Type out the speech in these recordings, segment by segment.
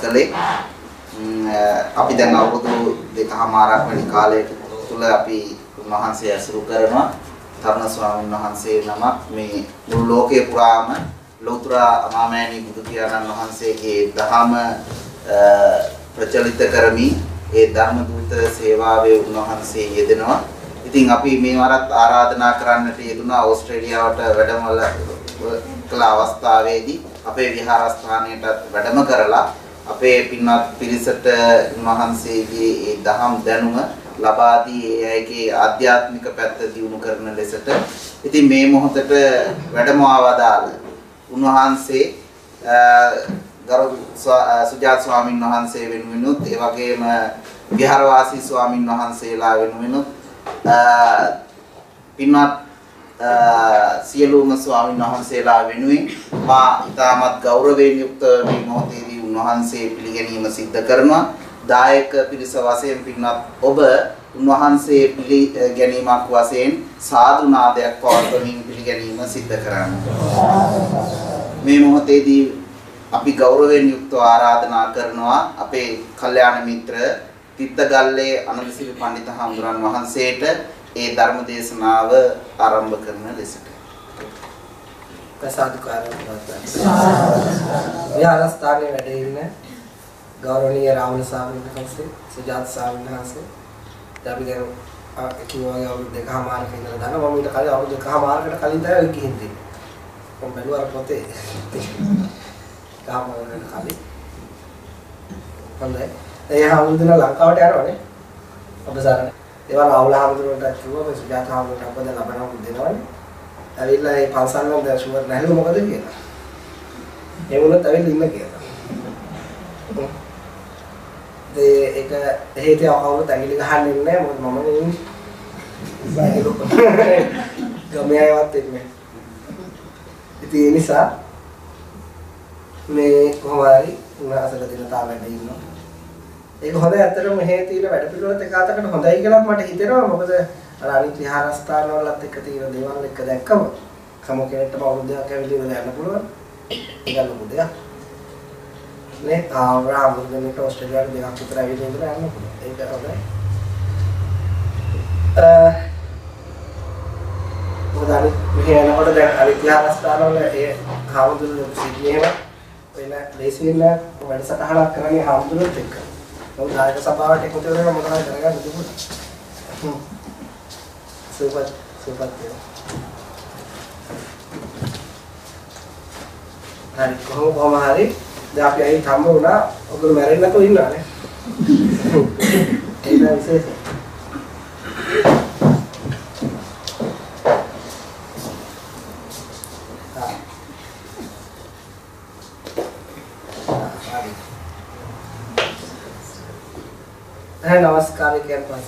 කළේ. අපි දැන් අවුරුදු දෙකමාරක් වැනි කාලයක තුල අපි උන්වහන්සේ ඇසුරු කරනවා. තරුණ ස්වාමීන් වහන්සේ නමක් මේ මුළු ලෝකේ පුරාම ලෞතර අමාමෑණී බුදු පියාණන් වහන්සේගේ දහම ප්‍රචලිත කරමි ඒ ධර්ම දූත සේවාවේ උන්වහන්සේ යෙදෙනවා. ඉතින් අපි මේ වරත් ආරාධනා කරන්නට යෙදුනා ඕස්ට්‍රේලියාවට වැඩමවල කළ අවස්ථාවේදී අපේ විහාරස්ථානයට වැඩම කරලා අපේ පින්වත් පිරිසට උන්වහන්සේගේ ඒ දහම් දැනුම ලබා දී ඒ අයගේ ආධ්‍යාත්මික පැත්ත දියුණු කරන ලෙසට ඉතින් මේ මොහොතට වැඩම ආවදාල උන්වහන්සේ ගරු සුජාත් ස්වාමින් වහන්සේ වෙනුවෙනුත් ඒ වගේම විහාරවාසී ස්වාමින් වහන්සේලා වෙනුවෙනුත් පින්වත් සියලුම ස්වාමින් වහන්සේලා වෙනුවෙන් මා ඉතාමත් ගෞරවයෙන් යුක්ත මේ මොහොතේදී උන්වහන්සේ පිළිගැනීම සිද්ධ කරනවා දායක පිරිස වශයෙන් පින්වත් ඔබ උන්වහන්සේ පිළිගැනීමක් වශයෙන් සාදු නාදයක් පවත්වමින් පිළිගැනීම සිද්ධ කරනවා මේ මොහොතේදී අපි ගෞරවයෙන් යුක්තව ආරාධනා කරනවා අපේ කල්යාණ මිත්‍ර තිත්තගල්ලේ අනන්තසිරි පඬිත හඳුරන් වහන්සේට ඒ ධර්ම දේශනාව ආරම්භ කරන ලෙසට. ප්‍රසාදුකාරය විහාරස්ථානයේ වැඩ ඉන්න ගෞරවනීය රාවණ ස්වාමීන් වහන්සේ, සුජාත ස්වාමීන් වහන්සේ, අපි දැන් කිව්වා වගේ අවුරුදු දෙකමාරක ඉඳලා දන්නවා මම ඊට කලින් අවුරුදු දෙකමාරකට කලින් තමයි ගිහින් තියෙන්නේ. මම බැලුවා අර පොතේ. කාමවලට කලින්. හොඳයි. ඒ හාමුදුරන ලංකාවට යනවනේ. ඔබ සරණ. ඒවා රාහුල හාමුදුරන්ට කිව්වා මේ සුජාත හාමුදුරන්ට අපද ලබනවා දෙනවනේ. ඇවිල්ලා ඒ පන්සල් වල දැන් ෂුවර් නැහැ මොකද කියලා. ඒ වුණත් ඇවිල්ලා ඉන්න කියලා. ඒ ඒක හේතේ අවුරුත් ඇඟිලි ගහන්න ඉන්නේ මොකද මම නෙවෙයි. ගමේ අයවත් එන්නේ. ඉතින් ඒ නිසා මේ කොහොම හරි උනාසල දින තා වැඩ ඉන්නවා. ඒක හොඳයි මෙහෙ තියෙන වැඩ පිළිවෙලත් එක අතකට හොඳයි කියලා මට හිතෙනවා මොකද අර අනිත් විහාරස්ථාන වලත් එක්ක තියෙන දේවල් එක්ක දැක්කම සම කෙනෙක්ටම අවුරුද්දක් ඇවිල්ලා ඉවර යන්න පුළුවන්. ඒක ලොකු දෙයක්. නේ ආවරා මුර්ගනේට ඕස්ට්‍රේලියාවට දෙකක් විතර ඇවිල්ලා ඉඳලා යන්න පුළුවන්. ඒක හොඳයි. අ මොකද අනිත් මෙහෙ යනකොට දැන් අනිත් විහාරස්ථාන වල ඒ හාමුදුරුවෝ සිටිනේම වෙන ලේසියෙන් වැඩසටහනක් කරන්නේ හාමුදුරුවෝත් එක්ක. මොකද නායක සභාවට එකතු වෙනවා මොකද කරගන්න තිබුණා. සුපත් සුපත් වෙනවා. හරි කොහොම කොහම හරි දැන් අපි අයින් හම්බ වුණා ඔගොල්ලෝ මැරෙන්නේ නැතුව ඉන්නවානේ. ඒක විශේෂයි. है नमस्कार के पास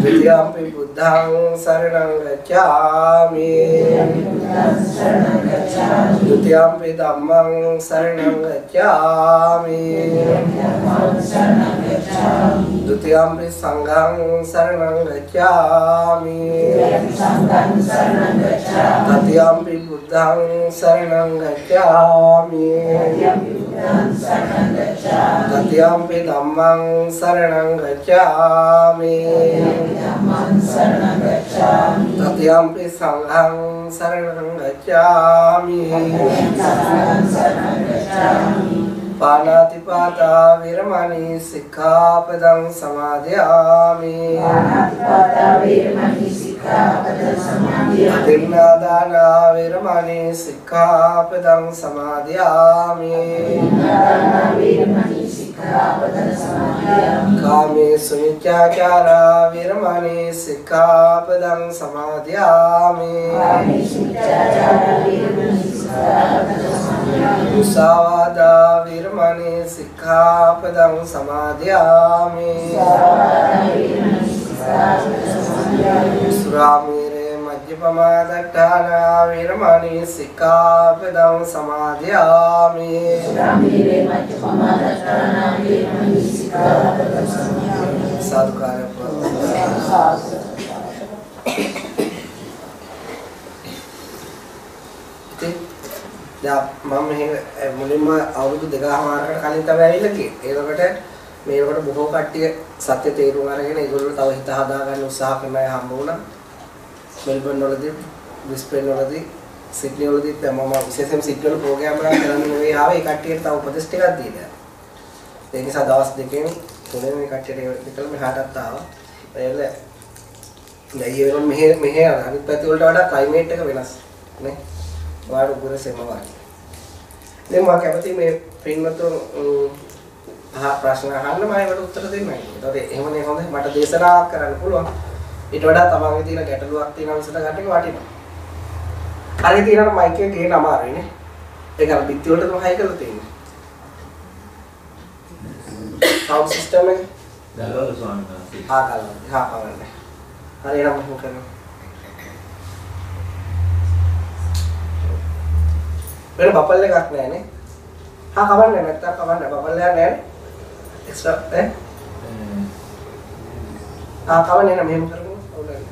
අපි බුද්ධං සරණං ගච්ඡාමි ත්‍රිපිටකං සරණං ගච්ඡාමි गच्छामि द्वितीयं हि सङ्घं शरणं गच्छामि तृतीयं हि बुद्धं शरणं गच्छामि तृतीयं हि धम्मं शरणं गच्छामि तृतीयं हि सङ्घं शरणं गच्छामि තතියම්පි සංඝං සරණං ගච්ඡාමි පාණාතිපාතා විරමණී සික්ඛාපදං සමාදියාමි අදින්නාදානා විරමණී සික්ඛාපදං සමාදියාමි කාමේ සුමිච්ඡාචාරා විරමණී සික්ඛාපදං සමාදියාමි මුසාවාදා විරමණී සික්ඛාපදං සමාදියාමි සුරාමේරේ මජ්ජපමාදට්ඨානා විරමණී සික්ඛාපදං සමාදියාමි සාදුකාරය ඉතින් දැන් මම මෙහෙ මුලින්ම අවුරුදු දෙකමාරකට කලින් තමයි ඇවිල්ලා ගියේ. ඒකට මේකට බොහෝ කට්ටිය සත්‍ය තේරුම් අරගෙන ඒගොල්ලෝ තව හිත හදාගන්න උත්සාහ කරන අය හම්බ වුණා. මෙල්බන් වලදී, බ්‍රිස්බේන් වලදී, සිඩ්නි වලදී දැන් මම විශේෂයෙන් සිඩ්නි වල ප්‍රෝග්‍රෑම් එකක් කරන්න නෙවෙයි ආවේ. ඒ කට්ටියට තව උපදෙස් ටිකක් දීලා. ඒ නිසා දවස් දෙකෙන් තුනෙන් මේ කට්ටියට විතර මෙහාටත් ආවා. ඒල දැන් ඊවෙන මෙහෙ මෙහෙ අනිත් පැති වලට වඩා ක්ලයිමේට් එක වෙනස් නේ. වාඩු උගුර සෙමවාඩි. දැන් මම කැමති මේ පින්වතුන් අහ ප්‍රශ්න අහන්න මම ඒකට උත්තර දෙන්නයි. ඒතකොට එහෙමනේ හොඳයි මට දේශනාවක් කරන්න පුළුවන්. ඊට වඩා තමන්ගේ තියෙන ගැටලුවක් තියෙනවා විසඳ ගන්න එක වටිනවා. හරි තියෙනවා මයික් එක ගේන්න අමාරුයි නේ. ඒක අර පිටි වලට තමයි කරලා තියෙන්නේ. සවුන්ඩ් සිස්ටම් එක දලවල ස්වාමීන් වහන්සේ. ආ කලින් හා කවන්නේ. හරි එහෙනම් මොකද කරන්නේ? වෙන බබල් එකක් නැහැ නේ. හා කවන්නේ නැත්තම් කවන්නේ බබල් එකක් නැහැ නේ. එක්ස්ට්‍රා ඈ ආ කවන්නේ නම් මෙහෙම කරමු. අවුලන්නේ.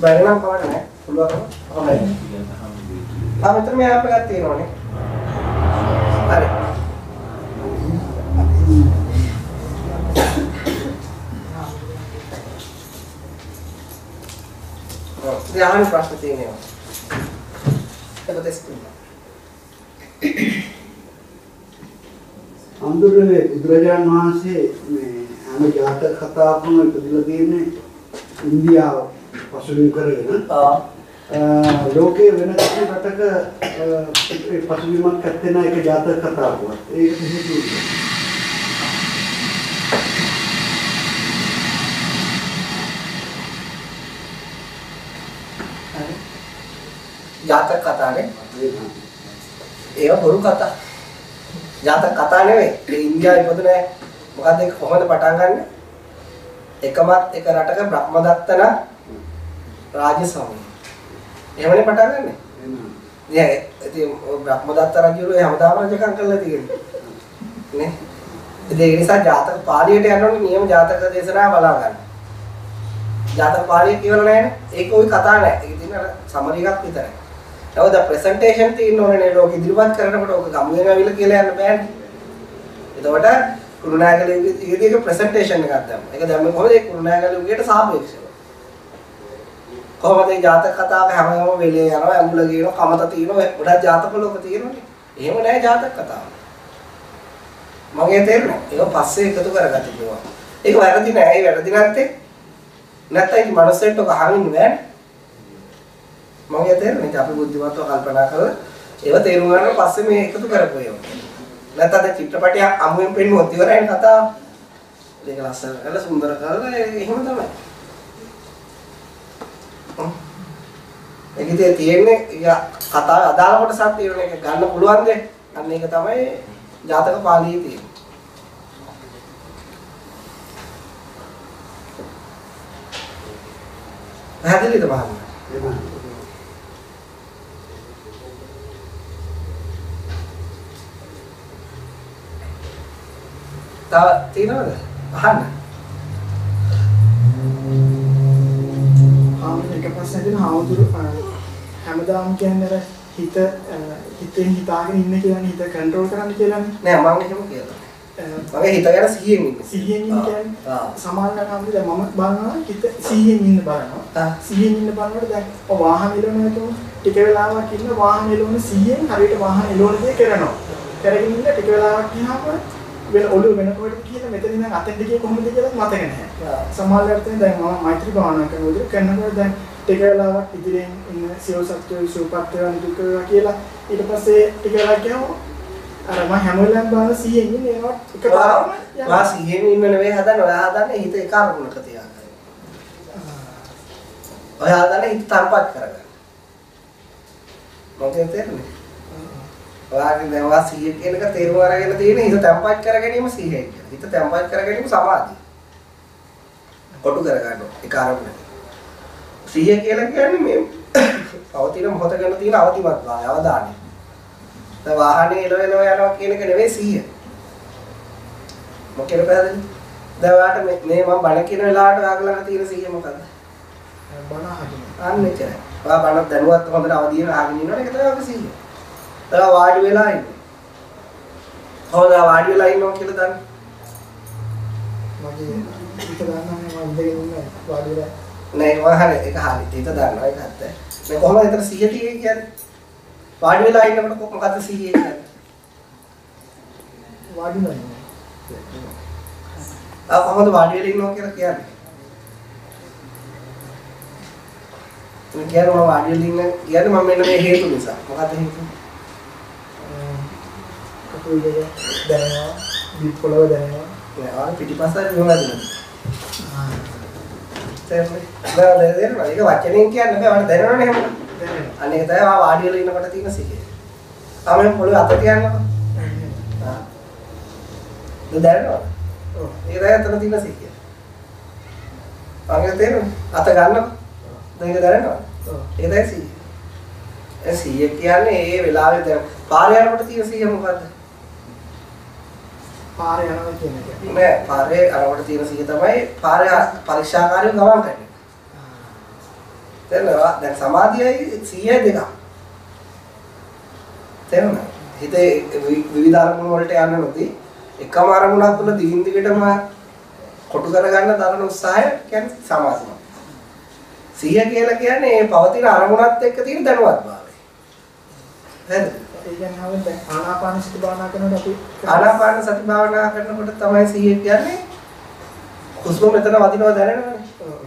බැරි නම් කවන්නේ නැහැ. පුළුවන්. කොහොමද? ආ මෙතන මේ ආප් එකක් තියෙනවනේ. හරි. ඔව්. ඉතින් අහන්න ප්‍රශ්න තියෙනවා. ඒක ටෙස්ට් කරන්න. අඳුරේ බුදුරජාන් වහන්සේ මේ හැම ජාතක කතාවකම ඉපදලා තියෙන්නේ ඉන්දියාව පසුබිම් කරගෙන ලෝකයේ වෙන කිසි රටක පසුබිමක් ඇත්තේ නැහැ ඒක ජාතක කතාවකවත්. ඒක හේතුව. ජාතක කතානේ. ඒවා බොරු කතා. ජාතක කතා නෙවෙයි. ඉන්දියාවේ ඉපදුනේ මොකද්ද ඒක කොහොමද පටන් ගන්නෙ? එකමත් එක රටක බ්‍රහ්මදත්තන රාජ්‍ය සමය. එහෙමනේ පටන් ගන්නෙ. නෑ ඉතින් බ්‍රහ්මදත්ත රජුරු හැමදාම රජකම් කරලා තියෙන්නේ. නේ? ඉතින් ඒ නිසා ජාතක පාළියට යනකොට නියම ජාතක දේශනා බලා ගන්න. ජාතක පාළිය කියවල නැහැනේ. ඒක ওই කතා නෑ. ඒක තියෙන අර සමරි එකක් විතරයි. නමුත් ප්‍රසන්ටේෂන් තියෙන්න ඕනේ නේ ලෝක ඉදිරිපත් කරනකොට ඔක ගමුවෙන් අවිල කියලා යන්න බෑනේ. එතකොට කුරුණෑගල යුගයේදී ඒක ප්‍රසන්ටේෂන් එකක් දැම්මා. ඒක දැම්මේ කොහොමද? ඒ කුරුණෑගල යුගයට සාපේක්ෂව. කොහොමද මේ ජාතක කතාව හැමෝම වෙලේ යනවා ඇඹුල කියනවා කමත තියෙනවා ගොඩක් ජාතක ලෝක තියෙනවනේ. එහෙම නෑ ජාතක කතාව. මගේ තේරෙනවා. ඒක පස්සේ එකතු කරගත්ත කිව්වා. ඒක වැරදි නෑ. ඒ වැරදි නැත්තේ නැත්තම් ඉතින් මනසෙට ඔක අහමින් නෑනේ. මගේ තේරෙන්නේ ඉතින් අපි බුද්ධිමත්ව කල්පනා කරලා ඒව තේරුම් ගන්න පස්සේ මේ එකතු කරපු ඒවා. නැත්නම් අද චිත්‍රපටයක් අමුයෙන් පෙන්නුවොත් ඉවරයි කතාව. ඒක ලස්සන කරලා සුන්දර කරලා එහෙම තමයි. ඒකේ තියෙන්නේ කතාවේ අදාළ කොටසක් තියෙන එක ගන්න පුළුවන් දෙ. අන්න ඒක තමයි ජාතක පාළියේ තියෙන්නේ. පැහැදිලිද මහත්මයා? තියෙනවද? අහන්න. එක ප්‍රශ්නයක් දෙන හාමුදුරුවෝ හැමදාම කියන්නේ හිත හිතෙන් හිතාගෙන ඉන්න කියලානේ හිත කන්ට්‍රෝල් කරන්න කියලානේ. නෑ මම එහෙම කියලා. මගේ හිත ගැන සිහියෙන් ඉන්නේ. සිහියෙන් ඉන්න කියන්නේ ආ. සමානකට හාමුදුරුවෝ දැන් මම බලනවා හිත සිහියෙන් ඉන්න බලනවා. සිහියෙන් ඉන්න බලනකොට දැන් වාහන එලවනවා කියමු. ටික වෙලාවක් ඉන්න වාහන එලවන සිහියෙන් හරියට වාහන එලවන දේ කරනවා. කරගෙන ඉන්න ටික වෙලාවක් ගියාම වෙන ඔළුව වෙන කොහෙද කියලා මෙතන ඉඳන් අතෙන්ද ගියේ කොහොමද කියලා මතක නැහැ. සමාජයට දැන් මම මෛත්‍රී භාවනා කරනකොට කරනකොට දැන් ටික වෙලාවක් ඉදිරියෙන් ඉන්න සියලු සත්‍යෝ සූපත් වේවා නිදුක් වේවා කියලා ඊට පස්සේ ටික වෙලාවක් ගියාම අර මම හැම වෙලාවෙම බලන සීයෙන් ඉන්නේ ඒවත් එක පාරම වා සිහියෙන් ඉන්න නෙවෙයි හදන්නේ. ඔයා හදන්නේ හිත එක අරමුණක තියාගන්න. ඔයා හදන්නේ හිත තම්පත් කරගන්න. මොකද තේරෙන්නේ? ඔයාගේ ඔයා සිහිය කියන එක තේරුම් අරගෙන තියෙන හිත තම්පත් කර ගැනීම සිහිය කියන. හිත තම්පත් කර ගැනීම සමාධිය. කොටු කර ගන්න එක අරමුණක. සිහිය කියලා කියන්නේ මේ පවතින මොහොත ගැන තියෙන අවදිමත් භාවය අවධානය. දැන් වාහනේ එලව එලව යනවා කියන එක නෙවෙයි සිහිය. මොකේද පැහැදිලි? දැන් ඔයාට මේ මේ මම බණ කියන වෙලාවට ඔයාගේ ළඟ තියෙන සිහිය මොකද්ද? බණ අහගෙන අන්න එච්චරයි. ඔයා බණ දැනුවත් හොඳට අවදියෙන් අහගෙන ඉන්නවනේ ඒක තමයි ඔයාගේ සිහිය. ඔයා වාඩි වෙලා ඉන්නේ. ඔයා වාඩි වෙලා ඉන්නවා කියලා දන්නේ? මගේ හිත ගන්නවා මම ඉඳගෙන ඉන්න වාඩි වෙලා නෑ ඒක හරි ඒක හරි. ඒක දන්නවා ඒක ඇත්ත. මේ කොහොමද එතන සිහිය තියෙන්නේ කියන්නේ? වාඩි වෙලා ඉන්නකොට මොකද්ද සිහිය කියන්නේ? වාඩි වෙලා ඉන්න. ආ කොහොමද වාඩි වෙලා ඉන්නවා කියලා කියන්නේ? මම කියන්නේ මම වාඩි වෙලා ඉන්න කියන්නේ මම මෙන්න මේ හේතු නිසා. මොකද්ද හේතුව? දෙක දැනෙනවා, දිත් පොළව දැනෙනවා. නෑ පිටිපස්සට මොනවද? තේරුණා. ඒක වචනෙන් කියන්න බෑ. මට දැනෙනවනේ එහෙම. දැනෙනවා. අනේක තමයි ආ වාඩි වෙලා ඉන්නකොට තියෙන සිහිය. තමයි පොළවේ අත තියන්නකො. ආ. දැනෙනවද? ඔව්. ඒක තමයි අතන තියෙන සිහිය. අංගෙ තේරුණා. අත ගන්නකො. දැන් ඒක දැනෙනවද? ඔව්. ඒක තමයි සිහිය. ඒ සිහිය කියන්නේ ඒ වෙලාවේ දැන් පාරේ යනකොට තියෙන සිහිය මොකද්ද? පාරේ යනවා කියන එක. නෑ පාරේ යනකොට තියෙන සිහිය තමයි පාරේ පරීක්ෂාකාරීව ගමන් කරන්නේ. තේරෙනවද? දැන් සමාධියයි සිහියයි දෙකක්. තේරුණා? හිතේ වි- විවිධ අරමුණු වලට යන්න නොදී එකම අරමුණක් තුළ දිගින් දිගටම කොටු කරගන්න දරන උත්සාහය කියන්නේ සමාධිය. සිහිය කියලා කියන්නේ මේ පවතින අරමුණත් එක්ක තියෙන දැනුවත්භාවය. හරිද? ඒ කියන්නේ හරියට දැන් ආනාපාන සති භාවනා කරනකොට අපි ආනාපාන සති භාවනා කරනකොට තමයි සිහිය කියන්නේ හුස්ම මෙතන වදිනවා දැනෙනවනේ.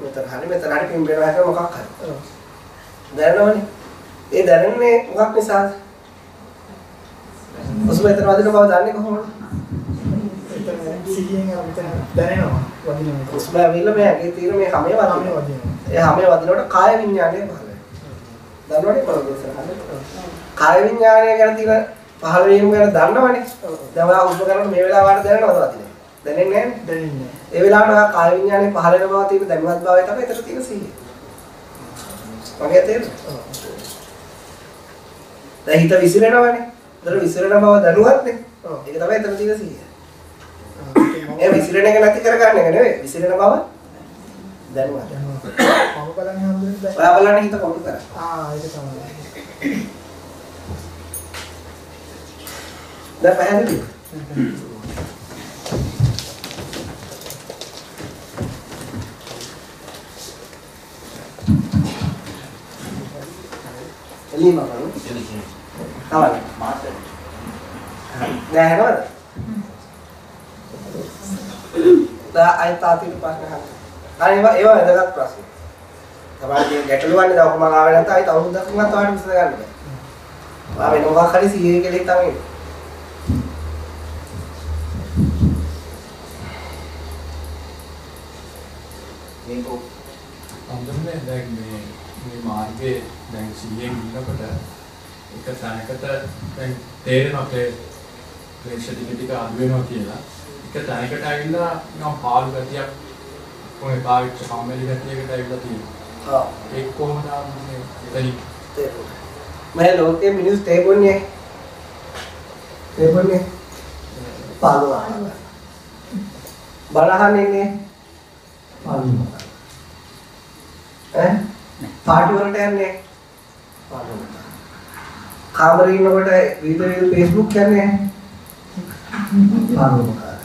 මෙතන හරි මෙතන හරි පිම්බෙනවා හැම මොකක් හරි. දැනෙනවනේ. ඒ දැනෙන්නේ මොකක් නිසාද? හුස්ම මෙතන වදින බව දන්නේ කොහොමද? සිහියෙන් මෙතන දැනෙනවා වදිනවා. හුස්ම ඇවිල්ලා මේ ඇඟේ තියෙන මේ හැමේ වදිනවා. ඒ හැමේ වදිනකොට කාය විඥානය පහළ වෙනවා. දන්නවනේ මම දේශනා කාය විඥානය ගැන තියෙන පහළ වීම ගැන දන්නවනේ. දැන් ඔයා හුස්ම ගන්නකොට මේ වෙලාවට දැනෙනවද වදිනේ? දැනෙන්නේ නැහැ. දැනෙන්නේ. ඒ වෙලාවට ඔයා කාය විඥානය පහළ වෙන බව තියෙන දැනුවත් භාවය තමයි එතන තියෙන සිහිය. තේරෙනවද? ඔව්. දැන් හිත විසිරෙනවනේ. ඒතර විසිරෙන බව දැනුවත්නේ. ඔව්. ඒක තමයි එතන තියෙන සිහිය. ඒ විසිරෙන එක නැති කරගන්න එක නෙවෙයි. විසිරෙන බව දැනුවත්. ඔයා බලන්න හිත කොහොමද කරන්නේ? ආ ඒක තමයි. දැන් පැහැදිලිද? එළියම කරමු. තමයි. මාතර නෑ නේද? දැන් අය තාතිට ප්‍රශ්න අහන්න. අනේ ඒවා ඒවා වැදගත් ප්‍රශ්න. තමයි ගැටලු වන්නේ දැන් ඔක මම ආවේ නැත්නම් අයි අවුරුද්දක් වුණත් ඔයාලට විසඳ ගන්න බෑ. ආ වෙන මොකක් හරි සීයේ කෙලෙක් තමයි. මේක අන්දරනේ දැන් මේ මේ මාර්ගයේ දැන් සිහියෙන් ඉන්නකොට එක තැනකට දැන් තේරෙන අපේ ක්ලේශ ටික ටික අඩු වෙනවා කියලා. එක තැනකට ඇවිල්ලා නිකන් පාළු ගතියක් කොහේ පාවිච්චි සාමෙලි ගතියකට ඇවිල්ලා තියෙනවා. ඔව්. ඒක කොහොමද ආන්නේ එතනින් තේරුණා. මේ ලෝකේ මිනිස් තේබොන්නේ. තේබොන්නේ. පාළුවා. බලහන් ඉන්නේ පාළුව මොකක්ද? ඈ පාටි වලට යන්නේ පාළුව මොකක්ද? කාමරේ ඉන්නකොට විවිධ විවිධ Facebook යන්නේ පාළුව මොකක්ද?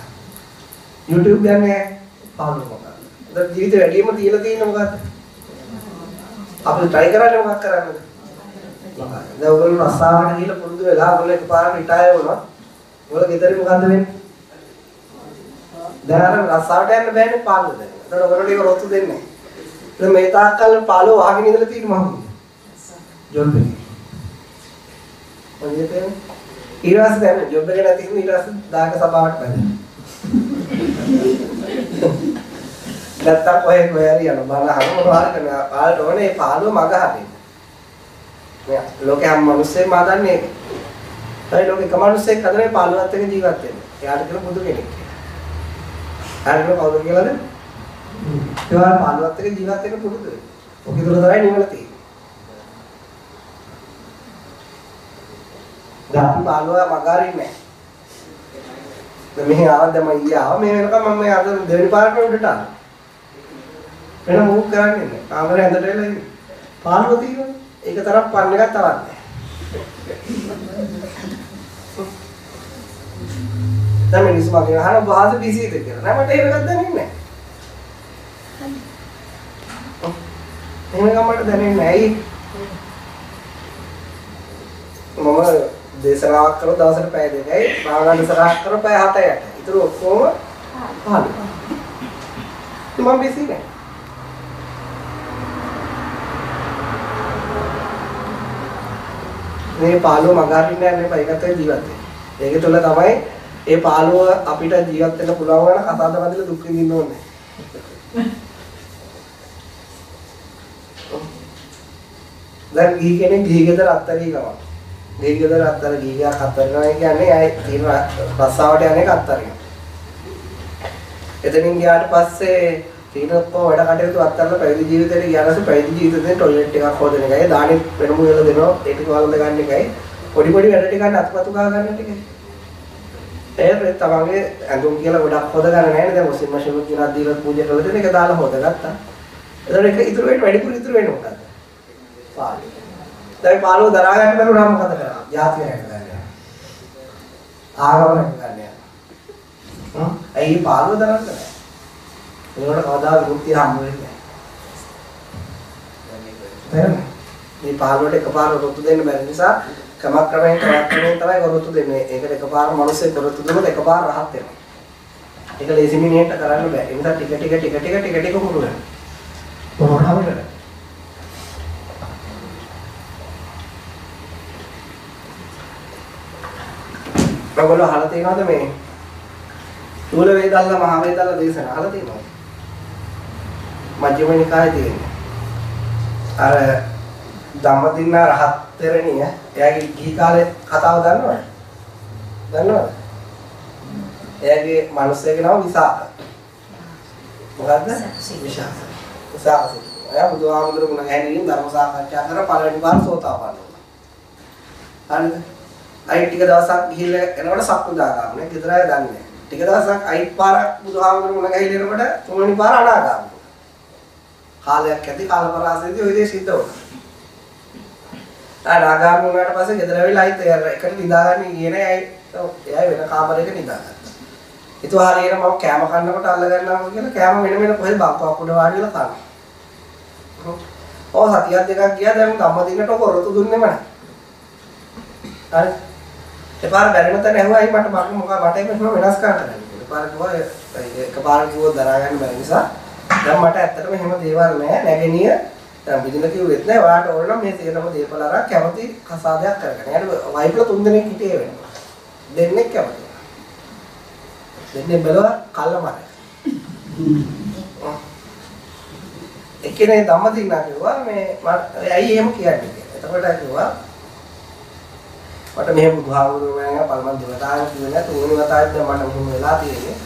YouTube යන්නේ පාළුව මොකක්ද? ඒත් ජීවිතේ වැඩිම තියලා තියෙන්නේ මොකද්ද? අපි try කරන්නේ මොකක් කරන්නද? මොකක්ද? දැන් ඔයගොල්ලෝ රස්සාවට ගිහලා පුරුදු වෙලා ඔයගොල්ලෝ එකපාරට රිටයර් වුණා. ඔයගොල්ලෝ ගෙදරින් මොකද්ද වෙන්නේ? දැන් අර රස්සාවට යන්න බෑනේ පාළුව දැන්. ඒතකොට ඔයගොල්ලෝ ඒක රොත්තු දෙන්නේ. දැන් මේ තාක්කල් පාළුව වහගෙන ඉඳලා තියෙන මම. ජොල්බේ. මොකද ඊට පස්සේ දැන් ජොබ් එක නැති හින්දා ඊට පස්සේ දායක සභාවට බැඳෙනවා. නැත්තම් කොහෙ කොහෙ හරි යන බල අහන මොනවා හරි කරන පාලට ඕනේ මේ පාළුව මග හරින්න. මේ ලෝකේ හැම මිනිස්සෙම මදන්නේ ඒක. ඒ ලෝකේ එක මිනිස්සෙක් හදන්නේ පාළුවත් එක්ක ජීවත් වෙන්න. එයාට කියන බුදු කෙනෙක් කියලා. හරිද කවුද කියලාද? ඒවා පාළුවත් එක්ක ජීවත් වෙන්න පුරුදු වෙන්න. ඔක ඉදල තමයි නිවන තියෙන්නේ. දැන් අපි පාළුව මග හරින්නේ නැහැ. දැන් මෙහි ආවද දැන් මම ඊයේ ආවා මේ වෙනකම් මම මේ අද දෙවෙනි පාරට උඩට ආවා. වෙන මොකක් කරන්නේ නැහැ. කාමරේ ඇඳට වෙලා ඉන්නේ. පාළුව තියෙනවා. ඒක තරම් පන්න එකක් තවත් නැහැ. දැන් මිනිස්සු මගෙන් අහන බාහස බිසිද කියලා. නෑ මට ඒක දැනෙන්නේ නැහැ. එහෙම මට දැනෙන්නේ නැහැ. මම දේශනාවක් කරලා දවසට පැය දෙකයි භාවනා දේශනාවක් කරලා පැය 7යි. ඊටු ඔක්කොම පහළ. මම බිසි නෑ. මේ පාළුව මගහරින්න යන්න එපා. ඒකත් එක්ක ජීවත් වෙන්න. ඒක තුළ තමයි ඒ පාළුව අපිට ජීවත් වෙන්න පුළුවන් වන කතාද බඳලා දුක් විඳින්න ඕනේ. දැන් ගිහි කෙනෙක් ගිහි ගෙදර අත්තරී ගම. ගිහි ගෙදර අත්තර ගිහියක් අත්තරිනවා කියන්නේ අය තියෙන රස්සාවට යන්නේ අත්තරිනවා. එතනින් ගියාට පස්සේ තීනප්පෝ වැඩ කටයුතු අත්තරලා පැවිදි ජීවිතේට ගියාට පැවිදි ජීවිතේ ටොයිලට් එකක් හොදන එකයි. දානි වෙනම වෙලා දෙනවා. ඒ ටික වලඳ ගන්න එකයි. පොඩි පොඩි වැඩ ටික අත්පතු ගා ගන්න ටිකයි. ඒ තමන්ගේ ඇඳුම් කියලා ගොඩක් හොද ගන්න නැහැ නේද දැන් මුස්ලිම් මෂින් කියලා දීලා පූජා කරලා දෙන එක දාලා හොදගත්තා එතකොට ඒක ඉතුරු වෙන්නේ වැඩිපුර ඉතුරු වෙන්නේ මොකද්ද? පාළි දැන් පාළුව දරා ගන්න බැරුණා මොකද කරන්නේ ජාතිය රැක ගන්න ආගම රැක ගන්න හ්ම් ඇයි පාළුව දරන්නේ නැහැ ඒකට කවදා විමුක්තිය හම්බ වෙන්නේ නැහැ. මේ පාළුවට එකපාර රොත්තු දෙන්න බැරි නිසා ක්‍රමක්‍රමයෙන් ක්‍රමක්‍රමයෙන් තමයි රොත්තු දෙන්නේ. ඒකට එකපාර මිනිස්සේ රොත්තු දුන්නොත් එකපාර රහත් වෙනවා. ඒක ලේසි මිනිහෙන්ට කරන්න බෑ. ඒ නිසා ටික ටික ටික ටික ටික ටික පුරු වෙනවා. කොහොමද කරන්නේ? ඔයගොල්ලෝ අහලා තියෙනවද මේ චූල වේදල්ල මහ වේදල්ල දේශන අහලා තියෙනවද? මජ්ක්‍ධිම නිකායේ තියෙන්නේ. අර ධම්මදින්න රහත් තෙරණිය එයාගේ ගිහි කාලේ කතාව දන්නවද? දන්නවද? එයාගේ මිනිස්සෙගේ නම විසාක. මොකද්ද? විසාක. විසාක. එයා බුදුහාමුදුරු මුණ ගැහෙනකින් ධර්ම සාකච්ඡා කර පළවෙනි පාර සෝතාපන්න වුණා. හරිද? අයි ටික දවසක් ගිහිල්ලා එනකොට සක්කුදාගාමනේ ගෙදර අය දන්නේ නැහැ. ටික දවසක් අයි පාරක් බුදුහාමුදුරු මුණ ගැහිලා එනකොට තුන්වෙනි පාර අනාගාමී. කාලයක් ඇති කාලපරාසයේදී ওই දේ සිද්ධ වුණා. ආ නාගාමී වුණාට පස්සේ ගෙදර ඇවිල්ලා ආයිත් එකට නිදාගන්න ගියේ නෑ ඇයි එයා වෙන කාමරයක නිදාගත්තා. ඒතෝ හරියට මම කෑම කන්නකොට අල්ල ගන්නවා කියලා කෑම වෙන වෙන කොහෙද බක්කක් උඩ වාඩි වෙලා කනවා. ඔව් සතියක් දෙකක් ගියා දැන් ධම්ම දිනට ඔක රොතු දුන්නෙම නෑ. හරි. එපාර බැරිම තැන ඇහුවායි මට මම මොකක් මට එහෙම වෙනස් කරන්න බැහැ. එපාර කිව්වා එකපාර කිව්වොත් දරා ගන්න බැරි නිසා දැන් මට ඇත්තටම එහෙම දේවල් නෑ නැගෙනිය දැන් බින්ද කිව්වෙත් නෑ ඔයාලට ඕන නම් මේ තේරම දේපල අරන් කැමති කසාදයක් කරගන්න. එයාට වයිෆ්ලා තුන් දෙනෙක් හිටියේ වෙනවා. දෙන්නෙක් කැමති. දෙන්නේ බැලුවා කල්ල මරයි. එකනේ ධම්මදින්නා කිව්වා මේ ඇයි එහෙම කියන්නේ කියලා. එතකොට කිව්වා මට මෙහෙම බුදුහාමුදුරුවෝ මම පල්මන් දෙවතාවක් කිව්වේ නෑ තුන්වෙනි වතාවෙත් දැන් මට මෙහෙම වෙලා තියෙන්නේ.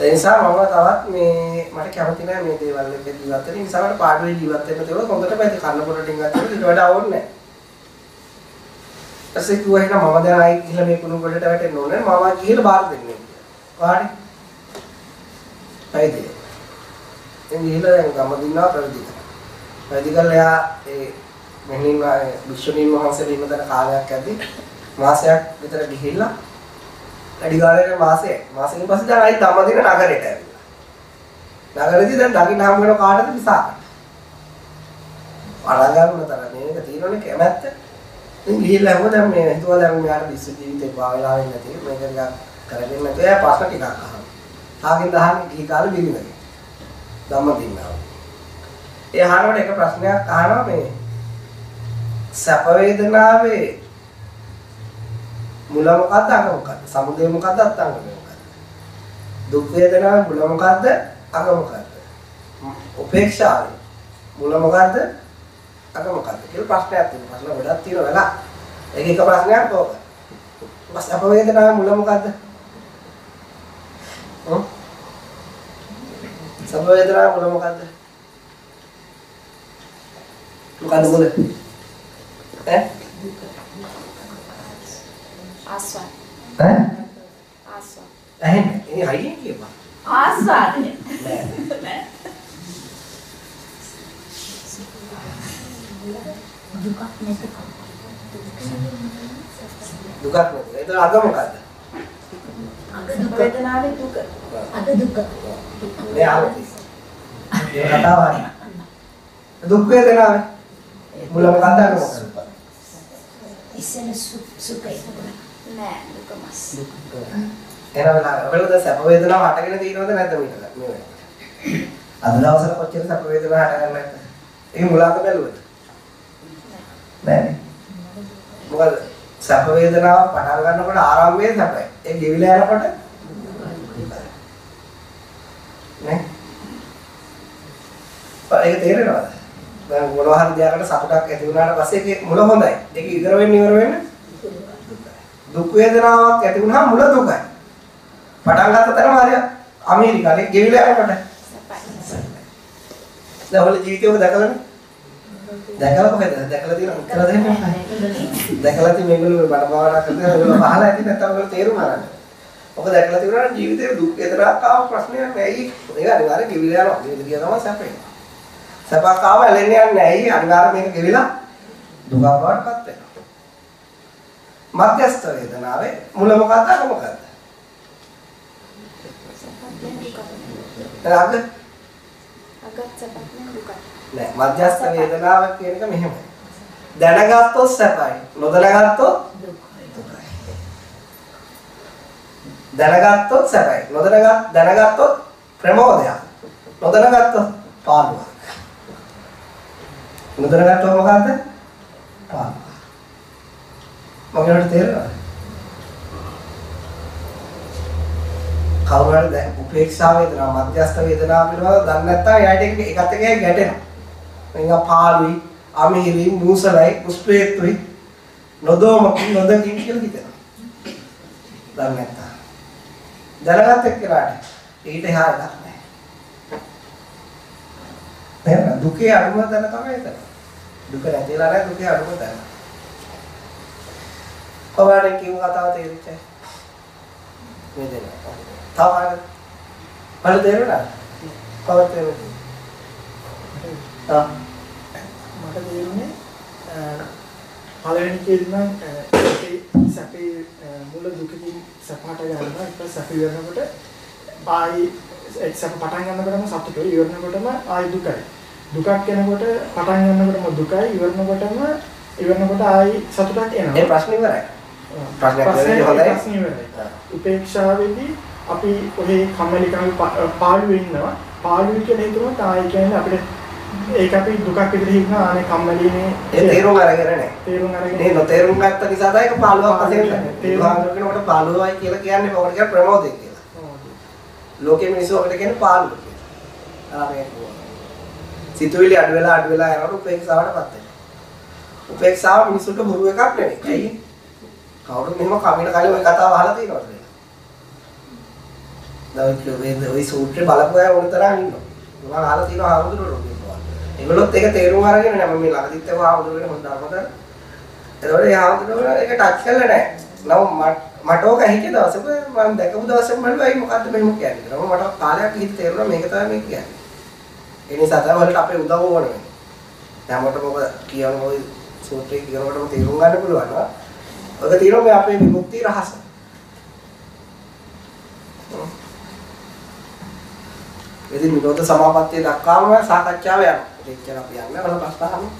ඒ නිසා මම තවත් මේ මට කැමති නෑ මේ දේවල් එක ජීවත් වෙන්න. ඒ නිසා මට පාඩුවේ ජීවත් වෙන්න තියෙනවා. හොඳට පැති කන්න පොඩ ටිකක් ගන්න ඊට වඩා ඕනේ නෑ. ඊපස්සේ කිව්වා එහෙනම් මම දැන් ආයි ගිහලා මේ කුණු ගොඩට වැටෙන්න ඕනේ. මම ගිහලා බාර දෙන්නේ. වාඩි. පැවිදි. ඉතින් ගිහිල්ලා දැන් ගම දින්නවා පැවිදි කරා. පැවිදි කරලා එයා ඒ මෙහෙණින් විශ්වනීන් වහන්සේලා ඉන්න තැන කාලයක් ඇද්දි මාසයක් විතර ගිහිල්ලා වැඩි කාලයකට මාසෙ මාසෙකින් පස්සේ දැන් ආයි ධම්මදින නගරයට ඇවිල්ලා. නගරෙදි දැන් දකින්න හම් වෙන කාටද විසාක. අරගන්න තරම් මේක තියෙනවනේ කැමැත්ත. ඉතින් ගිහිල්ලා හම දැන් මේ හිතුවා දැන් මෙයාට විශ්ව ජීවිතේ පාවෙලා වෙන්නේ නැති මේක නිකන් කරගෙන නැතුව එයා ප්‍රශ්න ටිකක් අහනවා. ආගෙන් දහන්නේ ගිහි කාලේ බිරිඳගෙන්. ධම්මදින්නවා. ඒ අහනකොට එක ප්‍රශ්නයක් අහනවා මේ සැප වේදනාවේ මුල මොකද්ද අග මොකද්ද? සමුදය මොකද්ද අත්අංගම මොකද්ද? දුක් වේදනාවේ මුල මොකද්ද අග මොකද්ද? උපේක්ෂාවේ මුල මොකද්ද අග මොකද්ද කියලා ප්‍රශ්නයක් තියෙනවා. ප්‍රශ්න ගොඩක් තියෙනවා වෙලා. ඒක එක ප්‍රශ්නයක් ඕක. බස් අප වේදනාවේ මුල මොකද්ද? හ්ම්? සබ වේදනාවේ මුල මොකද්ද? මොකද්ද මුල? ඈ? ආස්වාද ඈ? ආස්වාද ඇහෙන්නේ. ඉතින් හයියෙන් කියපන්. ආස්වාදය නෑ. නෑ දුකක් නැතිකම. දුකක් නෙවෙයි. ඒක අග මොකද්ද? අග දුක. වේදනාවේ දුක අග දුක. මේ ආවති. ඒ කතාව හරි. සු- සුඛය. නෑ දුකමස් එහෙනම් වෙලාවල සැප වේදනාව හටගෙන තියෙනවද නැද්ද මේක? මේ. අද දවසට කොච්චර සැප වේදනාව හටගන්න නැද්ද? ඒක මුලාක බැලුවද? නෑ. මොකද සැප වේදනාව පටන් ගන්නකොට ආරම්භයේ සැපයි. ඒ ගෙවිලා යනකොට නේ? ඒක තේරෙනවද? දැන් මොනවා හරි දෙයකට සතුටක් ඇති වුණාට පස්සේ ඒක මුල හොඳයි. ඒක ඉවර වෙන්න ඉවර වෙන්න දුක් වේදනාවක් ඇති වුණාම මුල දුකයි. පටන් ගත්ත තරම හරිය ඇමරිකාවේ ගෙවිලා යනකොට සපයි දැන් ඔයාලා ජීවිතේ ඔබ දැකලානේ? දැකලා කොහෙද? දැකලා තියෙන උත්තර දෙන්න. දැකලා තියෙන මේගොල්ලෝ බණ භාවනා කරනවා ඒගොල්ලෝ අහලා ඇති නැත්නම් ඔයගොල්ලෝ තේරුම් ගන්න. ඔක දැකලා තියෙනවා නම් ජීවිතේ දුක් වේදනාවක් ආව ප්‍රශ්නයක් නැහැ. ඒක අනිවාර්යෙන් ගෙවිලා යනවා. ජීවිත ගියා තමයි සැපේ. සැපක් ආව ඇලෙන්නේ නැහැ. ඇයි? අනිවාර්යෙන් මේක ගෙවිලා දුකක් බවට පත් වෙනවා. මධ්‍යස්ථ වේදනාවේ මුල මොකක්ද අග මොකක්ද? සපක් අග නෑ දුක අගත් සපක් නෑ දුක නෑ මධ්‍යස්ථ වේදනාව කියන එක මෙහෙමයි. දැනගත්තොත් සැපයි. නොදැනගත්තොත් දුකයි. දැනගත්තොත් සැපයි. නොදැනගත් දැනගත්තොත් ප්‍රමෝදයක්. නොදැනගත්තොත් පාළුවක්. නොදැනගත්තොත් මොකද්ද? පාළුවක්. මගෙන් තේරෙනවද? කවුරු හරි දැන් උපේක්ෂා වේදනාව මධ්‍යස්ථ වේදනාව පිළිබඳව දන්නේ නැත්නම් එයාට ඒක එකත් එක ගැටෙනවා. නිකන් පාළුයි, අමීරි, මූසලයි, පුස්පේත්තුයි නොදොමකින් නොදකින් කියලා හිතෙනවා. දන්නේ නැත්නම්. දැනගත් එක්කලාට ඊට එහා එකක් නැහැ. එහෙනම් දුකේ අනුම දැන තමයි එතන. දුක නැතිලා නැහැ දුකේ අනුම දැන. කොහොමද කියමු කතාව තේරුච්චා? මේ දෙන්න. තව? මට තේරුණා. කවද තේරුණා? ආ මට තේරුනේ අ, පළවෙනි කේදම සැපේ මුල දුකකින් සැපහට ගන්නවා ඊට පස්සේ සැප ඉවරනකොට ආයි සැප පටන් ගන්නකොටම සතුටුයි ඉවරනකොටම ආයි දුකයි දුකක් එනකොට පටන් ගන්නකොටම දුකයි ඉවරනකොටම ඉවරනකොට ආයි සතුටක් ඒ එනවා ප්‍රශ්නේ ඉවරයි. ප්‍රශ්නයක් හොඳයි. උපේක්ෂාවේදී අපි ඔහේ කම්මැලිකම පාළුවේ ඉන්නවා පාළුවේ කියලා හිතුනොත් ආයි කියන්නේ අපිට ඒක අපි දුකක් විදිහට හිතනවා ආනේ කම්මැලිනේ ඒ තේරුම් අරගෙන නැහැ. තේරුම් අරගෙන මේ නොතේරුම් ගත්ත නිසා තමයි ඒක පාළුවක් වශයෙන් තේරුම්. කෙනෙකුට පාළුවයි කියලා කියන්නේ මොකද කියන්නේ ප්‍රමෝදය කියලා. ලෝකයේ මිනිස්සු ඔකට කියන්නේ පාළුව කියලා. ආ මේක. සිතුවිලි අඩු වෙලා අඩු වෙලා යනකොට උපේක්ෂාවටපත් වෙනවා. උපේක්ෂාව මිනිස්සුන්ට බොරු එකක් නෙවෙයි. ඇයි? කවුරුත් මෙහෙම කමින කලින් ওই කතාව අහලා තියෙනවද? දැන් ඔය සූත්‍රේ බලපු අය උන් තරම් ඉන්නවා. මම අහලා තියෙනවා ආමුදුරෝ කියනවා. ඒගොල්ලොත් ඒක තේරුම් අරගෙන නෑ මම මේ ළඟදිත් ඒක ආමුදුරෝ වෙන හොඳ ධර්මද. ඒතකොට ඒ ආමුදුරෝ ඒක ටච් කරලා නෑ. නම මට ඕක හිතේ දවසක මම දැකපු දවසක මම බයි මොකද්ද මෙහෙම කියන්නේ කියලා. මට කාලයක් හිත තේරුණා මේක තමයි මේ කියන්නේ. ඒ නිසා තමයි වලට අපේ උදව් ඕන වෙන්නේ. හැමෝටම ඔබ කියන ওই සූත්‍රය කියනකොටම තේරුම් ගන්න පුළුවන් නා. ඔක තියෙනවා මේ අපේ විමුක්ති රහස. ඉතින් නිරෝධ සමාපත්තිය දක්වාම සාකච්ඡාව යනවා. එච්චර අපි යන්නේ වල ප්‍රශ්න අහන්න.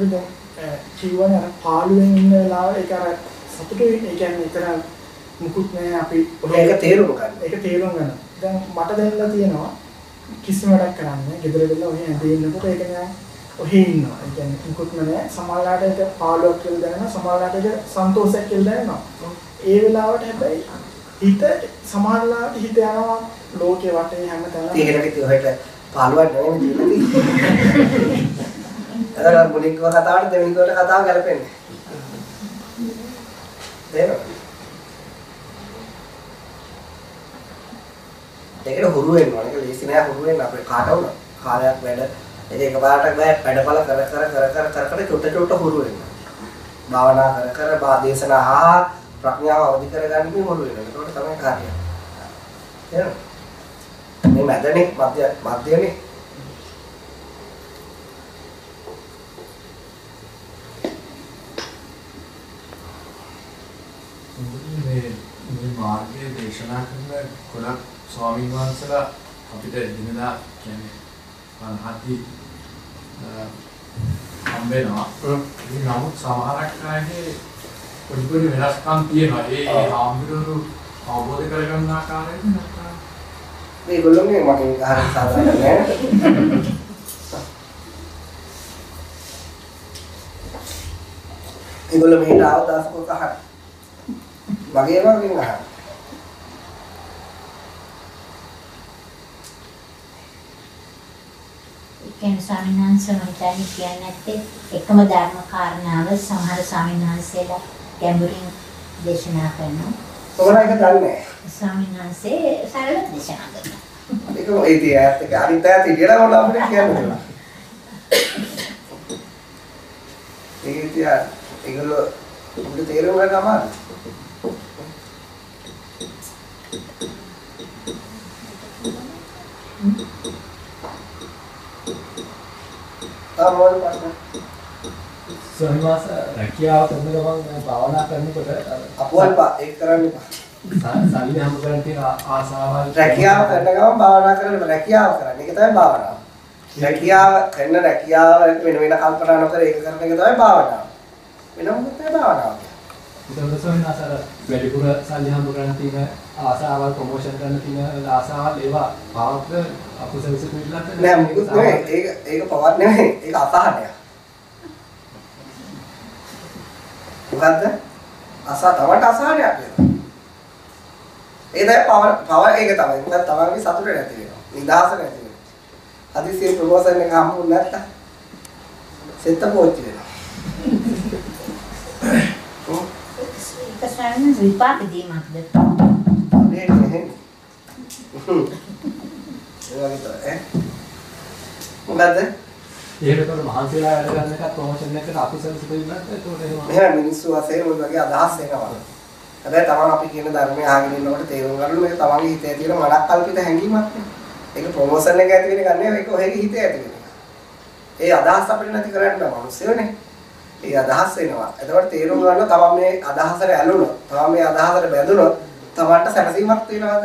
ආවද කිව්වනේ අර පාළුවෙන් ඉන්න වෙලාව ඒක අර සතුටුයි ඒ කියන්නේ එතන මුකුත් නෑ අපි මේක තේරුම් ගන්න. ඒක තේරුම් ගන්න. දැන් මට දැනලා තියෙනවා කිසිම වැඩක් කරන්නේ ගෙදර වෙලා ඔහේ ඇඳේ ඉන්නකොට ඒක නෑ ඔහේ ඉන්නවා. ඒ කියන්නේ මුකුත් නෑ සමහරලාට ඒක පාළුවක් කියලා දැනෙනවා සමහරලාට ඒක සන්තෝෂයක් කියලා දැනෙනවා. ඒ වෙලාවට හැබැයි හිත සමහරලාට හිත යනවා ලෝකේ වටේ හැමතැනම ඒකට කිව්ව ඔහෙට පාළුවක් නෙවෙයි තියෙන්නේ. අර මුලින්ම කතාවට දෙවෙනි කොට කතාව ගැලපෙන්නේ. තේරෙනවද? ඒකට හුරු වෙන්න ඕනේ. ඒක ලේසි නෑ හුරු වෙන්න අපේ කාට වුණා. කාලයක් වැඩ ඒක එකපාරට බෑ වැඩපල කර කර කර කර කර කර චුට්ට චුට්ට හුරු වෙන්න. භාවනා කර කර බා දේශනා හා ප්‍රඥාව අවදි කරගන්න මේ හුරු වෙන්න. ඒකට තමයි කාර්යය. තේරෙනවද? මේ මැදනේ මධ්‍ය මධ්‍යනේ මේ මේ මාර්ගයේ දේශනා කරන ගොඩක් ස්වාමීන් වහන්සේලා අපිට දිනදා කියන්නේ පන්හත්ති හම්බෙනවා. ඉතින් නමුත් සමහරක් අයගේ පොඩි පොඩි වෙනස්කම් තියෙනවා. ඒ ඒ ආම්බුරු අවබෝධ කරගන්න ආකාරයෙන් නැත්නම් මේගොල්ලෝගේ මගෙන් අහන්න සාධාරණ නෑ. ඒගොල්ලෝ මෙහෙට ආව දවසක අහන්න. වගේ අහන්න. ඒ කියන්නේ ස්වාමීන් වහන්සේ මම හිතන්නේ කියන්නේ නැත්තේ එකම ධර්ම කාරණාව සමහර ස්වාමීන් වහන්සේලා ගැඹුරින් දේශනා කරනවා. ඔයාලා ඒක දන්නේ නෑ. ස්වාමීන් වහන්සේ සරල දේශනා කරනවා. ඒක ඒ තියත් ඒක අනිත් අයත් ඉතිරිලා මොන අපිට කියන්නේ. ඒක තියා ඒගොල්ලෝ උඹට තේරුම් ගන්න අමාරුයි. තා මොකද ප්‍රශ්න? ස්වාමීන් රැකියාව කරන ගමන් භාවනා කරනකොට අර අපුවල් පා ඒක කරන්න එපා. සල්ලි හම්බ කරන් තියෙන ආ- ආසාවල් රැකියාව කරන ගමන් භාවනා කරන්න රැකියාව කරන්න. ඒක තමයි භාවනාව. රැකියාව කරන රැකියාව වෙන වෙන කල්පනා නොකර ඒක කරන එක තමයි භාවනාව. වෙන මොකක්ද තමයි භාවනාව. ඒතකොට වහන්සේ අර වැඩිපුර සල්ලි හම්බ කරන් තියෙන ආසාවල් ප්‍රොමෝෂන් කරන්න තියෙන ආසාවල් ඒවා පාවක අකුසල පිටලත් නෑ මොකුත් නෙවෙයි. ඒක ඒක පවත් නෙවෙයි. ඒක අසහනයක්. මොකද්ද? අසා තමන්ට අසහනයක් වෙනවා. ඒ තමයි පවර පවර ඒක තමයි. මොකද තමන්ගේ සතුට නැති වෙනවා. නිදහස නැති වෙනවා. හදිසියේ ප්‍රොමෝෂන් එක හම්බුනේ නැත්තම් සෙත්ත පෝච්චි වෙනවා. ඒක ස්වාමීන් වහන්සේ විපාක දීමක්ද? මේ නේ. ඒ වගේ තමයි ඈ. මොකද්ද? ඒකට මහන්සියලා වැඩ ගන්න එකත් ප්‍රොමෝෂන් එකකට අකුසල විසිට පිටලත් ඒතකොට එහෙම මෙහෙම මිනිස්සු වශයෙන් ඔය වගේ අදහස් එනවා. හැබැයි තමන් අපි කියන ධර්මය අහගෙන ඉන්නකොට තේරුම් ගන්න මේක තමන්ගේ හිතේ තියෙන මනක් කල්පිත හැඟීමක් නේ. ඒක ප්‍රොමෝෂන් එක ඇති වෙන එක නෙවෙයි ඒක ඔයගේ හිතේ ඇති වෙන එක. ඒ අදහස් අපිට නැති කරන්න බෑ මිනිස්සුනේ. ඒ අදහස් එනවා. එතකොට තේරුම් ගන්න තමන් මේ අදහසට ඇලුනොත්, තමන් මේ අදහසට බැඳුනොත් තමන්ට සැනසීමක් තියනවද?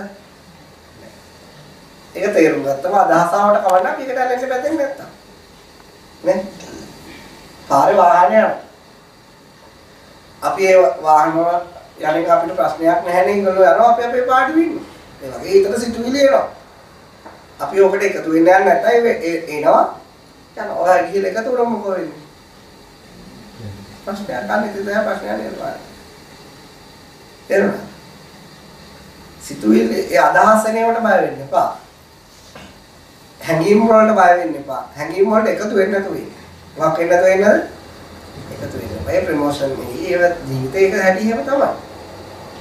ඒක තේරුම් ගත්තම අදහසාවට කවන්න මේකට ඇලෙන්න බැඳෙන්නේ නැත්තම්. නේ? පාරේ වාහනේ යනවා. අපි ඒ වාහන වල යන්නේ අපිට ප්‍රශ්නයක් නැහැ නේ ඒගොල්ලෝ යනවා අපි අපේ පාඩි වෙන්න. ඒ වගේ හිතට සිතුවිලි එනවා. අපි ඔකට එකතු වෙන්න යන්නේ නැත්නම් ඒ එනවා. යනවා. ඔයා ගිහලා එකතු වුණොත් මොකෝ වෙන්නේ? ප්‍රශ්නයක් ගන්න ඉතින් දැන් ප්‍රශ්නයක් නේද? එනවා. සිතුවිලි ඒ අදහස් එනේවට බය වෙන්න එපා. හැඟීම් වලට බය වෙන්න එපා. හැඟීම් වලට එකතු වෙන්න නැතුව ඉන්න. මොකක් වෙන්න නැතුව ඉන්නද? එකතු වෙන්න. ඒ ප්‍රොමෝෂන් මේ ඒව ජීවිතේක හැටි හැම තමයි.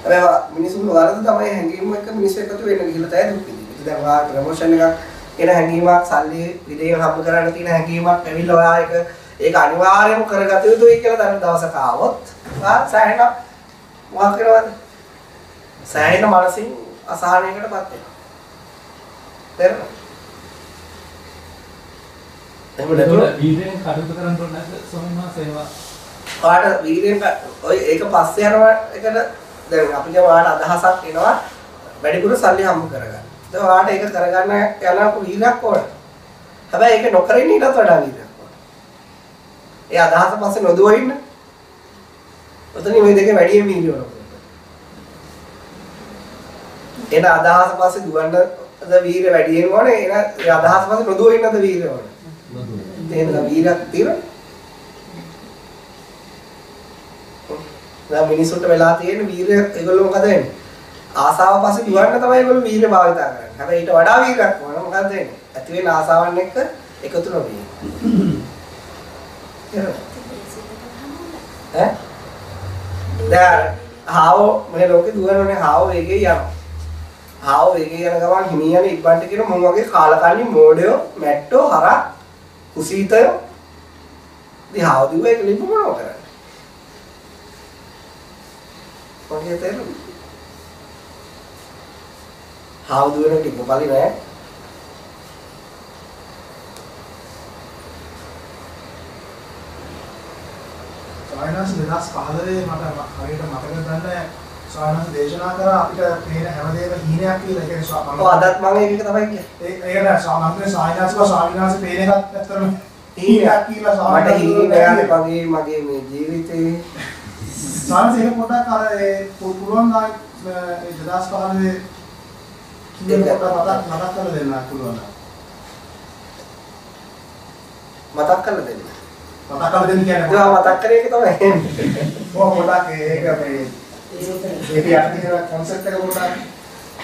හැබැයි මිනිසුන් වරද තමයි හැඟීම් එක්ක මිනිස්සු එකතු වෙන්න ගිහිල්ලා තමයි දුක් විඳින්නේ. ඉතින් දැන් ඔයා ප්‍රොමෝෂන් එකක් එන හැඟීමක් සල්ලි විදේ හම්බ කරන්න තියෙන හැඟීමක් ඇවිල්ලා ඔයා ඒක ඒක අනිවාර්යයෙන්ම කරගත යුතුයි කියලා දැන් දවසක ආවොත් සෑහෙන මොකක් කරනවද? සෑහෙන මානසික අසහනයකටපත් වෙනවා. තේරෙනවද? එහෙම නැතුව වීර්යයෙන් කටයුතු කරන්න ඕනේ නැද්ද ස්වාමීන් වහන්සේ ඒවා ඔයාට වීර්යයෙන් ක- ඔය ඒක පස්සේ යනවා එකට දැන් අපි කියමු ඔයාට අදහසක් එනවා වැඩිපුර සල්ලි හම්බ කරගන්න. දැන් ඔයාට ඒක කරගන්න යනකොට වීර්යයක් ඕන. හැබැයි ඒක නොකර ඉන්න ඊටත් වඩා වීර්යයක්. ඒ අදහස පස්සේ නොදුව ඉන්න. ඔතන මේ දෙකේ වැඩියෙන් වීර්ය ඕන. එන අදහස පස්සේ දුවන්නද වීර්ය වැඩියෙන් ඕනේ. එන ඒ අදහස පස්සේ නොදුව ඉන්නද වීර්ය ඕනේ. එහෙනම් වීර්යයක් තියෙනවා. දැන් මිනිස්සුන්ට වෙලා තියෙන වීරය ඒගොල්ලෝ මොකද වෙන්නේ? ආසාව පස්සේ දුවන්න තමයි ඒගොල්ලෝ වීරය භාවිතා කරන්නේ. හැබැයි ඊට වඩා වීරයක් ඕන මොකද වෙන්නේ? ඇති වෙන ආසාවන් එක්ක එකතු නොවී. ඈ? දැන් හාව මේ ලෝකේ දුවනනේ හාව වේගේ යනවා. හාව වේගේ යන ගමන් හිමියන ඉබ්බන්ට කියන මොන් වගේ කාලකන්ණි මෝඩයෝ මැට්ටෝ හරක් කුසීතයෝ දිහාව දුව ඒක ලිපු මොනව කරන්නේ? වගේ තේරුම්. හාව දුවන ටික බලි නෑ. සායනස් 2015 මට හරියට මතක නැහැ සායනස් දේශනා කරා අපිට පේන හැමදේම හීනයක් කියලා ඒ කියන්නේ ස්වා- ඔව් අදත් මම ඒක තමයි කියන්නේ. ඒ ඒක නෑ සාමාන්‍යයෙන් සායනස්ව ස්වාමීනාංශ පේන එකත් ඇත්තටම හීනයක් කියලා මට හීනේ නෑ සාමාන්‍යයෙන් මගේ මේ ජීවිතේ සායනස් ඒක පොඩ්ඩක් අර පුළුවන් නම් ඒ 2015 කියන. කොට මතක් මතක් කරලා දෙන්න පුළුවන්. මතක් කරලා දෙන්න. මතක් කරලා දෙන්න කියන්නේ ඒවා මතක් කරේ එක තමයි. ඔව් පොඩ්ඩක් ඒක මේ ඒක යට තියෙන concept එක පොඩ්ඩක්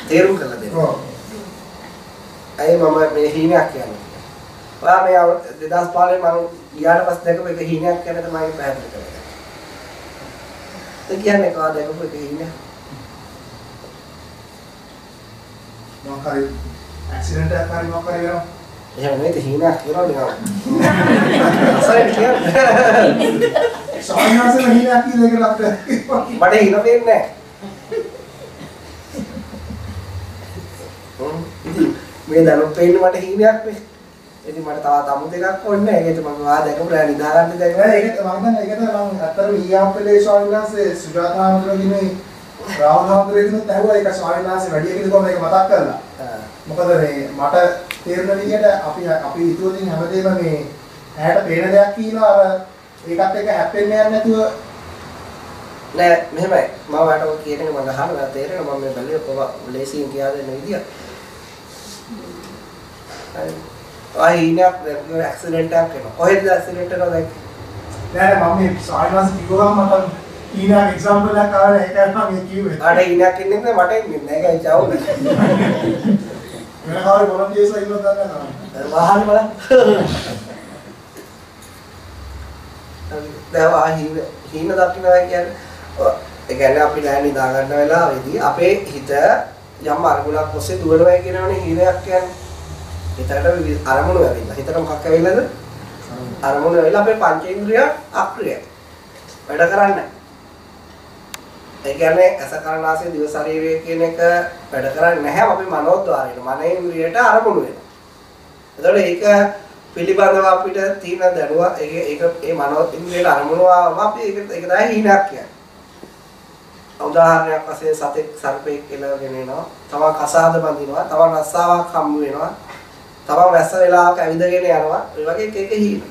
තේරුම් කරලා දෙන්න. ඔව් අය මම මේ හීනයක් කියන්නේ. ඔයා මේ අවුරුදු 2015 මම ගියාට පස්සේ දැකපු එක හීනයක් කියන තමයි පැහැදිලි කරන්නේ. ඒ කියන්නේ කවද දැකපු එක හීනයක්? මොකක් හරි ඇක්සිඩන්ට් එකක් හරි මොකක් හරි වෙනවා එහෙම නෙවෙයි හීනයක් කියනවා නිකන්. අසරණ කියන්නේ. සාමාන්‍යයෙන් හීනයක් කියලා ඒකට අපිට මට හින දෙන්නේ නැහැ. ඉතින් මේ දැනුත් පේන්නේ මට හීනයක් නේ. ඉතින් මට තව තමු දෙකක් ඕනේ. ඒකත් මම වා දැකපු රෑ නිදා ගන්න දැන්. ඒක මම දන්නේ ඒක තමයි මම අත්තර ඊයාප්පලේ ස්වාමීන් වහන්සේ සුජාතාමතුරුගේ රාහුල හඳුරේදිනුත් ඇහුවා ඒක ස්වාමීන් වහන්සේ වැඩි එකද කොහොමද ඒක මතක් කරලා. මොකද මේ මට තේරෙන විදිහට අපි අපි හිතුවකින් හැමදේම මේ ඇහැට පේන දෙයක් කියලා අර ඒකත් එක්ක හැප්පෙන්න නැතුව නෑ මෙහෙමයි. මම වට ඔය කියන එක මම අහනවා තේරෙනවා මම මේ බැලුවේ කොහොම ලේසියෙන් කියා දෙන්න විදිය. හීනයක් දැන් ඇක්සිඩන්ට් එකක් වෙනවා. කොහෙද ඇක්සිඩන්ට් වෙනවද දැන්? නෑ නෑ මම මේ වහන්සේ කිව්වම මට ඊළඟ එක්සැම්පල් එකක් ආවේ ඒකයි මම මේ කිව්වේ. ආට හීනයක් ඉන්නේ නැහැ මට එන්නේ නැහැ. ඒකයි චවුල. වෙන කාරේ එකක් ඉන්නවද දන්නේ නැහැ. වාහනේ බලන්න. දැන් ආ හීන දකින්නවා කියන්නේ ඒ කියන්නේ අපි නෑ නිදා ගන්න වෙලාවේදී අපේ හිත යම් අරමුණක් ඔස්සේ දුවනවා කියනවනේ හීනයක් කියන්නේ. විවිධ අරමුණු ඇවිල්ලා. හිතට මොකක් ඇවිල්ලාද? අරමුණු ඇවිල්ලා අපේ පංචේන්ද්‍රිය අක්‍රියයි. වැඩ කරන්නේ. ඒ කියන්නේ ඇස කරනාසය දිව ශරීරය කියන එක වැඩ කරන්නේ නැහැ අපේ මනෝද්වාරයට. මනේන්ද්‍රියට අරමුණු වෙනවා. එතකොට ඒක පිළිබඳව අපිට තියෙන දැනුව ඒක ඒක ඒ මනෝඉන්ද්‍රියට අරමුණු ආවම අපි ඒක ඒක තමයි හීනක් කියන්නේ. උදාහරණයක් වශයෙන් සතෙක් සර්පෙක් කෙලවගෙන එනවා. තව කසාද බඳිනවා. තව රස්සාවක් හම්බ වෙනවා. තව වැස්ස වෙලාවක ඇවිදගෙන යනවා. ඒ වගේ එක එක හීන.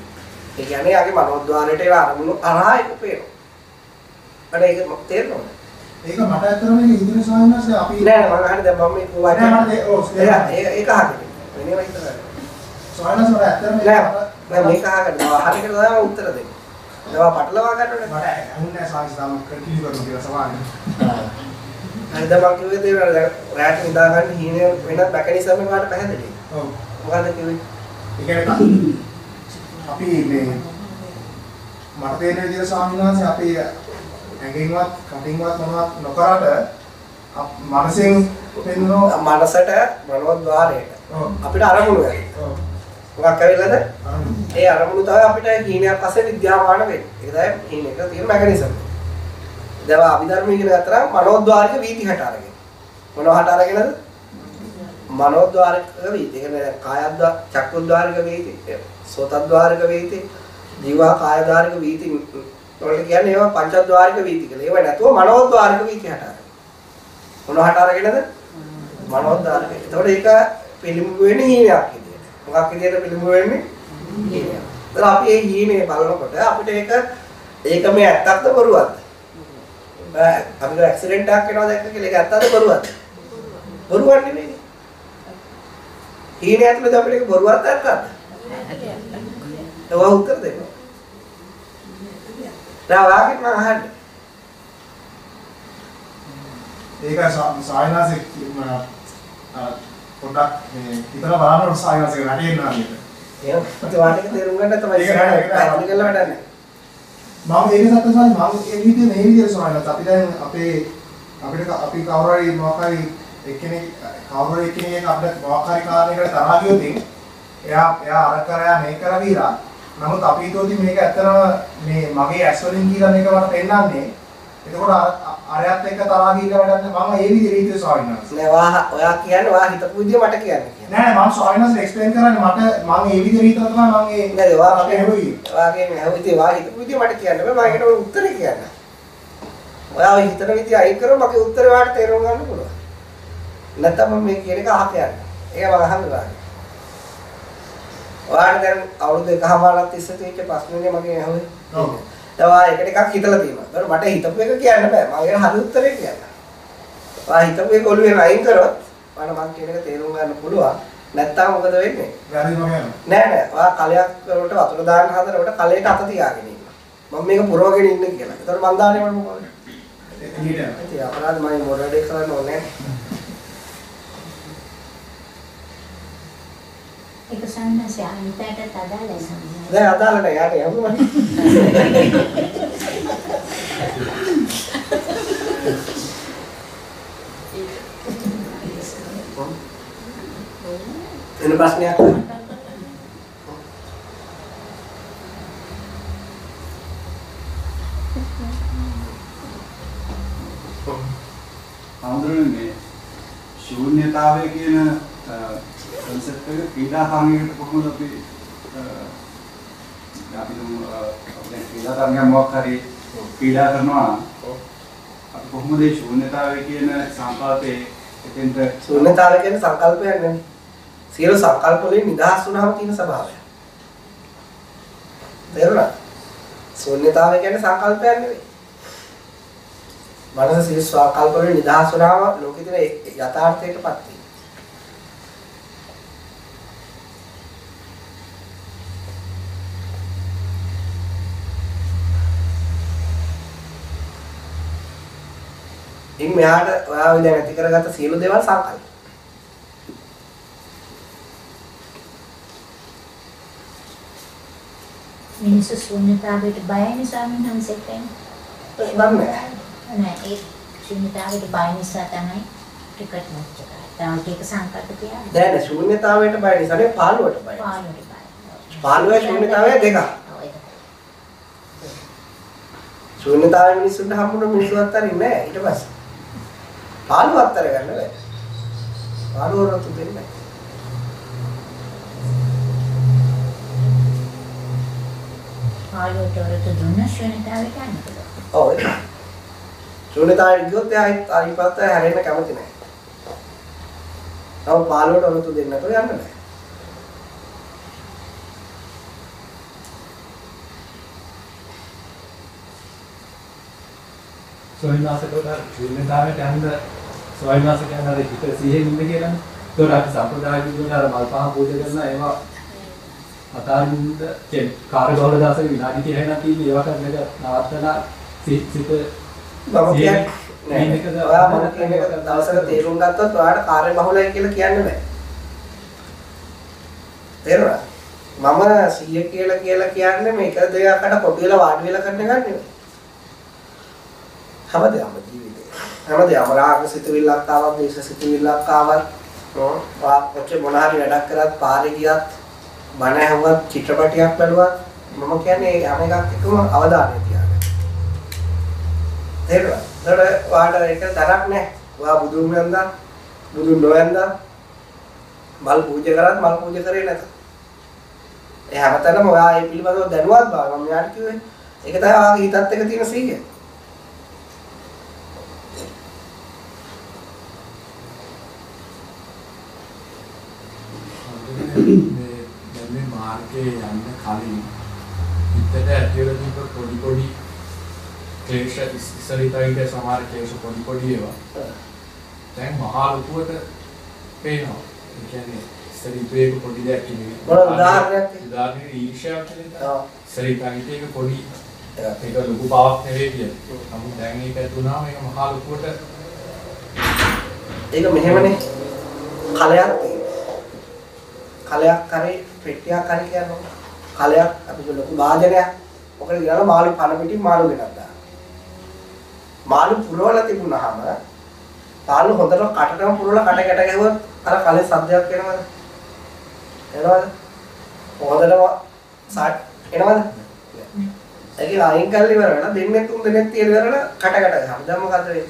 ඒ කියන්නේ යාගේ මනෝද්වාරයට ඒ අරමුණු අරහා එක පේනවා. අර ඒක තේරෙනවද? ඒක මට ඇත්තටම මේක ඉදිරි ස්වාමීන් වහන්සේ අපි නෑ නෑ මම අහන්නේ දැන් මම මේක නෑ මට ඒ- ඔව් ඒක ඒක අහන්නේ. වෙනේම හිතනවා. ස්වාමීන් වහන්සේ මට ඇත්තටම නෑ නෑ මේක අහගන්න. මම අහන්නේ කියලා තමයි උත්තර දෙන්නේ. ඒවා පටලවා ගන්නවනේ. මට අහුන්නේ නැහැ ස්වාමීන් වහන්සේ තාම කන්ටිනියු කරමු කියලා සමාන. හරි දැන් මම කිව්වේ තේරෙනවද දැන් ඔයාට නිදා ගන්න හීනේ වෙනත් මෙකනිසම් එකකට පැහැදිලි. ඔව්. මොකද්ද කිව්වේ? ඒ කියන්නේ අපි මේ මට තේරෙන විදිහට ස්වාමීන් වහන්සේ අපි ඇඟින්වත් කටින්වත් මොනවත් නොකරට මනසෙන් පෙන්නන මනසට මනෝද්වාරයට. අපිට අරමුණු වෙනවා. මොකක් ඇවිල්ලාද? ඒ අරමුණු තමයි අපිට හීනයක් පස්සේ විද්‍යාමාන වෙන්නේ. ඒක තමයි හීනයක තියෙන මෙකනිසම්. දැන් අභිධර්ම ඉගෙන ගත්තා නම් මනෝද්වාරික වීති හට අරගෙන. මොනව හට අරගෙනද? මනෝද්වාරික වීති. ඒ කියන්නේ කායද්වා චක්කුද්වාරික වීති, සෝතද්වාරික වීති, ජීවා කායද්වාරික වීති වලට කියන්නේ ඒවා පංචද්වාරික වීති කියලා. ඒවා නැතුව මනෝද්වාරික වීති හට අරගෙන. මොනව හට අරගෙනද? මනෝද්වාරික. එතකොට ඒක පිළිඹු වෙන්නේ හීනයක් විදියට. මොකක් විදියට පිළිඹු වෙන්නේ? හීනයක්. ඒතර අපි මේ හීනේ බලනකොට අපිට ඒක ඒක මේ ඇත්තක්ද බොරුවක්ද? බෑ අපිට ඇක්සිඩන්ට් එකක් වෙනවා දැක්ක කියලා ඒක ඇත්තද බොරුවක්ද? බොරුවක් නෙමෙයි. හීනේ ඇතුළේ අපිට ඒක බොරුවක්ද ඇත්තක්ද? ඒවා උත්තර දෙන්න. දැන් වාගේ මම අහන්නේ. ඒක සායනාසේ පොඩ්ඩක් මේ හිතලා බලනකොට සායනාසේ වැටෙනවා නේද? එහෙනම් වාටික තේරුම් ගන්න තමයි ඒක නෑ, ඒක නෑ. පැහැදිලි කරලා වැඩක් නැහැ. මම ඒක සත්‍ය සායි මම ඒ විදිහේ මේ විදිහට සායනත් අපි දැන් අපේ අපිට අපි කවුරු හරි මොකක් හරි එක්කෙනෙක් කවුරු හරි එක්කෙනෙක් අපිට මොකක් හරි කාරණයකට තරහා ගියොත් එයා එයා අර කරා මේක කරා කියලා නමුත් අපි හිතුවොත් මේක ඇත්තම මේ මගේ ඇස් වලින් කියලා මේක මට පෙන්වන්නේ එතකොට අර- අරයත් එක්ක තරහා ගිහිල්ලා වැඩක් නැහැ මම ඒ විදිහට හිතුවේ සායනස් නෑ වා ඔයා කියන්නේ වා හිතපු විදිය මට කියන්නේ කියලා. නෑ මම සායනස් එක්ස්ප්ලেইন කරන්නේ මට මම ඒ විදිහට හිතලා තමයි මම ඒ නේද වා අපේ හෙව්වේ වාගේ නෑ ඉතින් වා හිතපු විදිය මට කියන්න බෑ මම ඒකට උත්තරේ කියන්න. ඔයා ඔය හිතන විදිය අයින් කරොත් මගේ උත්තරේ වාට තේරුම් ගන්න පුළුවන්. නැත්නම් මම මේ කියන එක අහක යන්නේ. ඒක මම අහන්නේ වාගේ. ඔයාට දැන් අවුරුදු එකමාරක් තිස්සේ තියෙච්ච ප්‍රශ්නේ මගේ ඇහුවේ. ඔව්. දැන් වා එක ටිකක් හිතලා තියෙනවා. ඒතර මට හිතපු එක කියන්න බෑ. මම ඒකට හරි උත්තරේ කියන්න. වා හිතපු එක ඔළුවෙන් අයින් කරොත් මට මං කියන එක තේරුම් ගන්න පුළුවන්. නැත්තම් මොකද වෙන්නේ? වැරදි මම යනවා නෑ නෑ. ඔයා කලයක් වලට වතුර දාන්න හදනකොට කලයට අත තියාගෙන ඉන්න. මම මේක පුරවගෙන ඉන්නේ කියලා. ඒතර මං දාන්නේ මොකද? එළියට යනවා ඉතින් අපරාධ මම මොඩරේට් කරන්න ඕනේ නෑ. ඒක සම්මසේ අනිතට අදාළයි සම්මසේ. දැන් අදාළ නෑ. යාට යමුම. එන ප්‍රශ්නයක් හඳුනන්නේ ශූන්‍යතාවය කියන කන්සෙප්ට් එක ක්‍රීඩා සංගීතයට කොහොමද අපි අ, අපි දුමු අපේ ක්‍රීඩා තරගයක් මොකක් හරි ක්‍රීඩා කරනවා නම් අපි කොහොමද මේ ශූන්‍යතාවය කියන සංකල්පේ එතෙන්ට ශූන්‍යතාවය කියන්නේ සංකල්පයක් නෙමෙයි. සියලු සංකල්ප වලින් නිදහස් වුණාම තියෙන ස්වභාවය. තේරුණා? ශූන්‍යතාවය කියන්නේ සංකල්පයක් නෙමෙයි. මනස සියලු සංකල්ප වලින් නිදහස් වුණාම ලෝකෙ තියෙන යථාර්ථයටපත් වෙනවා. ඉන් මෙහාට ඔයාව දැන් ඇති කරගත්ත සියලු දේවල් සංකල්ප. මිනිස්සු ශූන්‍යතාවයට බයයි ස්වාමීන් වහන්සේ කියන්නේ. දන්නේ නෑ ඒ ශූන්‍යතාවයට බය නිසා තමයි ටිකට් නැච්ච කරා. තමයි ඒක සංකල්ප කියන්නේ. දැන් ශූන්‍යතාවයට බය නිසා නේ පාළුවට බය. පාළුවට බය. පාළුවේ ශූන්‍යතාවය ඒක. ශූන්‍යතාවය මිනිස්සුන්ට හම්බුන මිනිස්සු අත්තරින් නෑ ඊට පස්සේ. පාළුව අත්තර ගන්න බෑ. පාළුව රතු දෙන්නේ නෑ. පාළුවට වරට දුන්න ශූන්‍යතාවයට යන්න පුළුවන්. ඔව් ඒක. ශූන්‍යතාවයට ගියොත් එයා අනිපත්ත හැරෙන්න කැමති නෑ. තව පාළුවට රතු දෙන්න නැතුව යන්න බෑ. ස්වාමීන් වහන්සේට ශූන්‍යතාවයට යන්න ස්වාමීන් වහන්සේ කියන්නේ අර හිත සිහියෙන් ඉන්න කියලානේ. ඒතකොට අපි සම්ප්‍රදායික විදිහට අර මල් පහ පූජා කරන ඒවා අතාරින්න කියන්නේ කාර්යබහුල දවසක විනාඩි 30 නම් තියෙන්නේ. ඒවා කරන එක නවත්තලා සිත කියන්නේ නෑ. ඔයා මම කියන දවසක තේරුම් ගත්තොත් ඔයාට කාර්ය බහුලයි කියලා කියන්න බෑ. තේරුණා? මම 100 කියලා කියලා කියන්නේ මේක දෙයකට කොටු වෙලා වාඩි වෙලා කරන එකක් නෙමෙයි හැමදේම ජීවිතේ. හැමදේම රාග සිතුවිල්ලක් ආවත් දේශ සිතුවිල්ලක් ආවත් ඔච්චර මොන හරි වැඩක් කරත් පාරේ ගියත් බණ ඇහුවත් චිත්‍රපටයක් බැලුවත් මම කියන්නේ හැම එකක් එකම අවධානය තියාගන්න. තේරුණා? ඒතර ඔයාට ඒක තරක් නැහැ. ඔයා බුදුන් වන්දා බුදුන් නොවන්දා මල් පූජා කරත් මල් පූජා කරේ නැත. ඒ හැමතැනම ඔයා ඒ පිළිබඳව දැනුවත් බව මම යාට කිව්වේ. ඒක තමයි ඔයාගේ හිතත් එක තියෙන සීය මේ දැන් මේ මාර්ගයේ යන්න කලින් හිතට ඇතිවෙලා තිබ්බ පොඩි පොඩි ක්ලේශ ඉස්සරිතයිද සමහර ක්ලේශ පොඩි පොඩි ඒවා දැන් මහා ලොකුවට පේනවා ඒ කියන්නේ ඉස්සරිතේ පොඩි දෙයක් නෙවෙයි මොන උදාහරණයක්? උදාහරණයක් ඊර්ෂ්‍යාවක් කියලා ඔව්. ඉස්සරිතයිද ඒක පොඩි ඒක ලොකු බවක් නෙවෙයි කියන්නේ නමුත් දැන් ඒක ඇතුණාම ඒක මහා ලොකුවට ඒක මෙහෙමනේ කලයක්. කලයක් කරේ පෙට්ටියක් කරේ කියන්නේ කලයක් අපි කිය ලොකු වාදනයක්. ඔකට කියනවා මාළු පන පිටින් මාළු ගෙනත්. මාළු පුරවලා තිබුණාම මාළු හොඳට කටටම පුරවලා කට ගැට ගැහුවොත් අර කලේ සද්දයක් එනවද? එනවද? හොඳටම සාට් එනවද? ඒක අයින් කරලා ඉවර වෙලා දෙන්නේ තුන් දෙනෙක් තියලා ඉවර වෙලා කට ගැට ගහනවා. දැන් මොකද වෙන්නේ?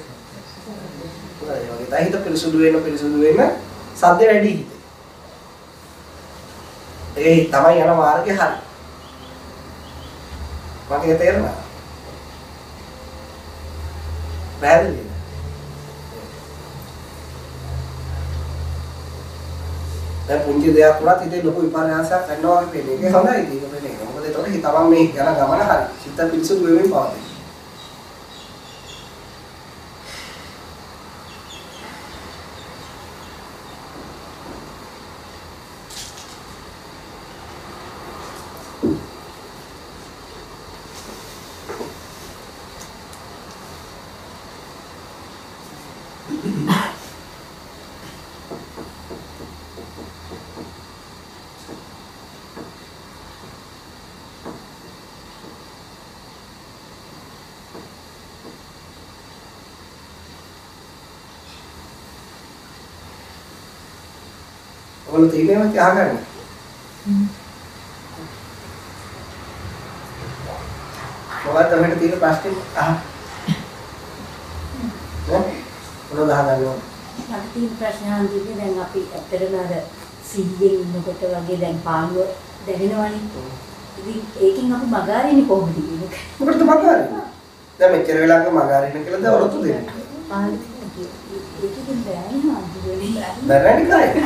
ඒ වගේ තමයි හිත පිරිසුදු වෙන පිරිසුදු වෙන සද්ද වැඩි හිතේ. ඒ තමයි යන මාර්ගේ හරි. මගේ තේරුණා. පැහැදිලිද? දැන් පුංචි දෙයක් වුණත් ඉතින් ලොකු විපර්යාසයක් කරනවා වගේ වෙන්නේ. ඒක හොඳයි ඒක වෙන්නේ. මොකද ඒතකොට හිතවන් මේ යන ගමන හරි. හිත පිරිසුදු වෙමින් පවතී. ඔයාලා තේරෙනවද අහගන්න? මොකක්ද අපිට තියෙන ප්‍රශ්නේ? අහ. මොනවද අහගන්න? මට තියෙන ප්‍රශ්න අහන්නේ දැන් අපි ඇත්තටම අර සිහියෙන් ඉන්නකොට වගේ දැන් පාළුව දැනෙනවනේ. ඉතින් ඒකෙන් අපි මගාරින්නේ කොහොමද කියන එක. මොකටද මගාරින්නේ? දැන් මෙච්චර වෙලාවක මගාරින්න කියලා දැන් ඔරොත්තු දෙන්නේ. පාළුව ඒකකින් බෑනේ අන්තිමට. දැනන්නේ කයි?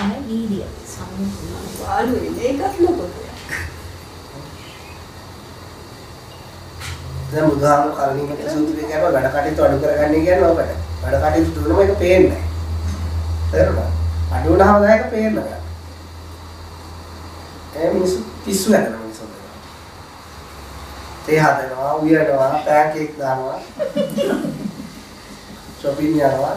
අනේ වීර්ය සම්මත පාළුව එන්නේ එකක් ලොකෝ. දැන් බුදුහාම කලින්ම සූත්‍රය කියනවා වැඩ කටයුතු අඩු කරගන්නේ කියන්නේ ඔකට. වැඩ කටයුතු දුන්නම ඒක පේන්නේ නැහැ. තේරුණා? අඩු වුණාම දැන් ඒක පේන්නේ නැහැ. ඒ මිනිස්සු පිස්සු හැදෙන මිනිස්සු. තේ හදනවා, උයනවා, පෑකේක් දානවා. Shopping යනවා.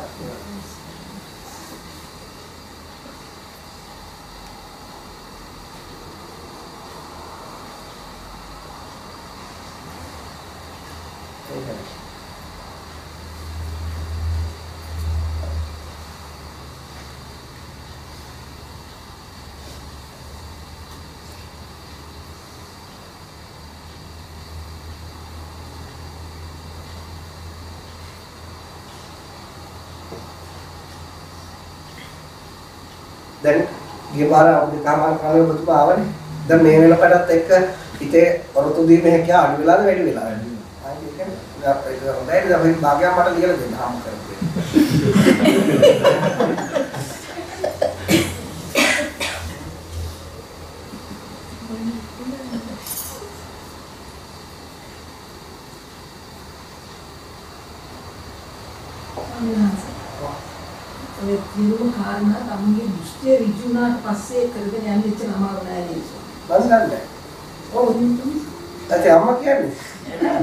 ඒකයි. දැන් ගිය පාර අවුරුදු කමාර කාලේ ඔබතුමා ආවනේ. දැන් මේ වෙනකොටත් එක්ක හිතේ ඔරොත්තු දීමේ හැකියාව අඩු වෙලාද වැඩි වෙලාද? ආ ඒක ඒක හොඳයි නේද? අපි භාගයක් මට ලියලා දෙන්න ආම කරන්නේ. ඔය දිනුම කාරණා තමන්ගේ දෘෂ්ටිය ඍජුනාට පස්සේ කරගෙන යන්න ඉච්ච අමාරු නෑ නේද? බස් ගන්න. ඔව්. ඇයි අම්මා කියන්නේ?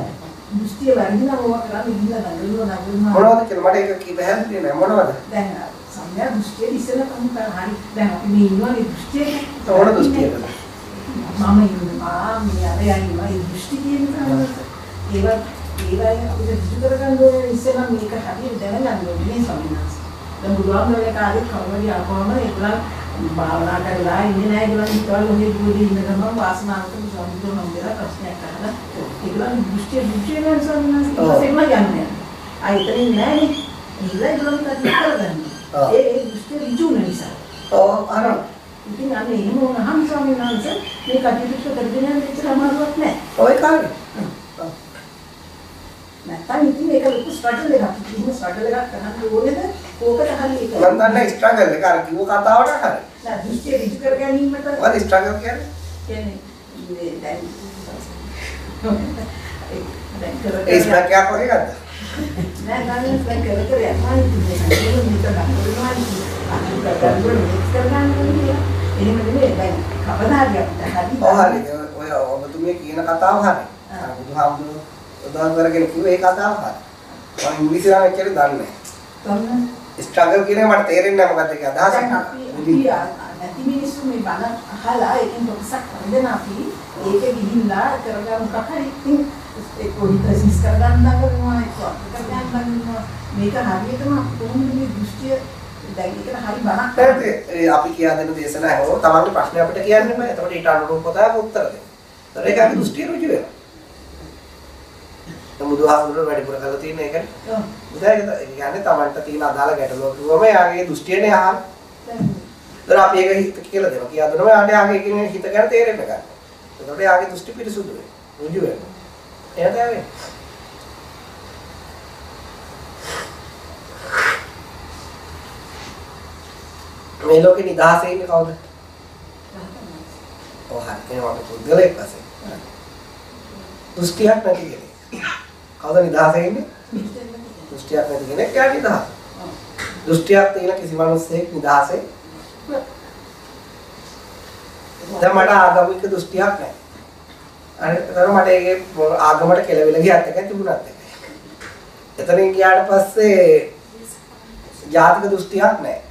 දෘෂ්ටිය වැරදිනම් ඕවා කරන්න ඉන්න නගලුවා නගලුවා මොනවද කියලා මට ඒක කී පැහැදිලි නෑ මොනවද? දැන් සම්‍යක් දෘෂ්ටිය ඉස්සෙල්ලා කමු කරා හරි දැන් අපි මේ ඉන්නවනේ දෘෂ්ටියක ඕන දෘෂ්ටියකද? මම ඉන්නවා මේ අර යන්නේ මේ දෘෂ්ටි කියන කාරණාව ඒවා ඒවා අපිට දෘෂ්ටි කරගන්න ඕනේ ඉස්සෙල්ලා මේක හරියට දැනගන්න ඕනේ මේ ස්වාමීන් වහන්සේ දැන් බුදුහාමුදුරේ කාලේ කවමදී ආවම ඒගොල්ලන් භාවනා කරලා ඉන්නේ නැහැ ඒගොල්ලන් හිතවල ඔහේ දුවදී ඉන්න ගමන් වාසනාවට බුදුහාමුදුරුවෝ නම් දෙලා ප්‍රශ්නයක් අහලා ඒගොල්ලන් දෘෂ්ටි දෘෂ්ටි වෙන ස්වාමීන් වහන්සේ ඊපස්සේ ඒගොල්ලන් යන්නේ ආයතනින් නැහැ නේ ඒගොල්ලන් කරගන්න ඒ ඒ දෘෂ්ටි ඍජු වෙන නිසා ඔව් අර ඉතින් අන්න එහෙම වුණාම ස්වාමීන් වහන්සේ මේ කටයුතු කරගෙන යන්න එච්චර අමාරුවක් නැහැ. ඔය කාර්ය. නැත්තම් ඉතින් ඒක ලොකු ස්ට්‍රගල් එකක්. ඉතින් ස්ට්‍රගල් එකක් කරන්න ඕනේද? ඕකට හරි ඒක. මම දන්නේ ස්ට්‍රගල් එක අර කිව්ව කතාවට හරි. නෑ දෘෂ්ටි ඍජු කර ගැනීමට මොකද ස්ට්‍රගල් කියන්නේ? කියන්නේ මේ දැන් දැන් කර ඒ ස්මැක් එකක් වගේ ගත්තා. නෑ නෑ දැන් කර කර යනවා ඉතින් මේක නිතරම කරනවා ඉතින් අනිත් කරගන්න මික්ස් කරගන්න ඕනේ. එහෙම නෙමෙයි දැන් කවදා හරි අපිට හරි ඔව් හරි. ඔය ඔබතුමිය කියන කතාව හරි. අර බුදුහාමුදුරුවෝ උදාහරණ කරගෙන කිව්ව ඒ කතාව හරි. මම ඉංග්‍රීසි නම් එච්චර දන්නේ තොන්න නැහැ. ස්ට්‍රගල් කියන එක මට තේරෙන්නේ නැහැ මොකක්ද ඒක අදහස. නැති මිනිස්සු මේ බණ අහලා ඒකෙන් කොටසක් හරිදෙන අපි ඒක ගිහිල්ලා කරගන්න මොකක් හරි ඒක හිතසිස් කරගන්න දඟලනවා ඒක කරගන්න දඟලනවා මේක හරියටම කොහොමද මේ දෘෂ්ටිය දැන් ඒකට හරි ඒ අපි කියා දෙන දේශනා හෝ තමන්ගේ ප්‍රශ්නේ අපිට කියන්න බෑ. එතකොට ඊට අනුරූපව තමයි උත්තර දෙන්නේ. ඒතර ඒක අපි දෘෂ්ටි රුචි වෙනවා. දැන් බුදුහාමුදුරුවෝ වැඩිපුර කරලා තියෙන එකනේ. බුදුහාම කියන්නේ තමන්ට තියෙන අදාළ ගැටලුව කිව්වම යාගේ දෘෂ්ටියනේ අහන්න. ඒතර අපි ඒක හිත කියලා දෙනවා. කියා දුන්නම යාට යාගේ කියන හිත ගැන තේරෙන්න ගන්නවා. එතකොට යාගේ දෘෂ්ටි පිරිසුදු වෙනවා. රුජු වෙනවා. එහෙම තමයි. මේ ලෝකේ නිදහසේ ඉන්නේ කවුද? ඔව් හරි. අපි පුද්ගලයෙක් වශයෙන්. දෘෂ්ටියක් නැති කෙනෙක්. කවුද නිදහසේ ඉන්නේ? දෘෂ්ටියක් නැති කෙනෙක් යා නිදහස. දෘෂ්ටියක් තියෙන කිසි මිනිස්සෙක් නිදහසේ දැන් මට ආගමික දෘෂ්ටියක් නැහැ. අනිත් තර මට ඒකේ ආගමට කෙලවිල ගියත් එකයි තිබුණත් එකයි. එතනින් ගියාට පස්සේ ජාතික දෘෂ්ටියක් නැහැ.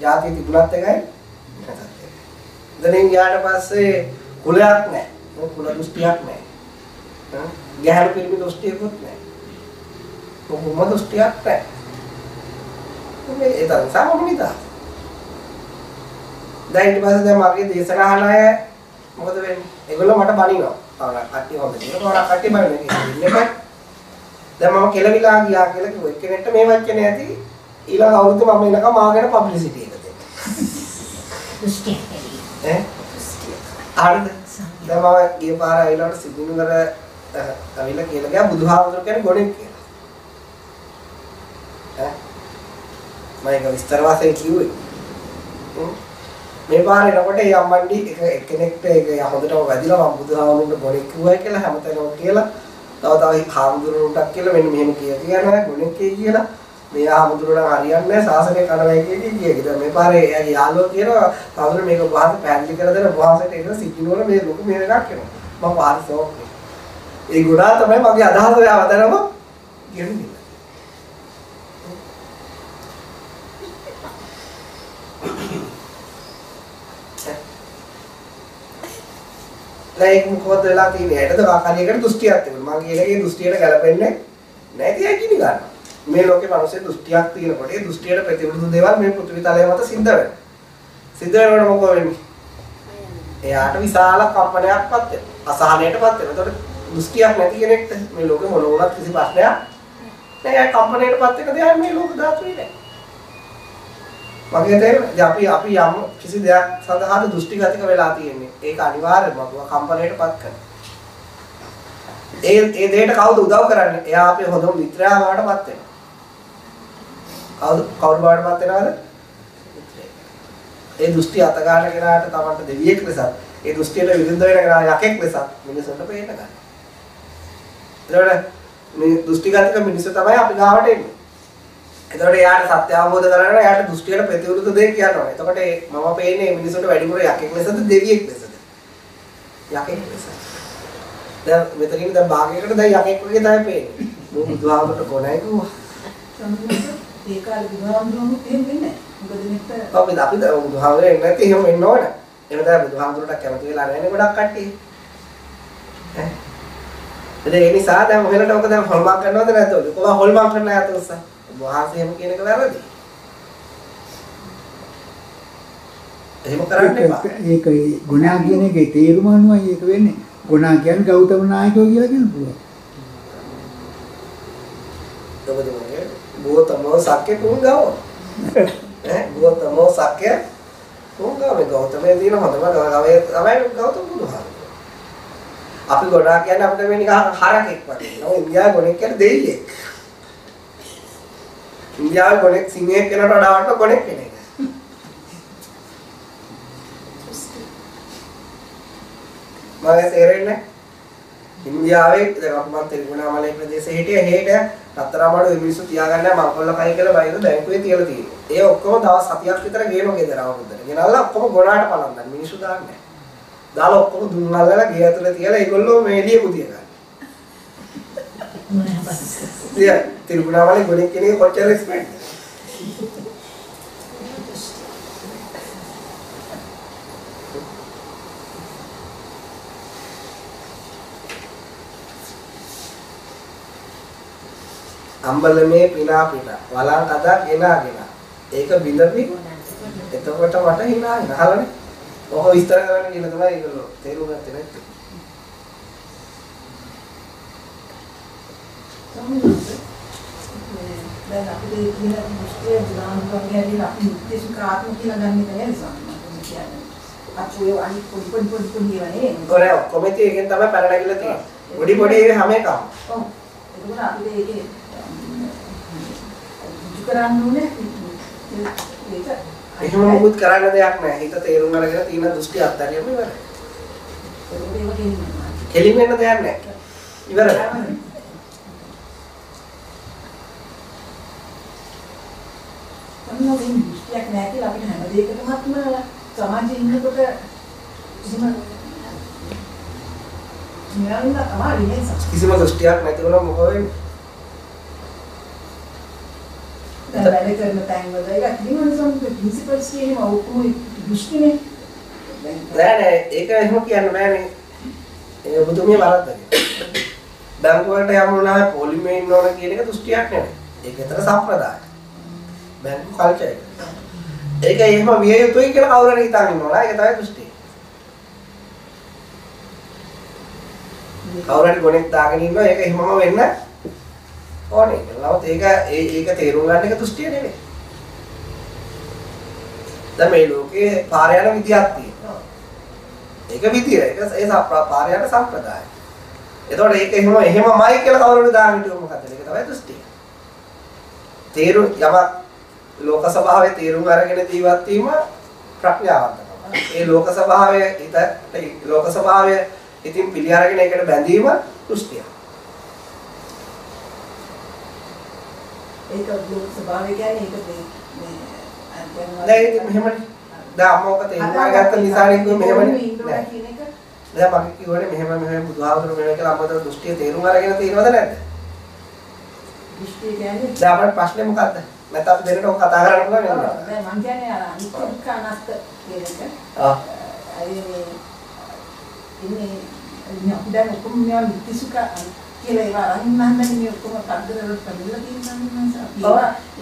ජාතිය තිබුණත් එකයි නැතත් එකයි. එතනින් ගියාට පස්සේ කුලයක් නැහැ. කුල දෘෂ්ටියක් නැහැ. ගැහැණු පිරිමි දෘෂ්ටියකුත් නැහැ. කොහොම දෘෂ්ටියක් නැහැ. මේ ඒ තරම් සාමාන්‍යද? දැන් ඊට පස්සේ දැන් මගේ දේශනා අහන අය මොකද වෙන්නේ? ඒගොල්ලෝ මට බනිනවා. තවන කට්ටිය හොඳ කියලා තවන කට්ටිය බනිනවා. දැන් මම කෙලවිලා ගියා කියලා කිව්ව එක්කෙනෙක්ට මේ වචනේ ඇති ඊළඟ අවුරුද්ද මම එනකම් මාගෙන පබ්ලිසිටි එක දෙන්න. දෘෂ්ටියක් ඈ? හරිද? දැන් මම ගිය පාර ඇවිල්ලාට සිදුනුවර ඇවිල්ලා කියලා ගියා බුදුහාමුදුරු කියන්නේ ගොඩෙක් කියලා. ඈ? මම ඒක විස්තර වශයෙන් කිව්වේ. මේ පාර එනකොට ඒ අම්මන්ඩි එක එක්කෙනෙක්ට ඒක හොඳටම වැදිලා මම බුදුහාමුදුරන්ට ගොඩෙක් කිව්වයි කියලා හැමතැනම කියලා තව තව හාමුදුරුවන්ටත් කියලා මෙන්න මෙහෙම කිය කියනවා ගොඩෙක් කියලා මේ හාමුදුරුවෝ නම් හරියන්නේ නැහැ සාසනය කඩවයි කියදී කියේ. දැන් මේ පාරේ එයාගේ යාළුවා කියනවා හාමුදුරුවෝ මේක වහස පැහැදිලි කර දෙන්න වහසට එන සිද්ධිනවල මේ ලොකු මේ එකක් එනවා. මම පාර ෂෝක් ඒ ගුණා තමයි මගේ අදහස ඔය අවතරම කියන්නේ. ඒක මොකද වෙලා තියෙන්නේ? ඇටද වාකාරියකට දෘෂ්ටියක් තිබුණා. මම කියන එකේ දෘෂ්ටියට ගැලපෙන්නේ නැති අය කිනි ගන්නවා. මේ ලෝකේ මිනිස්සේ දෘෂ්ටියක් තියෙනකොට ඒ දෘෂ්ටියට ප්‍රතිවිරුද්ධ දේවල් මේ පෘථිවි තලය මත සිද්ධ වෙනවා. සිද්ධ වෙනකොට මොකද වෙන්නේ? එයාට විශාල කම්පනයක්පත් වෙනවා. අසහනයටපත් වෙනවා. එතකොට දෘෂ්ටියක් නැති කෙනෙක්ට මේ ලෝකේ මොන වුණත් කිසි ප්‍රශ්නයක් නෑ. ඒ කම්පනයටපත් වෙන දෙයක් මේ ලෝක ධාතුවේ නෑ. මගේ තේරෙන්නේ අපි අපි යම් කිසි දෙයක් සඳහා දෘෂ්ටිගතික වෙලා තියෙන්නේ. ඒක අනිවාර්යයෙන්ම අපව කම්පණයටපත් කරනවා. ඒ ඒ දෙයට කවුද උදව් කරන්නේ? එයා අපේ හොඳම මිත්‍රයා වඩපත් වෙනවා. කවුද කවුරු වඩපත් වෙනවද? ඒ දෘෂ්ටි අත ගන්න කෙනාට තමන්ට දෙවියෙක් ලෙසත් ඒ දෘෂ්ටියට විරුද්ධ වෙන කෙනා යකෙක් ලෙසත් මිනිසුන්ට පේන්න ගන්න. ඒතකොට මේ දෘෂ්ටිගතික මිනිස්සු තමයි අපි ගාවට එන්නේ. එතකොට එයාට සත්‍ය අවබෝධ කරගන්න එයාට දෘෂ්ටියට ප්‍රතිවිරුද්ධ දේ කියනවා. එතකොට මම පේන්නේ මිනිසුන්ට වැඩිපුර යකෙක් ලෙසද දෙවියෙක් ලෙසද? යකෙක් ලෙස. දැන් මෙතනින් දැන් භාගයකට දැන් යකෙක් වගේ තමයි පේන්නේ. මම බුදුහාමරට කොනයි කිව්වා. සම්පූර්ණ ඒ කාලේ බුදුහාමුදුරුවෝ එහෙම වෙන්නේ නැහැ. මොකද මෙතන අපි අපි දැන් බුදුහාමරේ එන්නේ නැති එහෙම වෙන්න ඕන. එහෙම තමයි බුදුහාමරට කැමති වෙලා නැහැ ගොඩක් කට්ටිය. ඈ. ඒ නිසා දැන් ඔහෙලට ඔක දැන් හොල්මන් කරනවද නැද්ද? කොහොම හොල්මන් කරන්න යාත උස්සා. වහන්සේ එහෙම කියන එක වැරදි. එහෙම කරන්න එපා. ඒක ඒ ගුණා කියන එකේ තේරුම අනුවයි ඒක වෙන්නේ. ගුණා කියන්නේ ගෞතම නායකයෝ කියලා කියන්න පුළුවන්. ඔබතුමාගේ ගෝතමෝ සක්්‍ය කුංගව ඈ ගෝතමෝ සක්්‍ය කුංගව ගෞතමයේ තියෙන හොඳම ගවයේ තමයි ගෞතම බුදුහාම අපි ගොඩාක් කියන්නේ අපිට මේ නිකන් හරකෙක් වගේ නෝ ඉන්දියාවේ ගොනෙක් කියන්නේ දෙයියෙක් ඉන්දියාවේ ගොනෙක් සිංහෙක් කෙනට වඩා වටන ගොනෙක් කෙනෙක් මම තේරෙන්නේ ඉන්දියාවේ දැන් අපි මම තිරුවනාමලයි ප්‍රදේශයේ හිටියේ හේට රත්තරන්මඩු මිනිස්සු තියාගන්න මංකොල්ල කයි කියලා බයිද බැංකුවේ තියලා තියෙනවා. ඒ ඔක්කොම දවස් 7ක් විතර ගේනවා ගෙදර අවුරුද්දට. ගෙනල්ලා ඔක්කොම ගොඩාට පලන් දාන්න මිනිස්සු දාන්නේ. දාලා ඔක්කොම දුන් අල්ලලා ගේ ඇතුලේ තියලා ඒගොල්ලෝ මේ එළිය පුදිය ගන්න. ඉතින් තිරුවනාමලයි ගොඩක් කෙනෙක් කොච්චර එක්ස්පෙක්ට් අම්බලමේ පිනා පිනා. වලං කදා ගෙනාගෙන ඒක බින්දපි එතකොට මට hina නහලනේ ඔහොම විස්තර කරන්න කියලා තමයි ඒගොල්ලෝ තේරුම් ගත්තේ නැත්තේ දැන් අපිට කියන දෘෂ්ටිය බුදුහාමුදුරුවෝ කියන්නේ අපි නිත්‍ය සුඛාත්ම කියලා ගන්න එක නේද. අපි ඔය අනිත් පොඩි පොඩි පොඩි පොඩි ඒවා නේ. කොරේ ඔක්කොම ඉතින් ඒකෙන් තමයි පැන නැගිලා තියෙන්නේ පොඩි පොඩි ඒවා හැම එකම ඔව්. එතකොට අපිට ඒකේ කරන්න ඕනේ ඒක එහෙම මොකුත් කරන්න දෙයක් නැහැ හිත තේරුම් අරගෙන තියෙන දෘෂ්ටි අත්හැරියම ඉවරයි. කෙලින් වෙන්න දෙයක් නැහැ ඉවරයි. තමයි දෘෂ්ටියක් නැහැ කියලා අපිට හැම දෙයකටම සමාජයේ ඉන්නකොට කිසිම නිරන්තර තමයි? කිසිම දෘෂ්ටියක් නැති වුණා මොකද වෙන්නේ දැන් වැඩ කරන තැන්වල ඒක කිසිම සම්පූර්ණ ප්‍රින්සිපල්ස් කියනම ඔක්කොම දෘෂ්ටිනේ. නෑ නෑ ඒක එහෙම කියන්න බෑනේ ඒ ඔබතුමිය වරද්දගෙන බැංකුවට යමු නම් පොලිමේ ඉන්න ඕන කියන එක දෘෂ්ටියක් නෙවෙයි ඒක ඇතර සම්ප්‍රදාය බැංකු කල්චර් එක ඒක එහෙම විය යුතුයි කියලා කවුරු හරි හිතන් ඉන්නවා ඒක තමයි දෘෂ්ටිය කවුරු හරි ගොනෙක් දාගෙන ඉන්නවා ඒක එහෙමම වෙන්න ඕනේ. නමුත් ඒක ඒ ඒක තේරුම් ගන්න එක දෘෂ්ටිය නෙවෙයි. දැන් මේ ලෝකේ පාර යන විදියක් තියෙනවා. ඒක විදිය ඒක ඒ සප්‍රා පාර යන සම්ප්‍රදාය. එතකොට ඒක එහෙම එහෙමමයි කියලා කවුරු හරි දාගෙන හිටියොත් මොකද? ඒක තමයි දෘෂ්ටිය. තේරු යමක් ලෝක ස්වභාවයේ තේරුම් අරගෙන ජීවත් වීම ප්‍රඥාවන්තකම. ඒ ලෝක ස්වභාවය හිත ලෝක ස්වභාවය ඉතින් පිළි අරගෙන ඒකට බැඳීම දෘෂ්ටිය. ඒක ලෝක ස්වභාවය කියන්නේ ඒක මේ දැන් ඉතින් මෙහෙමනේ. දැන් අම්ම ඔක තේරුම් අරගත්ත නිසා නේ කිව්වේ මෙහෙමනේ. නෑ. දැන් මම කිව්වනේ මෙහෙම මෙහෙම බුදුහාමුදුරු මෙහෙම කියලා අම්මට දෘෂ්ටිය තේරුම් අරගෙන තියෙනවද නැද්ද? දෘෂ්ටි කියන්නේ දැන් අපේ ප්‍රශ්නේ මොකද්ද? නැත්නම් අපි දෙන්නට ඔක කතා කරන්න පුළුවන් නේද? දැන් මම කියන්නේ අනිත්‍ය දුක්ඛ අනාත්ම කියන එක. ආ. මේ ඉන්නේ ඉන්නේ අපි දැන් ඔක්කොම මේවා නිත්‍ය සුඛ කියලා ඒවා අරන් නැන්දනේ මේ ඔක්කොම කද්දර වල පදිලා තියෙනවා? අපි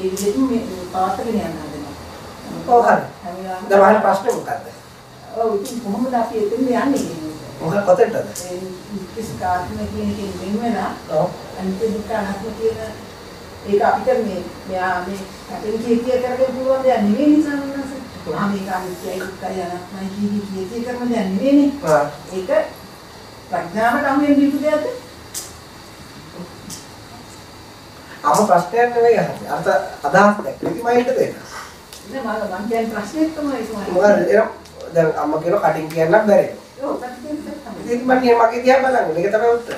ඒ විදිහට මේ පවත්වාගෙන යන්න හදනවා. ඔව් හරි. මම ප්‍රශ්නේ මොකද්ද? ඔව් ඉතින් කොහොමද අපි එතෙන් යන්නේ? නිත්‍ය සුඛ ආත්ම කියන එකෙන් වෙන වෙලා ඔව්. අනිත්‍ය දුක්ඛ අනාත්ම කියන ඒක අපිට මේ මෙයා මේ කටින් කිය කිය කරගෙන පුළුවන් දෙයක් නෙවෙයි නිසා නේද? ආ මේක අනිත්‍යයි දුක්ඛයි අනාත්මයි කිය කිය කිය කරන දෙයක් නෙවෙයිනේ. ඒක ප්‍රඥාවට අමුයෙන් දීපු දෙයක්ද? අම ප්‍රශ්නයක් නෙවෙයි අහන්නේ. අර්ථ අදහස් දැක්කීමයි හිට දෙන්න. නෑ මම මම කියන්නේ ප්‍රශ්නේ තමයි ඒක. මොකද දැන් අම්ම කියන කටින් කියන්නත් බැරි. ඔව් ප්‍රශ්නේ තමයි. ඉතින් මම මේ මගේ දිහා බලන්නේ. මේක තමයි උත්තර.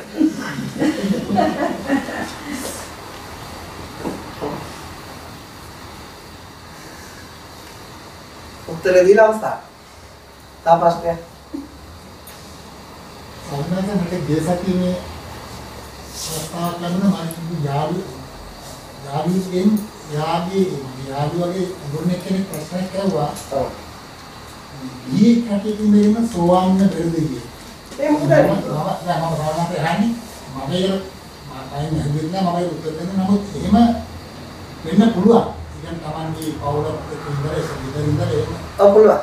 උත්තර දීලා අවස්ථාව. තා ප්‍රශ්නයක්. සම්මාස මට ගිය සතියේ මේ අවස්ථාවක් ලැබුණා මම යාළු යාළුවෙන් යාගේ යාළුවගේ ගුරුනේ කෙනෙක් ප්‍රශ්නයක් කරුවා. ඔව්. ඊයේ කටේදී මෙන්න සෝවාන් වෙන්න බැරිද කියලා. ඒ මොකද? මම සාමාන්‍යයෙන් අහන්නේ මම ඒක මම හිතන්නේ මම ඒක උත්තර දෙන්න නමුත් එහෙම වෙන්න පුළුවන්. ඉතින් Tamanගේ පවුලක් ඉඳලා ඒක ඉඳලා එහෙම ඔව් පුළුවන්.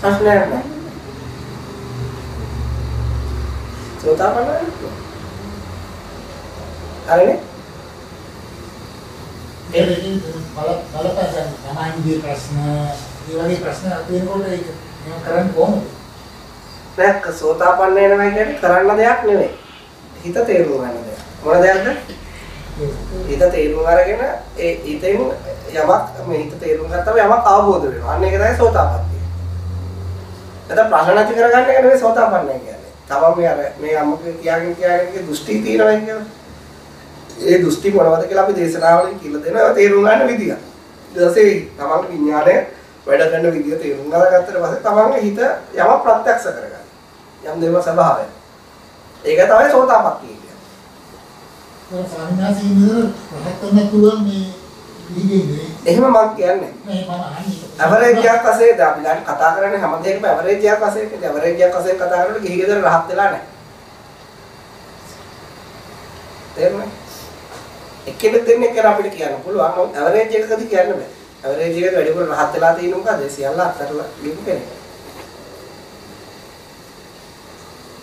ප්‍රශ්නයක් නැහැ. සෝතාපන්න හරිනේ? ඒකෙන් බල බලපෑම් තමයිගේ ප්‍රශ්න ඒ වගේ ප්‍රශ්න අත් වෙනකොට ඒක එහෙම කරන්න කොහොමද? නෑ සෝතාපන්න වෙනවා කියන්නේ කරන්න දෙයක් නෙවෙයි. හිත තේරුම් ගන්න දෙයක්. මොන දෙයක්ද? හිත තේරුම් අරගෙන ඒ හිතෙන් යමක් මේ හිත තේරුම් ගත්තම යමක් අවබෝධ වෙනවා. අන්න ඒක තමයි සෝතාපට්ටිය. එතන ප්‍රශ්න නැති කරගන්න එක නෙවෙයි සෝතාපන්නයි කියන්නේ. තමන් මේ අර මේ අම්මගේ කියාගෙන කියාගෙන දෘෂ්ටි තියෙනවා කියන්නේ. ඒ දෘෂ්ටි මොනවද කියලා අපි දේශනාවලින් කියලා දෙනවා. තේරුම් ගන්න විදිය. ඊට පස්සේ තමන්ගේ විඥාණය වැඩ කරන විදිය තේරුම් අරගත්තට පස්සේ තමන්ගේ හිත යමක් ප්‍රත්‍යක්ෂ කරගන්න. යම් දේව ස්වභාවය. ඒක තමයි සෝතාපට්ටිය කියන්නේ. එහෙම මම කියන්නේ. මේ මම අහන්නේ. ඇවරේජ් එකක් වශයෙන් අපි ගන්න කතා කරන්නේ හැම දෙයකම ඇවරේජ් එකක් වශයෙන් කියන්නේ ඇවරේජ් එකක් වශයෙන් කතා කරනකොට ගිහි ගෙදර රහත් වෙලා නැහැ. තේරුණා? එක්කෙනෙක් දෙන්නෙක් කියලා අපිට කියන්න පුළුවන්. නමුත් ඇවරේජ් එකකදී කියන්න බෑ. ඇවරේජ් එකට වැඩිපුර රහත් වෙලා තියෙන මොකද? සියල්ල අත්හැරලා ගිහු කෙනෙක්.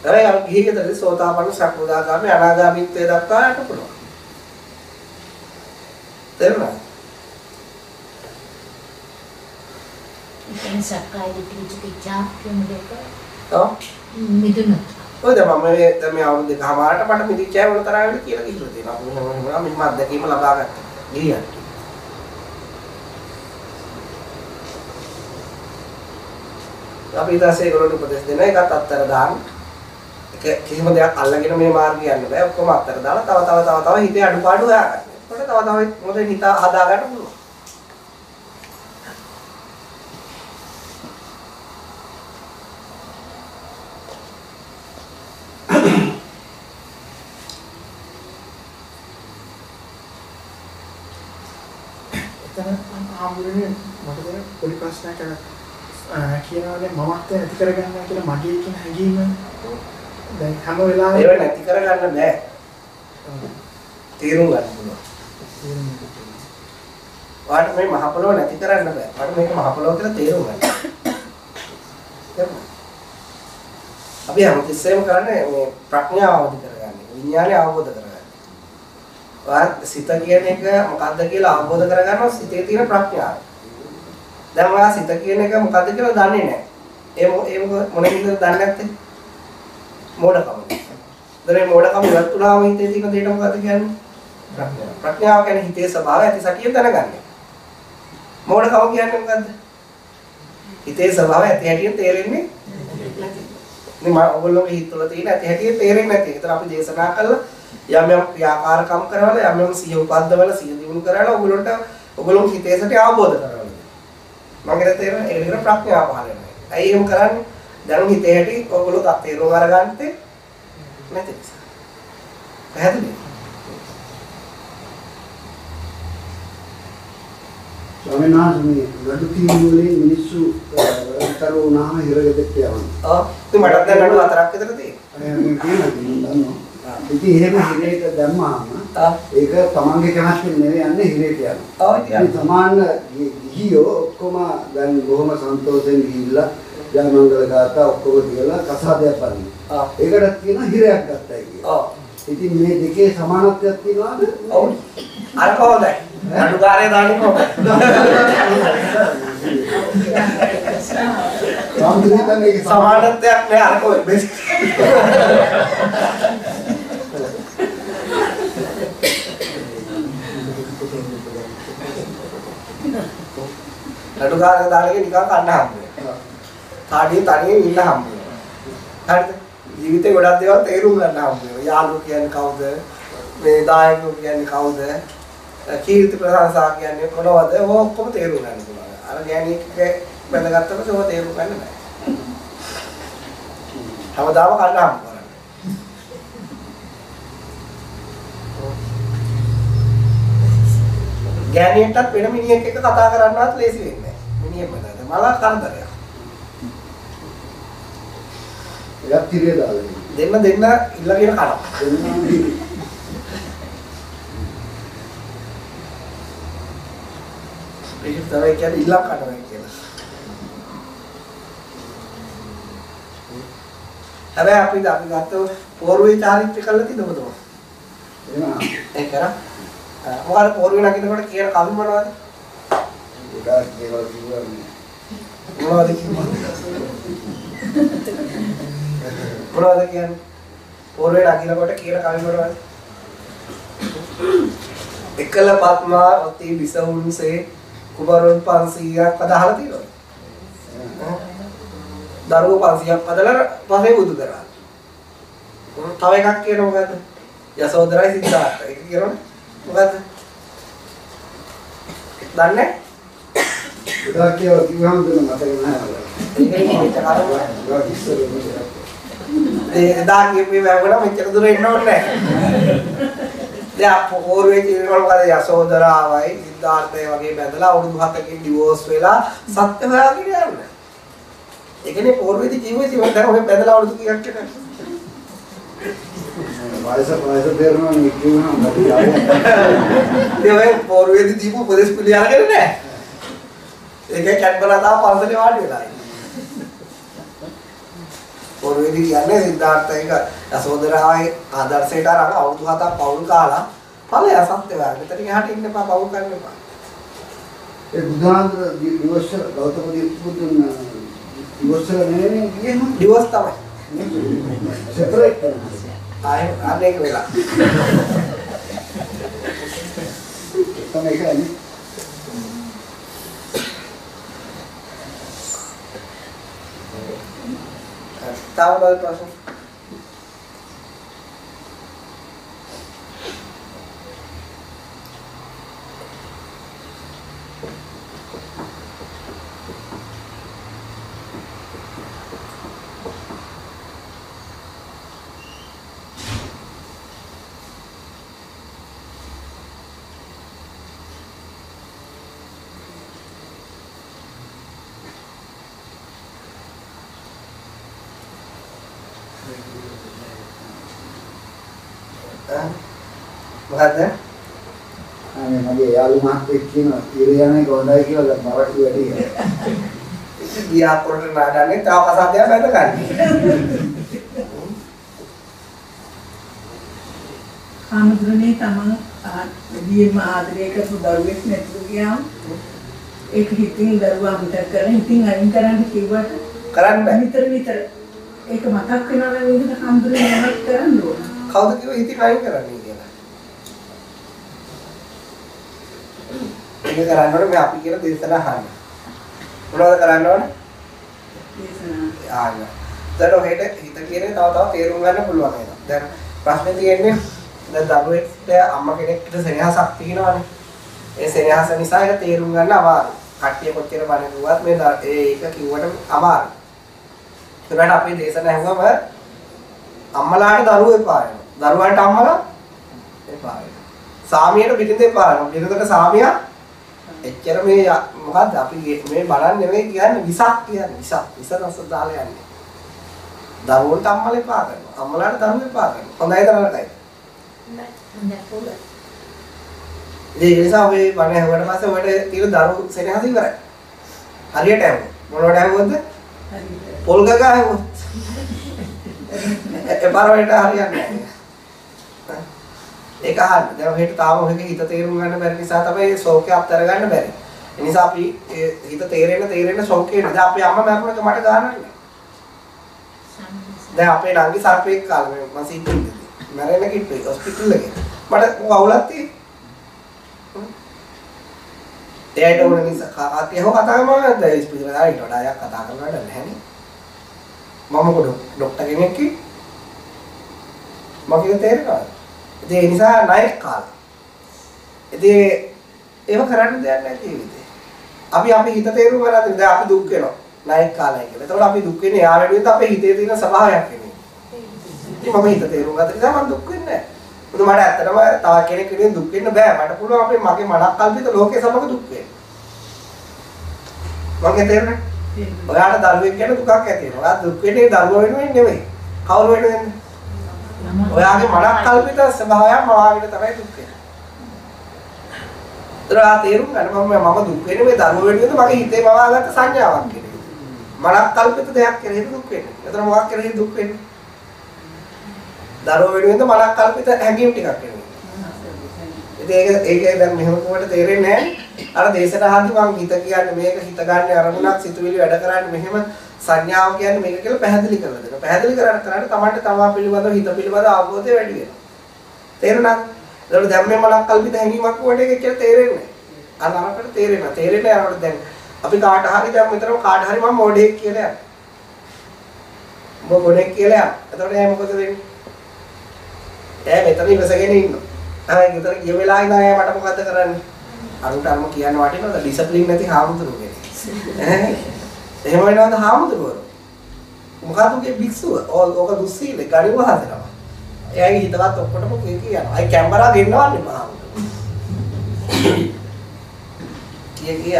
ඒ අර ගිහි ගෙදරදී සෝතාපන්න සක්‍රදාගාමී අනාගාමීත්වයට දක්වා යන්න පුළුවන්. තේරුණා? ඉතින් සක්කාය දිට්ඨි විචිකිච්ඡා කියන දෙක ඔව්. මිදුණොත් ඔය දැන් මම මේ දැන් මේ අවුරුදු දෙකමාරට මට මිදිච්චය මොන තරම්ද කියලා කිව්ලා තියෙනවා. අපි මොනවා මොනවා මෙන්න අත්දැකීම ලබා ගත්තා. ගිහින්. අපි ඊට පස්සේ ඒගොල්ලන්ට උපදෙස් දෙනවා ඒකත් අත්තර දාන්න. ඒක කිසිම දෙයක් අල්ලගෙන මේ මාර්ගය යන්න බෑ. ඔක්කොම අත්තර දාලා තව තව තව තව හිතේ අඩුපාඩු හොයාගන්න. එතකොට තව තව මොකද හිත හදාගන්න පුළුවන්. එතන ආමුරනේ මට දැන් පොඩි ප්‍රශ්නයක් අහන්න කියනවානේ මමත් නැති කරගන්නවා කියලා මගේ කියන හැඟීම දැන් හැම වෙලාවෙම ඒව නැති කරගන්න බෑ. තේරුම් ගන්න පුළුවන්. වාට මේ මහ පොළොව නැති කරන්න බෑ. වාට මේක මහ පොළොව කියලා තේරුම් ගන්න. තේරුණා? අපි හැමතිස්සෙම කරන්නේ මේ ප්‍රඥාව අවදි කරගන්න. විඥානය අවබෝධ කරගන්න. වාත් සිත කියන එක මොකද්ද කියලා අවබෝධ කරගන්නවා සිතේ තියෙන ප්‍රඥාව. දැන් ඔයා සිත කියන එක මොකද්ද කියලා දන්නේ නැහැ. ඒ මො- ඒ මොක- මොනින්ද දන්නේ නැත්තේ? මෝඩකම. දැන් මේ මෝඩකම ඉවත් වුණාම හිතේ තියෙන දෙයට මොකද්ද කියන්නේ? ප්‍රඥාව. ප්‍රඥාව කියන්නේ හිතේ ස්වභාවය ඇති සතිය දැනගන්නේ. මෝඩකම කියන්නේ මොකද්ද? හිතේ ස්වභාවය ඇති හැටියට තේරෙන්නේ නැති. ඉතින් මම ඔයගොල්ලෝගේ හිත තුළ තියෙන ඇති හැටියට තේරෙන්නේ නැති. ඒතර අපි දේශනා කළා යම් යම් ක්‍රියාකාරකම් කරවල යම් යම් සිය උපද්දවල සිය දිනු කරලා ඔයගොල්ලන්ට ඔයගොල්ලෝ හිතේ සටි අවබෝධ කරගන්න. මම කියන තේරෙන ඒක විතර ප්‍රඥාව පහළ වෙනවා. ඇයි එහෙම කරන්නේ? දැන් හිතේ හැටි ඔයගොල්ලෝ තත්ත්වේරුම් අරගත්තේ නැති නිසා. පැහැදිලිද? ස්වාමීන් වහන්සේ මේ නඩු තීන්දුව වලින් මිනිස්සු වැඩතර වුණාම හිරගෙදෙට යවනවා. ඔව්. ඉතින් මටත් දැන් නඩු හතරක් විතර තියෙනවා. ඉතින් එහෙම හිරේට දැම්මාම ඒක තමන්ගේ කැමැත්තෙන් නෙවෙයි යන්නේ හිරේට යනවා. ඔව් ඉතින් සමාන ගිහියෝ ඔක්කොම දැන් බොහොම සන්තෝෂෙන් ගිහිල්ලා ජයමංගල ගාථා ඔක්කොම කියලා කසාදයක් පදිනවා. ඒකට කියන හිරයක් ගත්තයි කියලා. ඉතින් මේ දෙකේ සමානත්වයක් තියනවාද? ඔව්. අර කොහොමද? නඩුකාරය දාන්නේ කොහොමද? සමානත්වයක් නෑ අර කොහොමද? නඩුකාරය දාලගේ නිකන් කන්න හම්බ වෙනවා. තාඩිය තනියෙන් ඉන්න හම්බ වෙනවා. හරිද? ජීවිතේ ගොඩක් දේවල් තේරුම් ගන්න හම්බ වෙනවා. යාළුවෝ කියන්නේ කවුද? මේ දායකයෝ කියන්නේ කවුද? කීර්ති ප්‍රශංසා කියන්නේ මොනවද? ඔය ඔක්කොම තේරුම් ගන්න පුළුවන්. අර ගෑණියෙක් බැලගත්තම ඒක තේරුම් ගන්න බෑ. හැමදාම කන්න හම්බ කරන්නේ. ගෑණියෙක්ටත් වෙන මිනිහෙක් එක්ක කතා කරන්නවත් ලේසි වෙන්නේ මතද මල කරදරයක්. එකක් තිරිය දාලා දෙන්න දෙන්න ඉල්ලගෙන කනවා. ඒක තමයි කියන්නේ ඉල්ලක් කනවා කියලා. හැබැයි අපි අපි ගත්ත පෝරුවේ චාරිත්‍ර කළා තියෙනවද මොකද? එහෙනම් ඒ කරා. මොකද පෝරුවේ නගිනකොට කියන කවි මොනවද? ගොඩාක් දේවල් කිව්වා මේ. මොනවද කියන්නේ? මොනවද කියන්නේ? පෝරුවේ නගිනකොට කියන කවි මොනවද? එකල පත්මා රති විසවුන්සේ කුමරුන් 500ක් අදහලා තියෙනවා. දරුවෝ 500ක් අදලා පස්සේ බුදු කරා. තව එකක් කියන මොකද්ද? යසෝදරයි සිද්ධාර්ථ. ඒක කියනවනේ. මොකද්ද? දන්නේ? ගොඩාක් ඒවා කිව්වම දුන්න මතක මෙතන. ඒ එදා කියපේ වැවුණා මෙච්චර දුර එන්න ඕනේ. දැන් පොරේ කියනකොට මොකද යසෝදරාවයි සිද්ධාර්ථය වගේ බැඳලා අවුරුදු 7කින් ඩිවෝර්ස් වෙලා සත්‍ය හොයාගෙන යන්නේ. ඒ කියන්නේ පොරේදී කිව්වේ ඉතින් දැන් ඔය බැඳලා අවුරුදු කීයක් යනද? වයස වයස දෙරනවා නේ කිව්වම අපි ආවේ. ඒ ඔය පොරේදී දීපු උපදේශ පිළි අරගෙන නැහැ. ඒකේ කැඩ්බලා තාම පන්සලේ වාඩි වෙලා ඉන්නේ. පොරේදී කියන්නේ සිද්ධාර්ථයක යසෝදරාවයි ආදර්ශයට අරන් අවුරුදු 7ක් පවුල් කාලා ඵලය සත්‍ය වාග්. මෙතන එහාට ඉන්න එපා පවුල් කරන්න එපා. ඒ බුදුහාමුදුර දිවස්ස ගෞතම බුදුන් දිවස්ස නෙවෙයි කියන්නේ ඩිවෝර්ස් තමයි. සෙපරේට් කරනවා. ආයෙ අනේක වෙලා. තමයි ඒකනේ. තව බලන්න ප්‍රශ්න. මොකද්ද? අනේ මගේ යාළු මහත්තයෙක් කියනවා ඉරියානේ ගොඩයි කියලා දැන් මරටු වැඩි කියලා. ගියා පොරට නාඩන්නේ තව කසාදයක් බැඳ ගන්න. ආමුදුනේ තමන් වැඩිම ආදරය කරපු දරුවෙක් නැතුව ගියාම ඒක හිතින් දරුවා අමතක කරලා හිතින් අයින් කරන්න කිව්වට කරන්න විතර විතර ඒක මතක් වෙනවා නම් විදිහට හම්දුනේ මොනවද කරන්න ඕන කවුද කිව්ව හිතින් අයින් කරන්නේ කියලා. ඒක කරන්න ඕනේ මේ අපි කියන දේශනා අහන්න. මොනවද කරන්න ඕනේ? දේශනා ආන්න. දැන් ඔහෙට හිත කියන්නේ තව තව තේරුම් ගන්න පුළුවන් ඒක. දැන් ප්‍රශ්නේ තියෙන්නේ දැන් දරුවෙක්ට අම්මා කෙනෙක්ට සෙනෙහසක් තියෙනවානේ. ඒ සෙනෙහස නිසා ඒක තේරුම් ගන්න අමාරුයි. කට්ටිය කොච්චර බණ කිව්වත් මේ ඒක කිව්වට අමාරුයි. ඒකට අපේ දේශන ඇහුවම අම්මලාට දරුවෝ එපා වෙනවා. දරුවන්ට අම්මලා එපා වෙනවා. සාමියට බිරිඳ එපා වෙනවා. බිරිඳට සාමියා එච්චර මේ මොකද්ද අපි මේ බලන්නේ නෙවෙයි කියන්නේ විසක් කියන්නේ විසක්. විස රස දාලා යන්නේ. දරුවන්ට අම්මලා එපා කරනවා. අම්මලාට දරුවෝ එපා කරනවා. හොඳයි තරකයි. හොඳයි පොළ. ඒ නිසා ඔය බණ ඇහුවට පස්සේ ඔයාලට තියෙන දරු සෙනෙහස ඉවරයි. හරියට ඇහුවොත්. මොනවට ඇහුවොත්ද? පොල් ගග ඇහුවොත්. එපාර වලට හරියන්නේ නැහැ. ඒක අහන්න. දැන් ඔහෙට තාම ඔහෙක හිත තේරුම් ගන්න බැරි නිසා තමයි ශෝකය අත්තර ගන්න බැරි. ඒ නිසා අපි ඒ හිත තේරෙන්න තේරෙන්න ශෝකේ නේද? අපේ අම්මා මැරුණක මට ගානක් නැහැ. දැන් අපේ නංගි සර්පෙක් කාලේ මම සිටින්නේ. මැරෙන්න කිට්ටුයි හොස්පිටල් එකේ. මට වවුලක් තියෙන්නේ. එයාට ඕන නිසා කාතිය හො කතා කරනවා නැද්ද ඉස්පිරිතාලේ ආයිට වඩා අයක් කතා කරනවට නැහැනේ මම කො ડોක්ටර් කෙනෙක් කි මගේ තේරෙනවා ඉතින් ඒ නිසා ණයක් කාලා ඉතින් ඒව කරන්න දෙයක් නැහැ ජීවිතේ අපි අපි හිත තේරුම් ගන්න දැන් අපි දුක් වෙනවා ණයක් කාලයි කියලා එතකොට අපි දුක් වෙන්නේ යා වෙනුවෙන් අපේ හිතේ තියෙන ස්වභාවයක් වෙන්නේ ඉතින් මම හිත තේරුම් ගත්ත නිසා මම දුක් වෙන්නේ නැහැ. මොකද මට ඇත්තටම තව කෙනෙක් වෙනුවෙන් දුක් වෙන්න බෑ. මට පුළුවන් අපේ මගේ මනක් කල්පිත ලෝකේ සමග දුක් වෙන්න. මගේ තේරෙන්නේ? ඔයාට දරුවෙක් ගැන දුකක් ඇති වෙනවා. දුක් වෙන්නේ දරුවා වෙනුවෙන් නෙවෙයි. කවුරු වෙනුවෙන්ද? ඔයාගේ මනක් කල්පිත ස්වභාවයන් මවාගෙන තමයි දුක් වෙන්නේ. ඒතර තේරුම් ගන්න මම මම දුක් වෙන්නේ මේ දරුවා වෙනුවෙන්ද මගේ හිතේ මවාගත්ත සංඥාවක් කියන එක. මනක් කල්පිත දෙයක් කෙරෙහි දුක් වෙන්නේ. ඒතර මොකක් කෙරෙහි දුක් වෙන්නේ? දරුවා වෙනුවෙන්ද මනක් කල්පිත හැඟීම් ටිකක් එන්නේ. ඉතින් ඒක ඒක දැන් මෙහෙම කොහොමද තේරෙන්නේ නැහැ. අර දේශනාහාන්ති මම හිත කියන්නේ මේක හිත ගන්න අරමුණක් සිතුවිලි වැඩ කරන්නේ මෙහෙම සංඥාව කියන්නේ මේක කියලා පැහැදිලි කරලා දෙනවා. පැහැදිලි කරලා කරාට Tamanට තමා පිළිබඳව හිත පිළිබඳව අවබෝධය වැඩි වෙනවා. තේරුණාද? ඒකට දැන් මේ මලක් කල්පිත හැඟීමක් කොට එක කියලා තේරෙන්නේ නැහැ. අර අරකට තේරෙනවා. තේරෙන්නේ අරකට දැන් අපි කාට හරි දැන් මෙතන කාට හරි මම මොඩෙක් කියලා යනවා. මො මොඩෙක් කියලා යනවා. එතකොට එයා මොකද වෙන්නේ? එයා මෙතන ඉවසගෙන ඉන්නවා. ආයෙ ගෙදර ගිය වෙලාවේ ඉඳන් එයා මට මොකද්ද කරන්නේ? අරුන්ට අරම කියන්න වටිනවද? ඩිසිප්ලින් නැති හාමුදුරුවෝ කෙනෙක්. ඈ එහෙම වෙනවද හාමුදුරුවෝ? මොකද උගේ භික්ෂුව? ඕක දුස්සීල ගණිව හදනවා. එයාගේ හිතවත් ඔක්කොටම කිය කියනවා. අයි කැමරා ගෙන්නවන්නේ මහාමුදුරුවෝ. කිය කිය.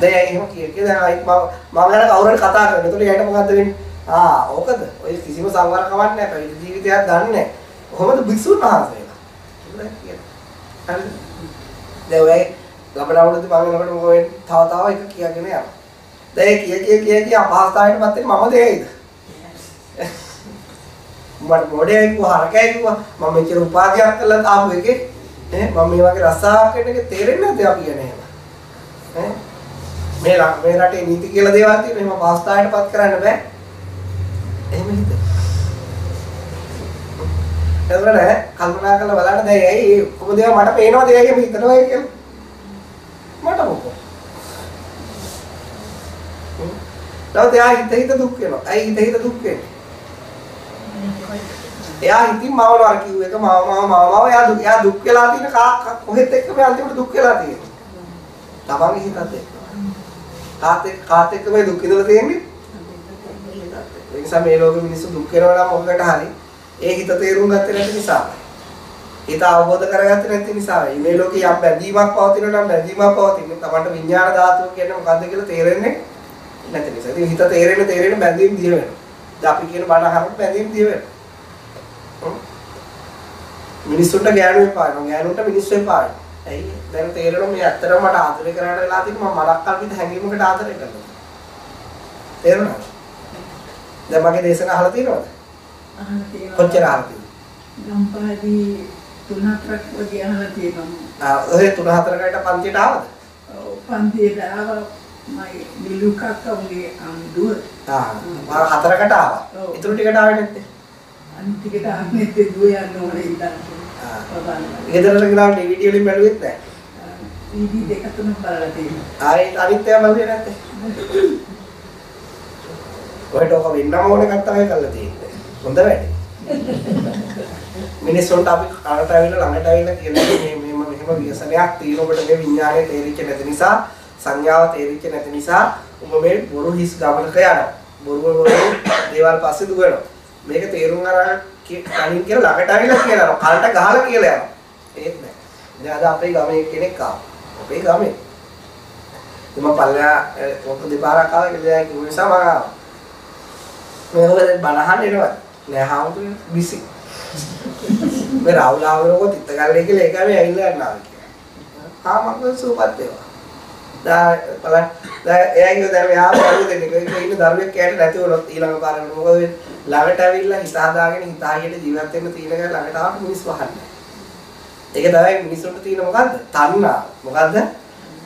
දැන් එහෙම කිය කිය දැන් අයි මම මම ගැන කවුරුහරි කතා කරනවා. එතකොට එයාට මොකද්ද වෙන්නේ? ආ ඕකද? ඔය කිසිම සංවර කමක් නැහැ. පැවිදි ජීවිතයක් දන්නේ නැහැ. කොහොමද භික්ෂුන් වහන්සේලා? හරි. දැන් ඔය ලබනවලදී බලනකොට මොකද තව තව එක කියගෙන යනවා. දැන් කිය කිය කිය කිය අපහසුතාවයටපත් වෙන්නේ මම දෙයිද? මට මොඩේ කිව්වා හරකයි කිව්වා මම මෙච්චර උපාධියක් කළා ආපු එකේ ඈ මම මේ වගේ රස්සාවක් කරන එක තේරෙන්නේ නැද්ද අපි කියන එහෙම ඈ මේ මේ රටේ නීති කියලා දේවල් තියෙනවා එහෙම අපහසුතාවයටපත් කරන්න බෑ එහෙම හිත එතකොට කල්පනා කරලා බලන්න දැන් ඇයි මේ ඔක්කොම දේවල් මට පේනවද ඒකෙම හිතනවා කියලා මට මොකෝ නැවත එයා හිත හිත දුක් වෙනවා. ඇයි හිත හිත දුක් වෙන්නේ? එයා හිතින් මවනවා කිව්ව එක මව මව මව එයා දුක් එයා දුක් වෙලා තියෙන කා කොහෙත් එක්ක මේ අන්තිමට දුක් වෙලා තියෙන්නේ. තමන්ගේ හිතත් එක්ක. කාත් එක්ක කාත් එක්ක මේ දුක් විඳලා තියෙන්නේ. ඒ නිසා මේ ලෝකෙ මිනිස්සු දුක් වෙනවා නම් මොකකට හරි ඒ හිත තේරුම් ගත්තේ නැති නිසා. හිත අවබෝධ කරගත්තේ නැති නිසා. මේ ලෝකේ යම් බැඳීමක් පවතිනවා නම් බැඳීමක් පවතින. තමන්ට විඥාන ධාතුව කියන්නේ මොකද්ද කියලා තේරෙන්නේ නැති නිසා. ඉතින් හිත තේරෙන තේරෙන බැඳීම් දිය වෙනවා. දැන් අපි කියන බණ අහනකොට බැඳීම් දිය වෙනවා. මිනිස්සුන්ට ගෑනු එපා වෙනවා. ගෑනුන්ට මිනිස්සු එපා වෙනවා. ඇයි? දැන් තේරෙනවා මේ ඇත්තටම මට ආදරය කරන්න වෙලා තියෙන මම මලක් කල්පිත හැඟීමකට ආදරය කරනවා. තේරුණාද? දැන් මගේ දේශන අහලා තියෙනවද? අහලා තියෙනවා. කොච්චර අහලා තියෙනවද? ගම්පහදී තුන හතරක් වගේ අහලා තියෙනවා. ආ ඔය තුන හතරකට පන්තියට ආවද? ඔව් පන්තියට ආවා මගේ නිලුකක් උගේ අම්දුව. ආ මම හතරකට ආවා. ඊටු ටිකට ආවේ නැත්තේ. අනිත් ටිකට ආන්නේ දුව යන්න ඕනේ ඉඳන්. ආ. ගෙදරට ගිහලා DVD වලින් බැලුවෙත් නැහැ. DVD දෙක තුනක් බලලා තියෙනවා. ආයේ අනිත් ඒවා බලුවේ නැත්තේ. ඔයට ඔක වෙන්නම ඕන තමයි කරලා තියෙන්නේ. හොඳ වැඩේ. මිනිස්සුන්ට අපි කාට ඇවිල්ලා ළඟට ඇවිල්ලා කියන්නේ මේ මෙහෙම මෙහෙම ව්‍යසනයක් තියෙනකොට මේ විඥානය තේරිච්ච නැති නිසා සංඥාව තේරිච්ච නැති නිසා ඔබ මේ බොරු හිස් ගමනක යනවා. බොරු බොරු දේවල් පස්සේ දුවනවා. මේක තේරුම් අරන් කලින් කියලා ළඟට ඇවිල්ලා කියනවා. කල්ට ගහලා කියලා යනවා. ඒත් නෑ. දැන් අද අපේ ගමේ කෙනෙක් ආවා. අපේ ගමේ. මම පල්ලා ඔක දෙපාරක් ආවා කියලා දැන් කිව්ව නිසා මම ආවා. මේ හොද බනහන් එනවා. නෑ හාමුදුරනේ බිසි. මේ රාහුල ආවරකෝ තිත්තගල්ලේ කියලා ඒක මේ ඇවිල්ලා යනවා කියලා. ආ මම සූපත් ඒවා. දා බලන්න දා එයා කිව්වා දැන් මෙහා බලු දෙන්නේ. ඒක ඉන්න දරුවෙක් කෑට නැති වුණොත් ඊළඟ පාරට මොකද වෙන්නේ? ළඟට ඇවිල්ලා හිත හදාගෙන හිත හයියට ජීවත් වෙන්න තියෙන ගා ළඟට ආවට මිනිස් වහන්නේ. ඒක තමයි මිනිසුන්ට තියෙන මොකද්ද? තණ්හා. මොකද්ද?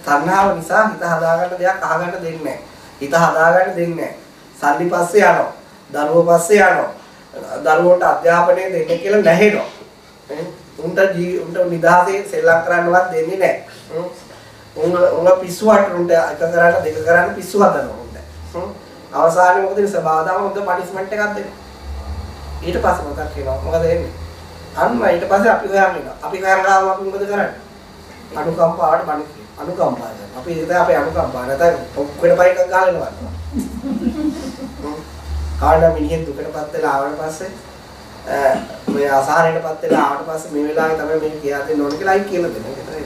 තණ්හාව නිසා හිත හදාගන්න දෙයක් අහගන්න දෙන්නේ නැහැ. හිත හදාගන්න දෙන්නේ නැහැ. සල්ලි පස්සේ යනවා. දරුවෝ පස්සේ යනවා. දරුවන්ට අධ්‍යාපනය දෙන්න කියලා නැහෙනවා. උන්ට ජී උන්ට නිදහසේ සෙල්ලම් කරන්නවත් දෙන්නේ නැහැ. උන් උන් පිස්සුවට උන්ට එක කරන්න දෙක කරන්න පිස්සු හදනවා උන්ට. අවසානයේ මොකද වෙන්නේ? සබාදාම හොඳ පනිෂ්මන්ට් එකක් දෙනවා. ඊට පස්සේ මොකක්ද කියනවා? මොකද වෙන්නේ? අන්න ඊට පස්සේ අපි හොයන්න යනවා. අපි හොයන්න ආවම අපි මොකද කරන්නේ? අනුකම්පාවට බණ කියනවා. අනුකම්පාව කරනවා. අපි ඒක අපේ අනුකම්පාව නැත්නම් ඔක්කොම පයික ගාලනවා. කාඩ මිනිහෙක් දුකටපත් වෙලා ආවට පස්සේ මේ අසහනයටපත් වෙලා ආවට පස්සේ මේ වෙලාවේ තමයි මේක කියා දෙන්න ඕනේ කියලා අයි කියලා දෙන්න. ඒක තමයි.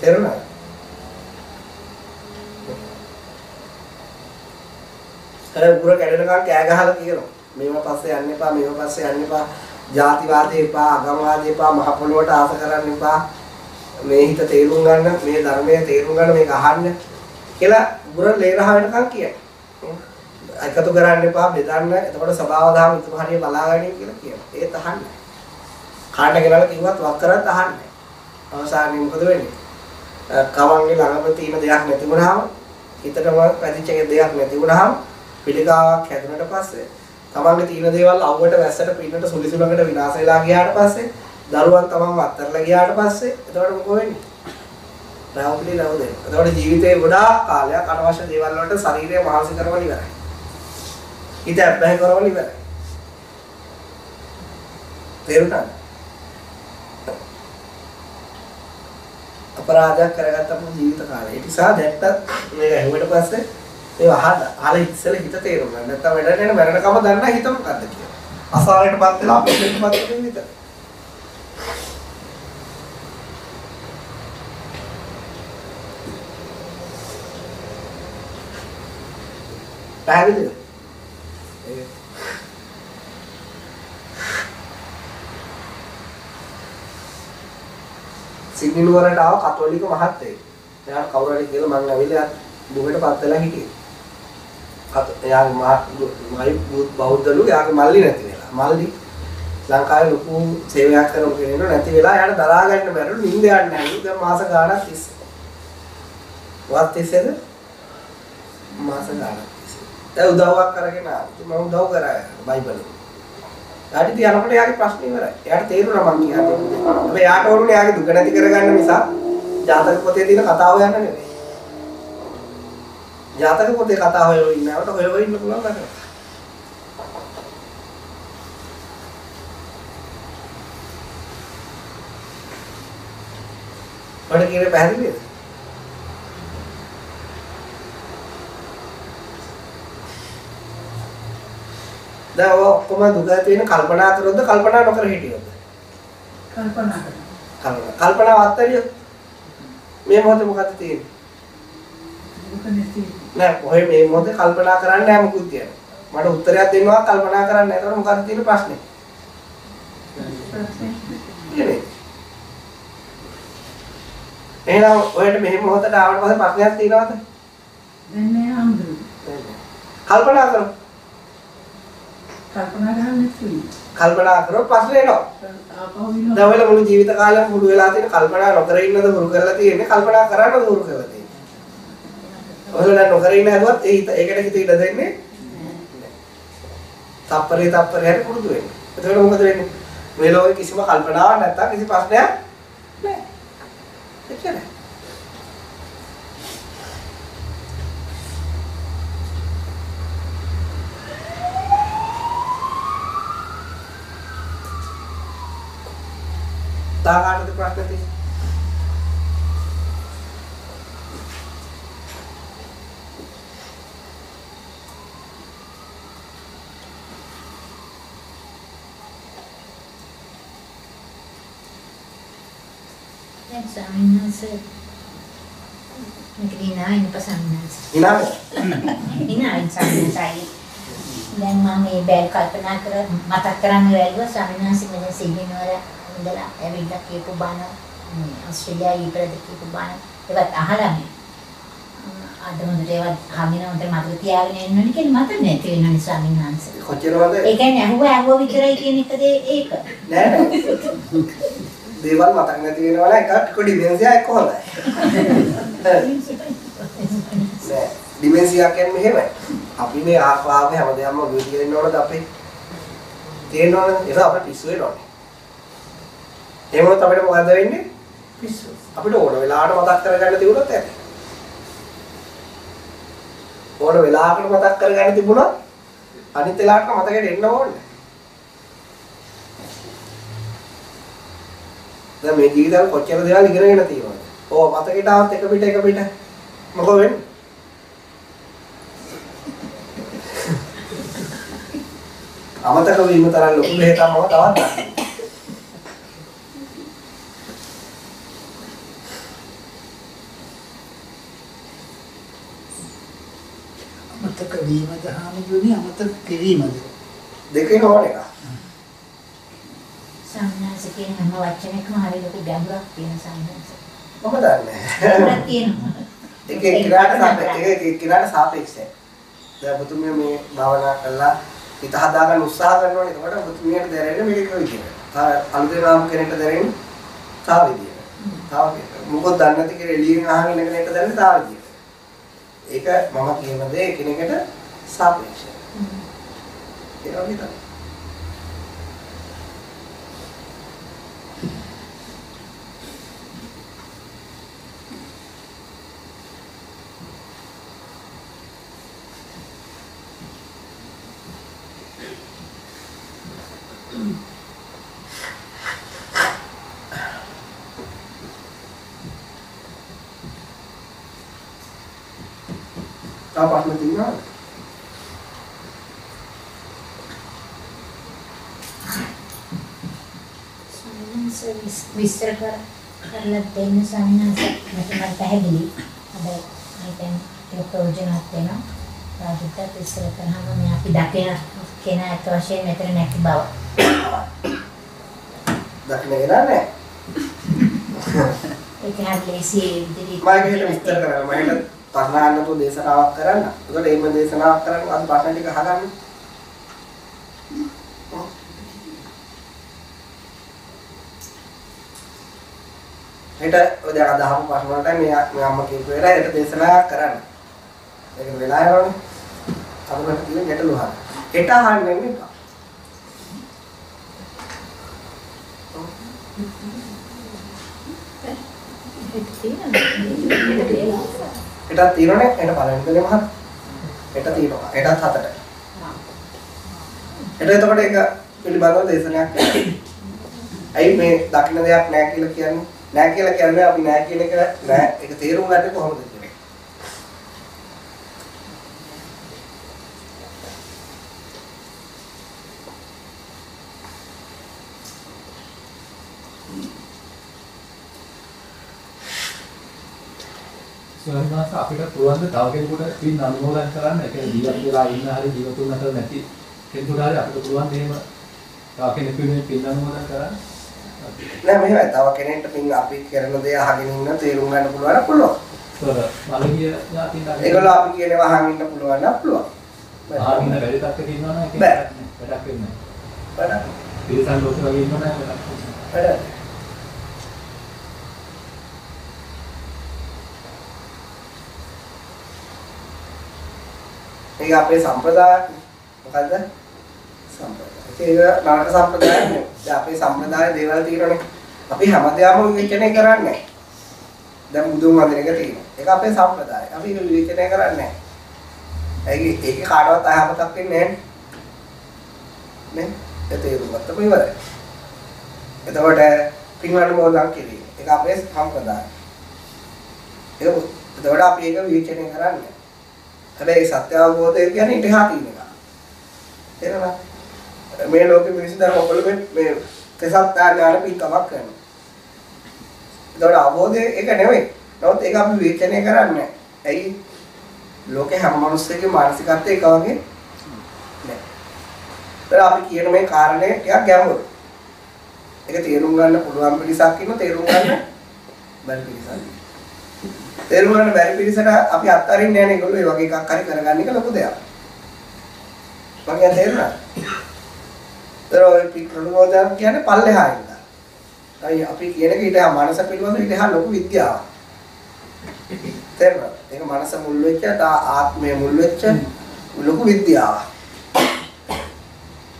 තේරුණාද? අර උගුර කැඩෙනකන් කෑ ගහලා කියනවා. මේව පස්සේ යන්න එපා, මේව පස්සේ යන්න එපා. ජාතිවාදී එපා, අගමවාදී එපා, මහ පොළොවට ආස කරන්න එපා. මේ හිත තේරුම් ගන්න, මේ ධර්මය තේරුම් ගන්න, මේක අහන්න කියලා උගුර ලේරහ වෙනකන් කියනවා. එකතු කරන්න එපා, බෙදන්න. එතකොට ස්වභාව දහම ඉතුරු හරිය බලාගන්න කියලා කියනවා. ඒත් අහන්නේ. කාට ගෙනල්ලා කිව්වත් වක් කරත් අහන්නේ. අවසානයේ මොකද වෙන්නේ? කවන්ගේ ළඟම තියෙන දෙයක් නැති වුණාම හිතටම පැතිච්ච දෙයක් නැති වුණාම පිළිකාවක් හැදුනට පස්සේ තමන්ගේ තියෙන දේවල් අවුවට වැස්සට පින්නට සුලිසුලකට විනාශ වෙලා ගියාට පස්සේ දරුවන් තමන්ව අත්හැරලා ගියාට පස්සේ එතකොට මොකෝ වෙන්නේ? රාවුලි රාව දෙන්න. එතකොට ජීවිතේ ගොඩාක් කාලයක් අනවශ්‍ය දේවල් වලට ශරීරය මානසික කරවල ඉවරයි. හිත අබ්බැහි කරවල ඉවරයි. තේරුණාද? අපරාධයක් කරගත්ත අපේ ජීවිත කාලේ. ඒ නිසා දැක්කත් මේක ඇහුවට පස්සේ ඒ අහන්න අහලා ඉස්සෙල්ලා හිත තේරුම් ගන්න. නැත්තම් වැඩ නෑ මරණකම දන්න හිත මොකද්ද කියලා. අසාරයටපත් වෙලා අපේ දෙන්නපත් වෙන විතර. පැහැදිලිද? සිඩ්නි නුවරට ආව කතෝලික මහත්තයෙක්. එයාට කවුරු හරි කියලා මං ඇවිල්ලා දුකට පත් වෙලා හිටියේ. කත එයාගේ මයි බෞද්ධලු එයාගේ මල්ලි නැති වෙලා. මල්ලි ලංකාවේ ලොකු සේවයක් කරපු කෙනෙක් නැති වෙලා එයාට දරා ගන්න බැරුණු නිින්ද යන්නේ නැහැ. දැන් මාස ගාණක් තිස්සේ. වත් තිස්සේද? මාස ගාණක් තිස්සේ. දැන් උදව්වක් කරගෙන ආවා. මම උදව් කරා බයිබලෙ. ඊට ඉතින් යනකොට එයාගේ ප්‍රශ්න ඉවරයි. එයාට තේරුණා මං කියන්නේ. හැබැයි එයාට ඕනේ එයාගේ දුක නැති කරගන්න නිසා ජාතක පොතේ තියෙන කතාව යන්න නෙවෙයි. ජාතක පොතේ කතා හොය හොය ඉන්නවට හොය හොය ඉන්න පුළුවන් නේද? ඔයාලට කියන්නේ පැහැදිලිද? දැන් ඔය ඔක්කොම දුක ඇති වෙන කල්පනා කරොත්ද කල්පනා නොකර හිටියොත්? කල්පනා කරනවා. කල්පනා. කල්පනාව අත්තරියොත් මේ මොහොතේ මොකද තියෙන්නේ? නෑ කොහේ මේ මොහොතේ කල්පනා කරන්නේ නැහැ මොකුත් කියන්නේ. මට උත්තරයක් දෙන්නවා කල්පනා කරන්නේ නැහැ. ඒතකොට මොකද තියෙන ප්‍රශ්නේ? එහෙනම් ඔයාලට මෙහෙම මොහොතට ආවට පස්සේ ප්‍රශ්නයක් තියෙනවද? දැන් නෑ අමුතු. කල්පනා කරමු. කල්පනා කරන්නේ නැති. කල්පනා කරොත් ප්‍රශ්න එනවා. දැන් ඔයාලා මුළු ජීවිත කාලෙම මුළු වෙලා තියෙන කල්පනා නොකර ඉන්නද හුරු කරලා තියෙන්නේ කල්පනා කරන්නද හුරු කරලා තියෙන්නේ. ඔයාලා නොකර ඉන්න හැදුවත් ඒ ඒකට හිත ඉඩ දෙන්නේ තප්පරේ තප්පරේ හරි පුරුදු වෙන්න. එතකොට මොකද වෙන්නේ? මේ ලෝකේ කිසිම කල්පනාවක් නැත්තම් කිසි ප්‍රශ්නයක් නැහැ. එච්චරයි. තා කාටද ප්‍රශ්න තියෙන්නේ? දැන් ස්වාමීන් වහන්සේ මේක දිනායින් පසන්නස්. ඉනාම දිනායින් සම්මතයි. දැන් මම මේ බැල් කල්පනා කර මතක් කරන්න වැළුවා ස්වාමීන් වහන්සේ මෙතන සිහිනවර ඉඳලා ඇවිල්ලා කියපු බණ මේ ඕස්ට්‍රේලියාවේ ඉපරද කියපු බණ ඒවත් අහලා මේ අද හොඳට ඒවත් හමිනවට මතක තියාගෙන ඉන්න ඕනේ කියලා මතක නැති වෙනවනේ ස්වාමීන් වහන්සේ. කොච්චරවද? ඒ කියන්නේ අහුව අහුව විතරයි කියන එකද ඒක? නෑ නෑ. දේවල් මතක නැති වෙනවා නම් එක ටික ඩිමෙන්සියා එක්ක හොඳයි. නෑ ඩිමෙන්සියා කියන්නේ මෙහෙමයි. අපි මේ ආපාවේ හැමදේම තියෙන්න ඕනද අපේ? ඕනද? ඒක අපිට පිස්සු වෙනවනේ. එහෙම වුණොත් අපිට මොකද වෙන්නේ? පිස්සු. අපිට ඕන වෙලාවට මතක් කරගන්න තිබුණොත් ඇති. ඕන වෙලාවකට මතක් කරගන්න තිබුණොත් අනිත් වෙලාවට මතකෙට එන්න ඕනේ. දැන් මේ ජීවිතේ කොච්චර දේවල් ඉගෙනගෙන තියෙනවද? ඕ මතකෙට ආවත් එක පිට එක පිට මොකද වෙන්නේ? අමතක වීම තරම් ලොකු දෙයක් මම තවත් දන්නවා. වීමද හාමුදුරනේ අමතක කිරීමද දෙකේම ඕන එක. සම්මාස කියන හැම වචනයකම හරිය ලොකු ගැඹුරක් තියෙන සම්මාස. මොකද එක එක්කිනාට සාපේක්ෂයි. දැන් පුතුමිය මේ භාවනා කළා හිත හදාගන්න උත්සාහ කරනවනේ. එතකොට පුතුමියට දැනෙන්නේ මේක විදියට. අලුතෙන් ආපු කෙනෙක්ට දැනෙන්නේ තා විදියට. තා විදියට. මොකද දන්නේ නැති කෙනෙක් එළියෙන් අහගෙන ඉන්න කෙනෙක්ට දැනෙන්නේ තා විදියට. ඒක මම කියන දේ එකිනෙකට සාපේක්ෂයි. ඒක වගේ තමයි. තව ප්‍රශ්න තියෙනවද? සම්මාස විස්තර කර කරලා දෙන්න සම්මාස මට මට පැහැදිලි. හැබැයි මම ඒක ප්‍රයෝජනවත් වෙනවා. රාජිත විස්තර කරාම මේ අපි දකින කෙනා අත වශයෙන් මෙතන නැති බව. දකින්න නෑ. ඒක හරි ලේසි විදිහට මම ඒක විස්තර කරන්න මම හිත තරණාන්නතු දේශනාවක් කරන්න. ඒකට එහෙම දේශනාවක් කරන්න අද ප්‍රශ්න ටික අහගන්න. හෙට ඔය දැන් අද අහපු ප්‍රශ්න වලට මේ මේ අම්මා කියපු වෙලාව හෙට දේශනාවක් කරන්න. ඒක වෙලා යනවනේ. අපිට තියෙන ගැටලු අහන්න. හෙට අහන්න නෙමෙයි. හෙටත් තියෙනවනේ හෙට පළවෙනි දේ මහත් හෙට තියෙනවා හෙටත් හතට හෙට එතකොට ඒක පිළිබඳව දේශනයක් කරනවා ඇයි මේ දකින්න දෙයක් නැහැ කියලා කියන්නේ නැහැ කියලා කියන්නේ අපි නැහැ කියන එක නෑ. ඒක තේරුම් ගන්න කොහොමද කියන්නේ? ස්වාමීන් වහන්සේ අපිට පුළුවන් ද තව කෙනෙකුට පින් අනුමෝදන් කරන්න? ඒ කියන්නේ ජීවත් වෙලා ඉන්න හරි ජීවත් වුණ නැතර නැති කෙනෙකුට හරි අපිට පුළුවන් දෙහෙම තව කෙනෙකුට පින් අනුමෝදන් කරන්න? නෑ මෙහෙමයි. තව කෙනෙක්ට පින් අපි කරන දේ අහගෙන ඉන්න තේරුම් ගන්න පුළුවන් නම් පුළුවන්. ඒගොල්ලෝ අපි කියනවා අහගෙන ඉන්න පුළුවන් නම් පුළුවන්. ආගින්න වැඩි තත්ත්වයක ඉන්නවනම් ඒක. වැඩක් වෙන්නේ වැඩ නැහැ. පිරිසන් ලෝකෙ වගේ ඉන්නවනම් වැඩක් වෙන්නේ නැහැ. වැඩ මේක අපේ සම්ප්‍රදායක්. මොකද්ද? සම්ප්‍රදාය ඒක නරක සම්ප්‍රදායක් නෙවෙයි දැන් අපේ සම්ප්‍රදාය දේවල් තියෙනනේ අපි හැමදේම විවේචනය කරන්නේ නැහැ. දැන් බුදුන් වහන්සේ එක තියෙනවා. ඒක අපේ සම්ප්‍රදාය අපි ඒක විවේචනය කරන්නේ නැහැ. ඒක ඒක කාටවත් අයහපතක් වෙන්නේ නැහැ. නේ? ඒක තේරුම් ගත්තම ඉවරයි. එතකොට පින්වල මොදක් කිරීම ඒක අපේ සම්ප්‍රදාය ඒක එතකොට අපි ඒක විවේචනය කරන්නේ හැබැයි සත්‍ය අවබෝධය කියන්නේ ඊට එහා තියෙන එක. තේරෙනවද? මේ ලෝකෙ මිනිස්සු දැන් ඔයගොල්ලෝ මේ මේ තසත් ඥාන පිටකමක් කරනවා. ඒතකොට අවබෝධය ඒක නෙවෙයි. නමුත් ඒක අපි විවේචනය කරන්නේ ඇයි? ලෝකේ හැම මිනිස්සෙකගේ මානසිකත්වය එක වගේ නෑ. ඒතර අපි කියන මේ කාරණේ ටිකක් ගැඹුරු. ඒක තේරුම් ගන්න පුළුවන් පිරිසක් ඉන්න තේරුම් ගන්න බැරි පිරිසක්. තේරුම් ගන්න බැරි පිරිසට අපි අත්හරින්නේ නැහැ නේ ඒගොල්ලෝ ඒ වගේ එකක් හරි කරගන්න එක ලොකු දෙයක්. මම කියන්නේ තේරුණා? ඒතර ඔය පිටුනෝදන් කියන්නේ පල්ලෙහා ඉන්න. අයි අපි කියන එක ඊට මනස පිළිබඳ ඊට ලොකු විද්‍යාවක්. තේරුණා? ඒක මනස මුල් වෙච්ච ආත්මය මුල් වෙච්ච ලොකු විද්‍යාවක්.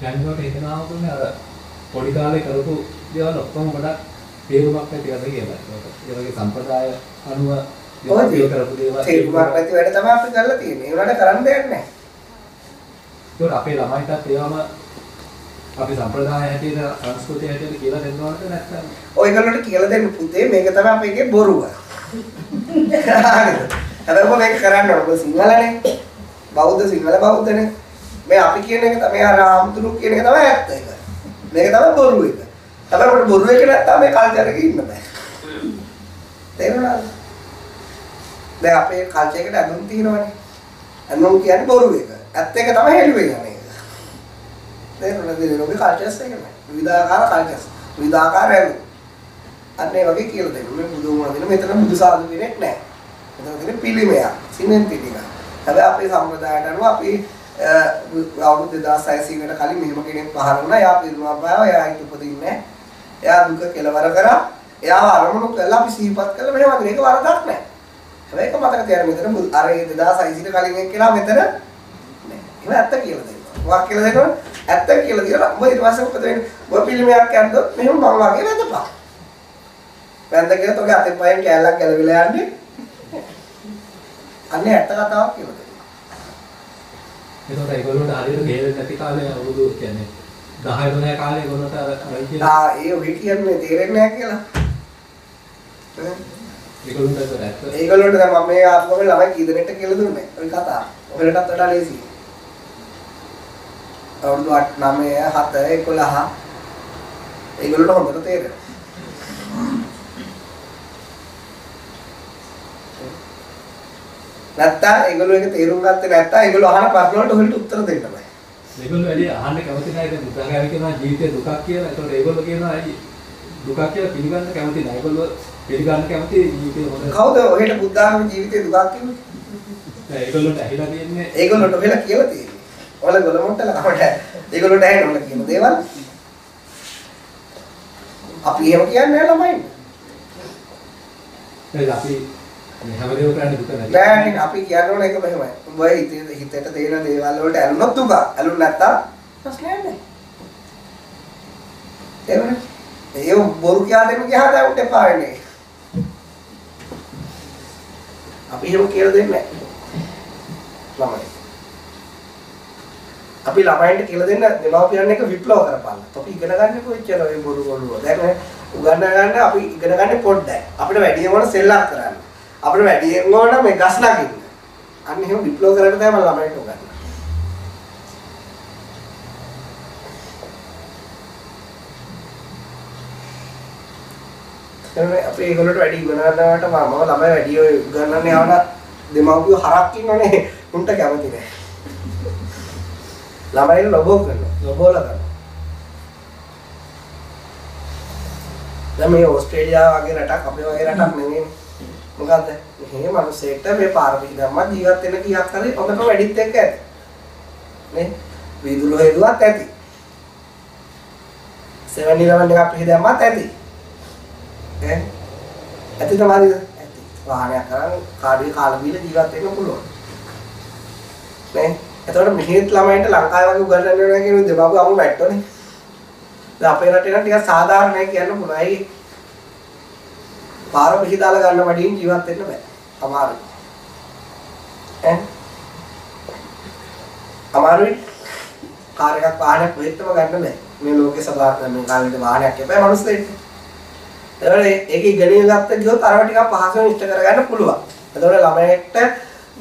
යන්නකොට හිතනවා කියන්නේ අර පොඩි කාලේ කරපු දේවල් ඔක්කොම ගොඩක් තේරුමක් නැති අද කියලා. ඒ වගේ සම්ප්‍රදාය අනුව ඔය කරපු දේවල් තේරුමක් නැති වැඩ තමයි අපි කරලා තියෙන්නේ. ඒ වලට කරන්න දෙයක් නැහැ. ඒකට අපේ ළමයිටත් ඒවම අපි සම්ප්‍රදාය හැටියට සංස්කෘතිය හැටියට කියලා දෙන්න ඕනද නැත්නම් ඔයගොල්ලෝට කියලා දෙන්න පුතේ මේක තමයි අපේගේ බොරුව. හරිද? හැබැයි මේක කරන්න ඕන. ඔබ සිංහලනේ. බෞද්ධ සිංහල බෞද්ධනේ. මේ අපි කියන එක තමයි අර ආම්තුරු කියන එක තමයි ඇත්ත එක. මේක තමයි බොරු එක. තමයි අපිට බොරු එක නැත්තම් මේ කල්චර් එකේ ඉන්න බෑ. තේරුණාද? දැන් අපේ කල්චර් එකට ඇඳුම් තියෙනවනේ. ඇඳුම් කියන්නේ බොරු එක. ඇත්ත එක තමයි හෙළුවේ යන්නේ. තේරුණාද? ලෝකේ කල්චර්ස් එක නෑ. විවිධාකාර කල්චර්ස්. විවිධාකාර ඇඳුම්. අන්න ඒ වගේ කියලා දෙන්න. මේ බුදුන් වහන්සේ මෙතන බුදු සාදු කෙනෙක් නෑ. මෙතන තියෙන පිළිමයක්. සිමෙන්ති ටික. හැබැයි අපේ සම්ප්‍රදායට අනුව අපි අවුරුදු 2600 කට කලින් මෙහෙම කෙනෙක් පහළ වුණා. එයා පිරුණා බෑව. එයා හිත උපදින්නේ නැහැ. එයා දුක කෙලවර කරා. එයාව අරමුණු කරලා අපි සිහිපත් කළා මෙහෙම වගේ. ඒක වරදක් නැහැ. හැබැයි ඒක මතක තියාගන්න මෙතන බුදු- අර 2600 කට කලින් එක්කලා මෙතන නෑ. ඒක ඇත්ත කියලා දෙන්න. වාක් කියලා දෙනවා. ඇත්ත කියලා දීලා උඹ ඊට පස්සේ මොකද වෙන්නේ? ඔය පිළිමයක් යනකොට මෙහෙම මම වගේ වැදපා. වැන්ද කියලා තෝගේ අතෙන් පයෙන් කෑල්ලක් ගැලවිලා යන්නේ. අන්නේ ඇත්ත කතාවක් කියලා දෙන්න. ඒකට ඒගොල්ලෝට හරියට තේරෙන්නේ නැති කාලේ අවුරුදු කියන්නේ 10 12 කාලේ ඒගොල්ලෝට අර කියලා ආ ඒ ඔහි කියන්නේ තේරෙන්නේ නැහැ කියලා. ඒගොල්ලන්ට. ඒගොල්ලන්ට දැන් මම මේ ආපුවම ළමයි කී දෙනෙක්ට කියලා දුන්නේ. ওই කතාව. ඔයාලටත් වඩා ලේසියි. අවුරුදු 8 9 7 11 ඒගොල්ලන්ට හොඳට තේරෙනවා. නැත්තම් ඒගොල්ලෝ ඒක තේරුම් ගත්තේ නැත්තම් ඒගොල්ලෝ අහන ප්‍රශ්න වලට ඔයාලට උත්තර දෙන්න බෑ. ඒගොල්ලෝ වැඩි අහන්න කැමති නැහැ දැන් බුද්ධඝාරය කියනවා ජීවිතේ දුකක් කියලා. ඒතකොට ඒගොල්ලෝ කියනවා ඇයි දුකක් කියලා පිළිගන්න කැමති නැහැ. ඒගොල්ලෝ පිළිගන්න කැමති ජීවිතේ හොඳ. කවුද ඔහෙට බුද්ධාගම ජීවිතේ දුකක් කිව්වේ? දැන් ඒගොල්ලෝට ඇහිලා තියෙන්නේ ඒගොල්ලොන්ට ඔහෙලා කියලා තියෙන්නේ. ඔයාලා ගොලමුට්ටලා කමට ඒගොල්ලොන්ට ඇහෙන ඔයාලා කියන දේවල්. අපි එහෙම කියන්නේ නැහැ ළමයින්ට. දැන් අපි හැමදේම කරන්නේ දුක නැති. නෑ අපි කියන්න ඕන එක මෙහෙමයි. උඹ හිතේ හිතට තියෙන දේවල් වලට ඇලුනොත් දුක. ඇලුන නැත්තම් ප්‍රශ්නයක් නෑ. එවනේ. ඒ බොරු කියා දෙන්න ගියාද උට එපා වෙන්නේ. අපි එහෙම කියලා දෙන්නේ නෑ. ළමයි. අපි ළමයින්ට කියලා දෙන්න දෙමාපියන් එක විප්ලව කරපන්න. අපි ඉගෙන ගන්න කොච්චර ඔය බොරු බොරුව. දැන් උගන්න ගන්න අපි ඉගෙන ගන්න පොඩ්ඩයි. අපිට වැඩිම ඕන සෙල්ලම් කරන්න. අපිට වැඩිම ඕන මේ ගස් නගින්න. අන්න එහෙම විප්ලව කරන්න තමයි ළමයින්ට උගන්වන්නේ. එතකොට අපි ඒගොල්ලෝට වැඩි ඉගෙන ගන්නවට මම ළමයි වැඩි ඔය උගන්වන්න යවන දෙමව්පියෝ හරක් ඉන්නෝනේ උන්ට කැමති නෑ. ළමයින් ලොබෝ කරනවා. ලොබෝලා කරනවා. දැන් මේ ඕස්ට්‍රේලියාව වගේ රටක් අපේ වගේ රටක් නෙමෙයි. මොකද්ද? මෙහි මිනිස්සෙක්ට මේ පාර පිට දැම්මත් ජීවත් වෙන කීයක් හරි හොඳට වැඩිත් එක්ක ඇති. නේ? වීදුරු හේදුවත් ඇති. 7-11 එකක් පිට දැම්මත් ඇති. ඈ? ඇති තමයි ඇති. වාහනයක් කරන් කාඩිය කාලා බීලා ජීවත් වෙන්න පුළුවන්. නේ? එතකොට මෙහෙත් ළමයින්ට ලංකාවේ වගේ උගන්වන්න වෙනවා කියන දෙමාපිය අමු වැට්ටෝනේ. දැන් අපේ රටේ නම් ටිකක් සාධාරණයි කියන්න පුළුවන්. ඇයි? පාර පිහි දාලා ගන්න වඩින් ජීවත් වෙන්න බෑ. අමාරුයි. ඈ? අමාරුයි. කාර් එකක් වාහනයක් වෙත්තම ගන්න බෑ. මේ ලෝකේ සබාර මේ කාලේ වාහනයක් එපා මනුස්සයෙක්. ඒවල ඒක ඉගෙන ගත්ත ගියොත් අරව ටිකක් පහසුවෙන් ඉෂ්ට කරගන්න පුළුවන්. එතකොට ළමයෙක්ට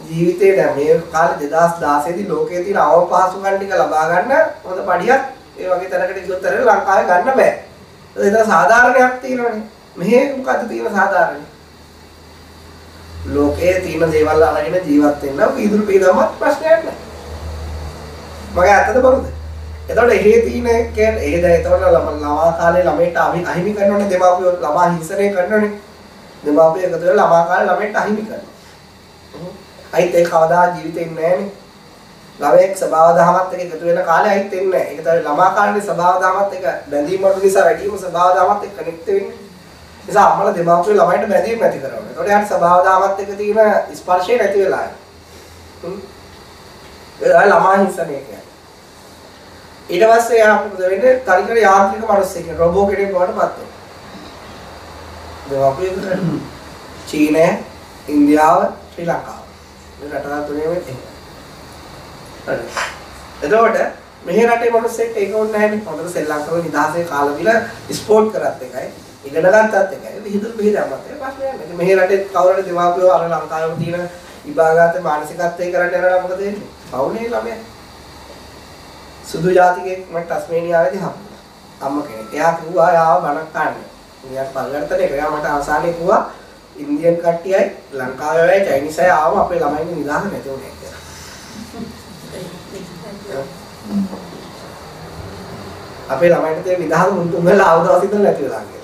ජීවිතේ දැන් මේ කාලේ 2016 දී ලෝකයේ තියෙන අවම පහසුකම් ටික ලබා ගන්න හොඳ පඩියක් ඒ වගේ තැනකට ගියොත් අර ලංකාවේ ගන්න බෑ. ඒක සාධාරණයක් තියෙනවනේ. මෙහෙ මොකද්ද තියෙන සාධාරණ? ලෝකයේ තියෙන දේවල් අරගෙන ජීවත් වෙන්න වීදුරු පීඩමත් ප්‍රශ්නයක් නෑ. මගේ ඇත්තද බරුද? එතකොට එහෙ තියෙන කියන්නේ එහෙ දැන් එතකොට ළමා කාලේ ළමයට අහිමි කරනෝනේ දෙමාපියෝ ළමා හිංසනය කරනෝනේ. දෙමාපියෝ එකතු වෙලා ළමා කාලේ ළමයට අහිමි කරනවා. අයිත් ඒ කවදා ජීවිතේ ඉන්නේ නැහනේ. ළමයෙක් ස්වභාව දහමත් එක්ක එකතු වෙන කාලේ අයිත් එන්නේ නැහැ. ඒක තමයි ළමා කාලේ ස්වභාව දහමත් එක්ක බැඳීම් වල නිසා වැඩිම ස්වභාව දහමත් එක්ක කනෙක්ට් වෙන්නේ. නිසා අම්මලා දෙමාපියෝ ළමයින්ට බැඳීම් නැති කරනවා. ඒකට යාට ස්වභාව දහමත් එක්ක තියෙන ස්පර්ශය නැති වෙලා යනවා. ඒ ළමා හිංසනය කියන්නේ. ඊට පස්සේ යා මොකද වෙන්නේ? තනිකර යාන්ත්‍රික මිනිස්සෙක් රොබෝ කෙනෙක් බවට පත් වෙනවා. දෙමාපියෝ චීනය, ඉන්දියාව, ශ්‍රී ලංකාව. මේ රටවල් තුනේම එහෙමයි. හරි. එතකොට මෙහි රටේ මිනිස්සෙක් ඒක ඕනේ නැහැනේ. හොඳට සෙල්ලම් කරලා නිදහසේ කාලා බිලා ස්පෝර්ට් කරත් එකයි. ඉගෙන ගන්නත් එකයි. විහිදුරු පිළිදම්මත් ඒක ප්‍රශ්නයක් නෑ. මෙහි රටේ කවුරුහරි දෙමාපියෝ අර ලංකාවේම තියෙන විභාගාත මානසිකත්වයේ කරන්න යනවා මොකද වෙන්නේ? පවුනේ ළමයා. සුදු ජාතිකයෙක් මට ටස්මේනියාවේදී හම්බුණා. අම්ම කෙනෙක්. එයා කිව්වා යාව බණක් අහන්න. එයාට පරිවර්තන එක. එයා මට අවසානයේ කිව්වා ඉන්දියන් කට්ටියයි ලංකාවේ චයිනීස් අය ආවම අපේ ළමයින්ගේ නිදහස නැති වුණේ කියලා. අපේ ළමයින්ට තියෙන නිදහස මුන් තුන්වලා ආව දවස් ඉඳන් නැති වෙලා කියලා.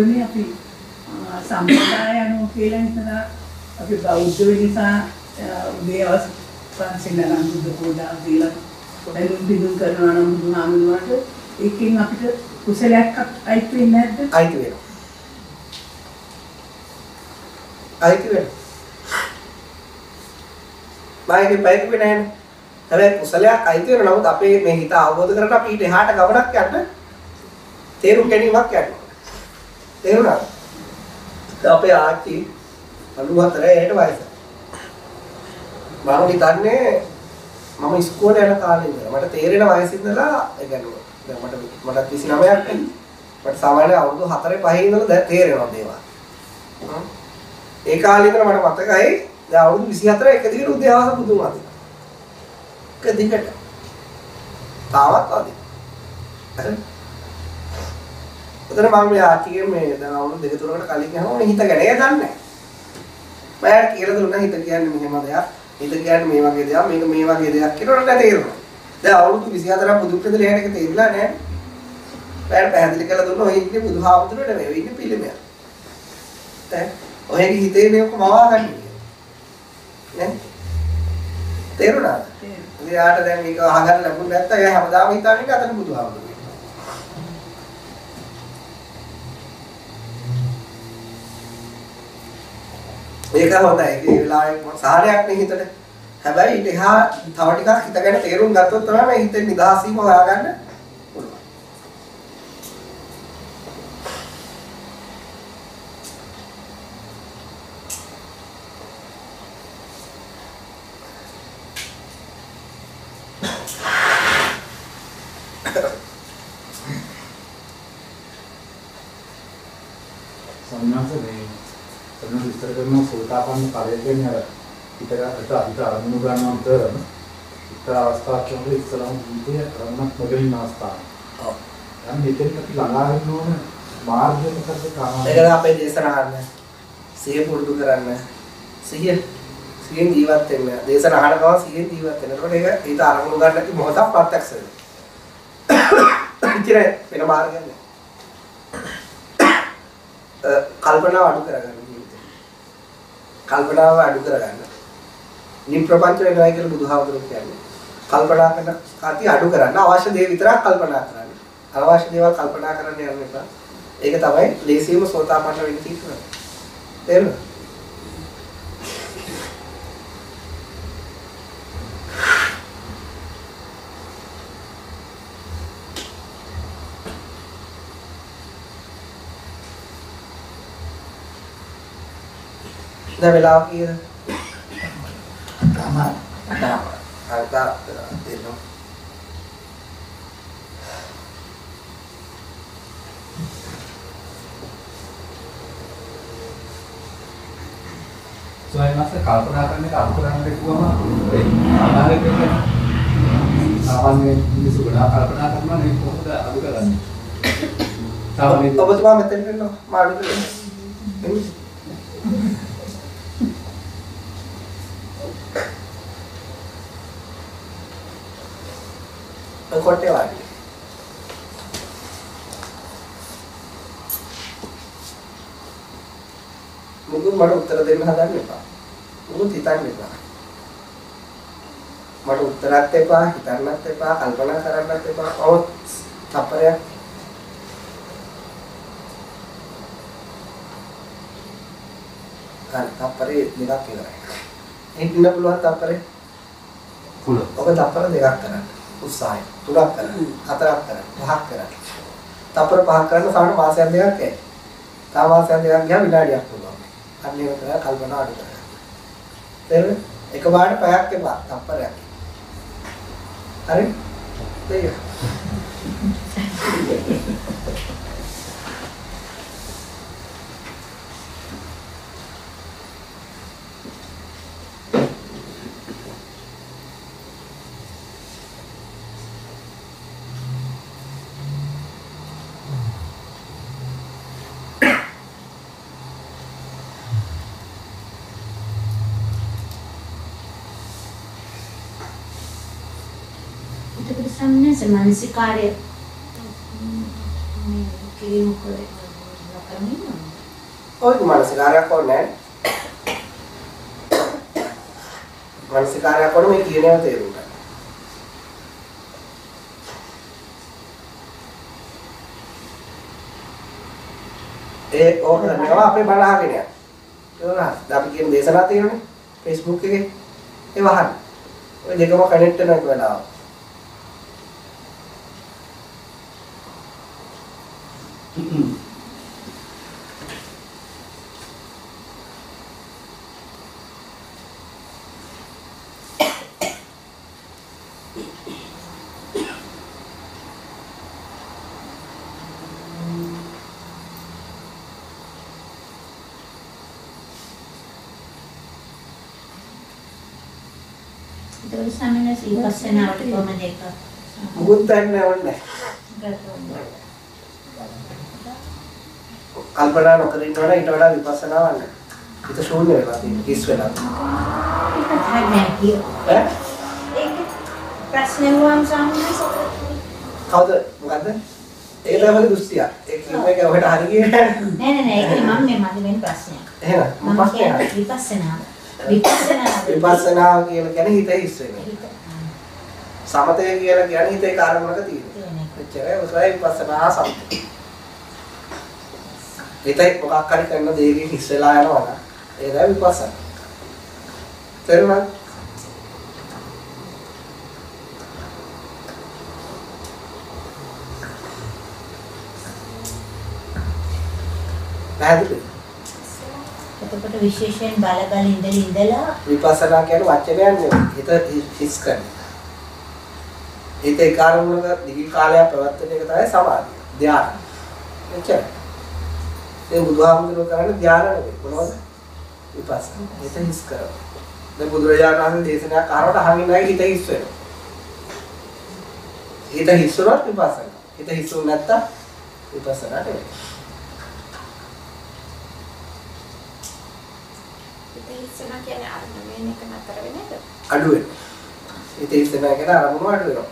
ගුණේ අපි සම්ප්‍රදාය අනුව කියලා හිතලා අපි බෞද්ධ වෙන නිසා උදේ අවස් පන්සිල් අරන් බුදු පූජා දීලා දැනුම් බිඳුම් කරනවා නම් බුදුහාමුදුරුවන්ට ඒකෙන් අපිට කුසලයක් අයිති වෙන්නේ නැද්ද? අයිති වෙනවා. අයිති වෙනවා. මාගේ බයික් වෙන්නේ නැහැ. හැබැයි කුසලයක් අයිති වෙනවා. නමුත් අපේ මේ හිත අවබෝධ කරගන්න අපි ඊට එහාට ගමනක් යන්න තේරුම් ගැනීමක් යන්න. තේරුණාද? දැන් අපේ ආච්චි 94 ඒට වයස. මම හිතන්නේ මම ඉස්කෝලේ යන කාලේ ඉඳලා මට තේරෙන වයස ඉඳලා ඒ කියන්නේ දැන් මට මට 29ක් නේ. මට සාමාන්‍ය අවුරුදු 4 5 ඉඳලා දැන් තේරෙනවා දේවල්. හ්ම්. ඒ කාලේ ඉඳලා මට මතකයි දැන් අවුරුදු 24 එක දිගට උදේවස පුදුම අද. එක දිගට. තාවත් අද. හරි. උතන මම මේ ආච්චිගේ මේ දැන් අවුරුදු දෙක තුනකට කලින් යනවා හිත ගැන ඒ දන්නේ නැහැ. මම කියලා දුන්නා හිත කියන්නේ මෙහෙම දෙයක්. හිත කියන්නේ මේ වගේ දෙයක් මේක මේ වගේ දෙයක් කියලා නට තේරෙනවා. දැන් අවුරුදු 24ක් බුදු පිළිදල එහෙම එක තේරිලා නැහැ. මම පැහැදිලි කරලා දුන්නා ඔය ඉන්නේ බුදුහාමුදුරුවෝ නෙවෙයි ඔය ඉන්නේ පිළිමයක්. දැන් ඔයගේ හිතේ මේක මවා ගන්න. නේ? තේරුණාද? එයාට දැන් මේක අහගන්න ලැබුණ නැත්නම් එයා හැමදාම හිතන්නේ අතන බුදුහාමුදුරුවෝ. මේක හොඳයි. ඒ වෙලාවේ සාහනයක් නේ හිතට. හැබැයි ඊට එහා තව ටිකක් හිත ගැන තේරුම් ගත්තොත් තමයි මේ හිතේ නිදහසීම හොයාගන්න පුළුවන්. සම්මාස මේ සම්මාස විස්තර කරන සෝතාපන්න ඵලය කියන්නේ අර හිතකට අහිත අරමුණු ගන්න අතර ඉතර අවස්ථාවක් වල ඉස්සරහම ජීවිතය අරමුණක් නොගෙන අවස්ථාව. ඔව්. දැන් මෙතෙන් අපි ළඟා වෙන්න ඕන මාර්ගය මොකද්ද කාම? ඒකද අපේ දේශනාවන්න සිහිය පුරුදු කරන්න. සිහිය සිහියෙන් ජීවත් වෙන්න. දේශන අහන ගමන් සිහියෙන් ජීවත් වෙන්න. එතකොට ඒක ඊට අරමුණු ගන්න නැති මොහොතක් ප්‍රත්‍යක්ෂ වෙනවා. ඉතින් වෙන මාර්ගයක් නැහැ. කල්පනාව අඩු කරගන්න ජීවිතේ. කල්පනාව අඩු කරගන්න. නිප්‍රපංච වෙනවා කියලා බුදුහාමුදුරුවෝ කියන්නේ. කල්පනා කරන කතිය අඩු කරන්න අවශ්‍ය දේ විතරක් කල්පනා කරන්න. අනවශ්‍ය දේවල් කල්පනා කරන්න යන්න එපා. ඒක තමයි ලේසියම සෝතාපන්න වෙන්න තියෙන්නේ. තේරුණා? දැන් වෙලාව කීයද? තමයි. අල්පා දෙන්න. සෝයනස කල්පනා කරන එක අඩු කරන්න කිව්වම ඒ අනාගතේ සාමාන්‍ය මිනිස්සු ගොඩාක් කල්පනා කරනවා නේ කොහොමද අඩු කරන්නේ? සාමාන්‍ය ඔබතුමා මෙතෙන් ඉන්නවා මා අඩු කරන්නේ. කොටේ වාඩි. මුදුන් මට උත්තර දෙන්න හදන්න එපා. මුදුන් හිතන්න එපා. මට උත්තරත් එපා, හිතන්නත් එපා, කල්පනා කරන්නත් එපා. ඔව් තප්පරයක්. හරි තප්පරේ දෙකක් ඉවරයි. හිටින්න පුළුවන් තප්පරේ. කුල. ඔබ තප්පර දෙකක් කරන්න. උත්සාහය. තුනක් කරන්න. හතරක් කරන්න. පහක් කරන්න. තප්පර පහක් කරන්න සමහර මාසයක් දෙකක් යයි. තා මාසයක් දෙකක් ගියා විනාඩියක් පුළුවන්. අන්න ඒක තමයි කල්පනා අඩු කරගන්න. තේරුණා? එකපාරට පැයක් එපා. තප්පරයක්. හරි? දෙයිය. එතකොට සම්නස මානසිකාර්ය මේ කිරීම කරේ නොකරමින් ඉන්නවා. ඔය මානසිකාරයක් ඕනේ මානසිකාරයක් ඕනේ මේ කියන ඒවා තේරුම් ගන්න. ඒ ඕක කරනවා අපේ බණ අහගෙන යන්න. ඒක හරි. අපි කියන දේශනා තියෙනනේ Facebook එකේ. ඒ වහන්න. ඔය දෙකම කනෙක්ට් වෙන එක එතකොට සම්නස විපස්සනාවට කොහොමද ඒක? මුකුත් දන්නේ නැහැ. කල්පනා නොකර ඉන්නවනම් ඊට වඩා විපස්සනාවක් නැහැ. හිත ශූන්‍ය වෙලා තියෙන කිස් වෙලා. ඒක හරිනේ කියෝ. ඈ ඒක ප්‍රශ්නේ වුවම් සම්නස කවුද මොකද්ද? ඒක තමයි දෘෂ්ටිය. ඒ කියන එක ඔහෙට හරි ගියේ නැහැ. නෑ නෑ නෑ ඒක මම මේ මගේ වෙන ප්‍රශ්නයක්. එහෙනම් මම ප්‍රශ්නය. කියන්නේ විපස්සනාව විපස්සනාව කියලා කියන්නේ හිත හිස් වෙන. සමතය කියලා කියන්නේ හිතේ කාර්මණක තියෙන. එච්චරයි උසයි විපස්සනා සමතය. හිතේ මොකක් හරි කරන දෙයකින් හිස් වෙලා යනවා නම් ඒක තමයි විපස්සනා. තේරුණාද? පැහැදිලිද? එතකොට විශේෂයෙන් බල බල ඉඳලා ඉඳලා විපස්සනා කියන වචනයක් නෙවෙයි. හිත හිස් කරන. හිත ඒ කාර්මුණක දිගි කාලයක් ප්‍රවත්තන එක තමයි සමාධිය. ධ්‍යාන. එච්චරයි. ඒ බුදුහාමුදුරුවෝ කරන්නේ ධ්‍යාන නෙවෙයි. මොනවද? විපස්සනා. හිත හිස් කරනවා. දැන් බුදුරජාණන් වහන්සේ දේශනා කරවට අහගෙන නැහැ හිත හිස් වෙනවා. හිත හිස් වුණත් විපස්සනා. හිත හිස් වුණ නැත්තම් විපස්සනාට වෙනවා. 30 දෙනා කියන්නේ අර නවයෙන් එක නතර වෙන එක. අඩු වෙනවා. ඒ 30 දෙනා කියන අරමුණු අඩු වෙනවා.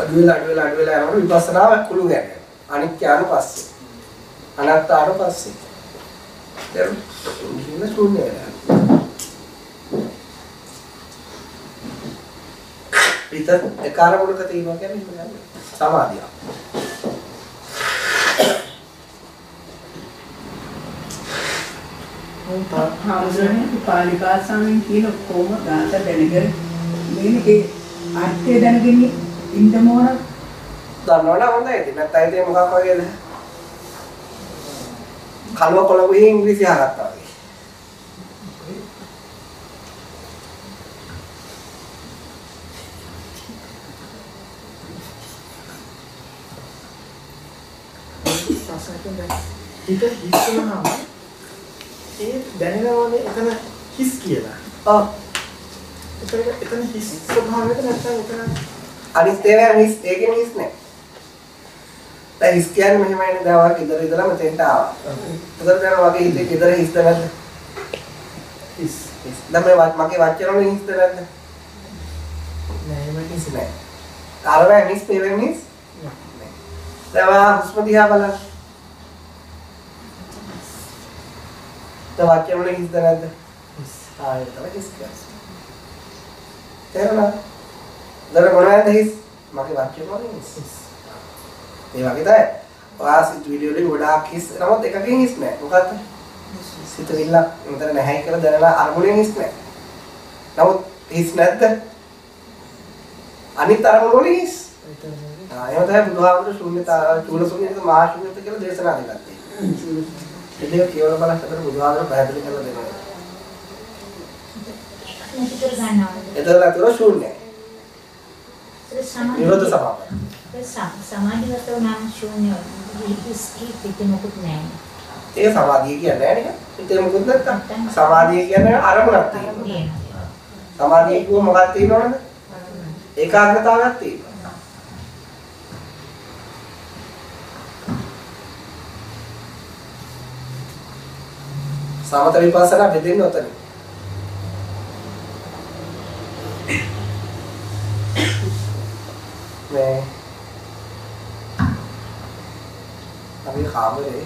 අඩු වෙලා අඩු වෙලා අඩු වෙලා යනකොට විපස්සනාව කුළු ගන්නවා. අනිත්‍යාරු පස්සේ. අනාත්තාරු පස්සේ. දැන් ඉන්න ශූන්‍ය වෙනවා. හිත එක අරමුණක තියෙනවා කියන්නේ සමාධියක්. හාමුදුරනේ පාලි භාෂාවෙන් කියන කොහොම ගාත දැනගෙන මේකේ අර්ථය දැනගෙන ඉන්න ඕන දන්නවනම් හොඳයි. ඉතින් නැත්නම් ඉතින් මොකක් වගේද? කලව කොළඹේ ඉංග්‍රීසි අහගත්තා වගේ. ප්‍රශ්නයෙන් දැන් හිත හිස් වුණාම ඒ දැනෙනවානේ එතන හිස් කියලා. ඔව්. එතන එතන හිස් ස්වභාවයක නැත්නම් එතන අනිත් ඒවා මිස් ඒකේ මිස් නෑ. දැන් හිස් කියන්නේ මෙහෙමයිනේ දැන් වාගේ ඉදර ඉදලා මෙතෙන්ට ආවා. දැන් වාගේ ඉතින් ඉදර හිස්ද නැද්ද? හිස්. හිස්. දැන් මේ වත්- මගේ වචන වලින් හිස්ද නැද්ද? නෑ ඒක හිස් නෑ. අරවා මිස් පේවේ මිස්? නෑ. දැන් වා හුස්ම දිහා බලන්න. දැන් වචන වලින් හිස්ද නැද්ද? හිස්. ආ ඒක තමයි හිස් කියන්නේ. තේරුණාද? දැන් මොනවද හිස්? මගේ වචන වලින් හිස්. ඒ වගේ තමයි. ඔයා සිත් වීඩියෝ වලින් ගොඩාක් හිස් නමුත් එකකින් හිස් නෑ. මොකද්ද? සිතවිල්ල මෙතන නැහැ කියලා දැනලා අරමුණෙන් හිස් නෑ. නමුත් හිස් නැද්ද? අනිත් අරමුණු වල හිස්. ආ එහෙම තමයි බුදුහාමුදුරු ශූන්‍යතා චූල ශූන්‍යත මහා ශූන්‍යත කියලා දේශනා දෙකක් තියෙනවා. ඒක කියවල බලන්න අතර බුදුහාමුදුරු පැහැදිලි කරලා දෙනවා. නැති කර ගන්නවා. එතන අතර ශූන්‍යයි. ඒක සමාධි. නිරෝධ සමාපatti. ඒක සම- සමාධිගතව නම් ශූන්‍ය ඉස්කී පිට මොකුත් නැහැ. ඒ සමාධිය කියන්නේ නැහැ නේද? හිතේ මොකද නැත්තම් සමාධිය කියන්නේ අරමුණක් තියෙනවා. තියෙනවා. සමාධිය කිව්ව මොකක්ද තියෙනවද? ඒකාග්‍රතාවයක් තියෙනවා. සමත විපස්සනා බෙදෙන්නේ ඔතන. මේ අපි කාමරේ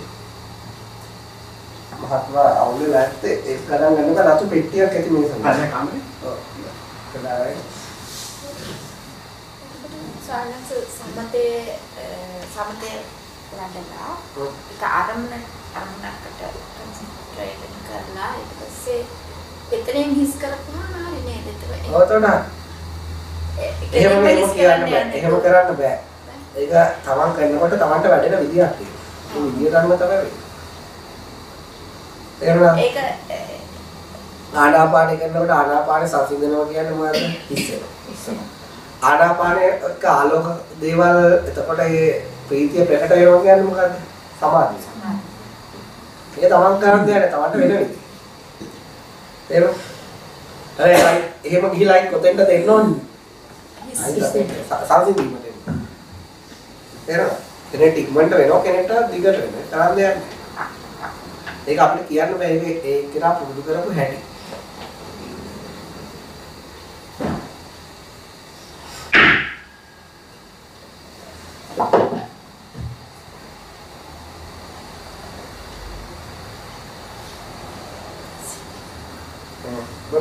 මහත්මයා අවුල නැත්තේ ඒක ගණන් ගන්නකොට රතු පෙට්ටියක් ඇති මිනිස්සුන්ට. අනේ කාමරේ? ඔව්. සමතේ සමතේ වඩලා ඒක ආරම්භන අරමුණකට කන්සන්ට්‍රේට් කරලා ඊට පස්සේ එතනින් හිස් කරපුවාම හරි නේද එතකොට ඔතන එහෙම එහෙම කියන්න බෑ. එහෙම කරන්න බෑ. ඒක තමන් කරනකොට තමන්ට වැඩෙන විදියක් තියෙනවා. ඒ විදියට අනුව තමයි වෙන්නේ. ඒක ආනාපානය කරනකොට ආනාපානය සංසිඳනවා කියන්නේ මොකද්ද? හිස්සෙනවා. ආනාපානය එක්ක ආලෝක දේවල් එතකොට ඒ ප්‍රීතිය ප්‍රකට වෙනවා කියන්නේ මොකද්ද? සමාධිය. ඒක තමන් කරන් දෙයක් තමන්ට වෙන විදිය. තේරුණා? හරි එහෙම ගිහිලා කොතෙන්ද දෙන්න ඕනේ? සංසිඳීමට එන්න. තේරෙනවද? කෙනෙක් ඉක්මනට වෙනවා කෙනෙක්ට දිගට වෙනවා. තරම් දෙයක්. ඒක අපිට කියන්න බෑ ඒක ඒ කෙනා පුරුදු කරපු හැටි.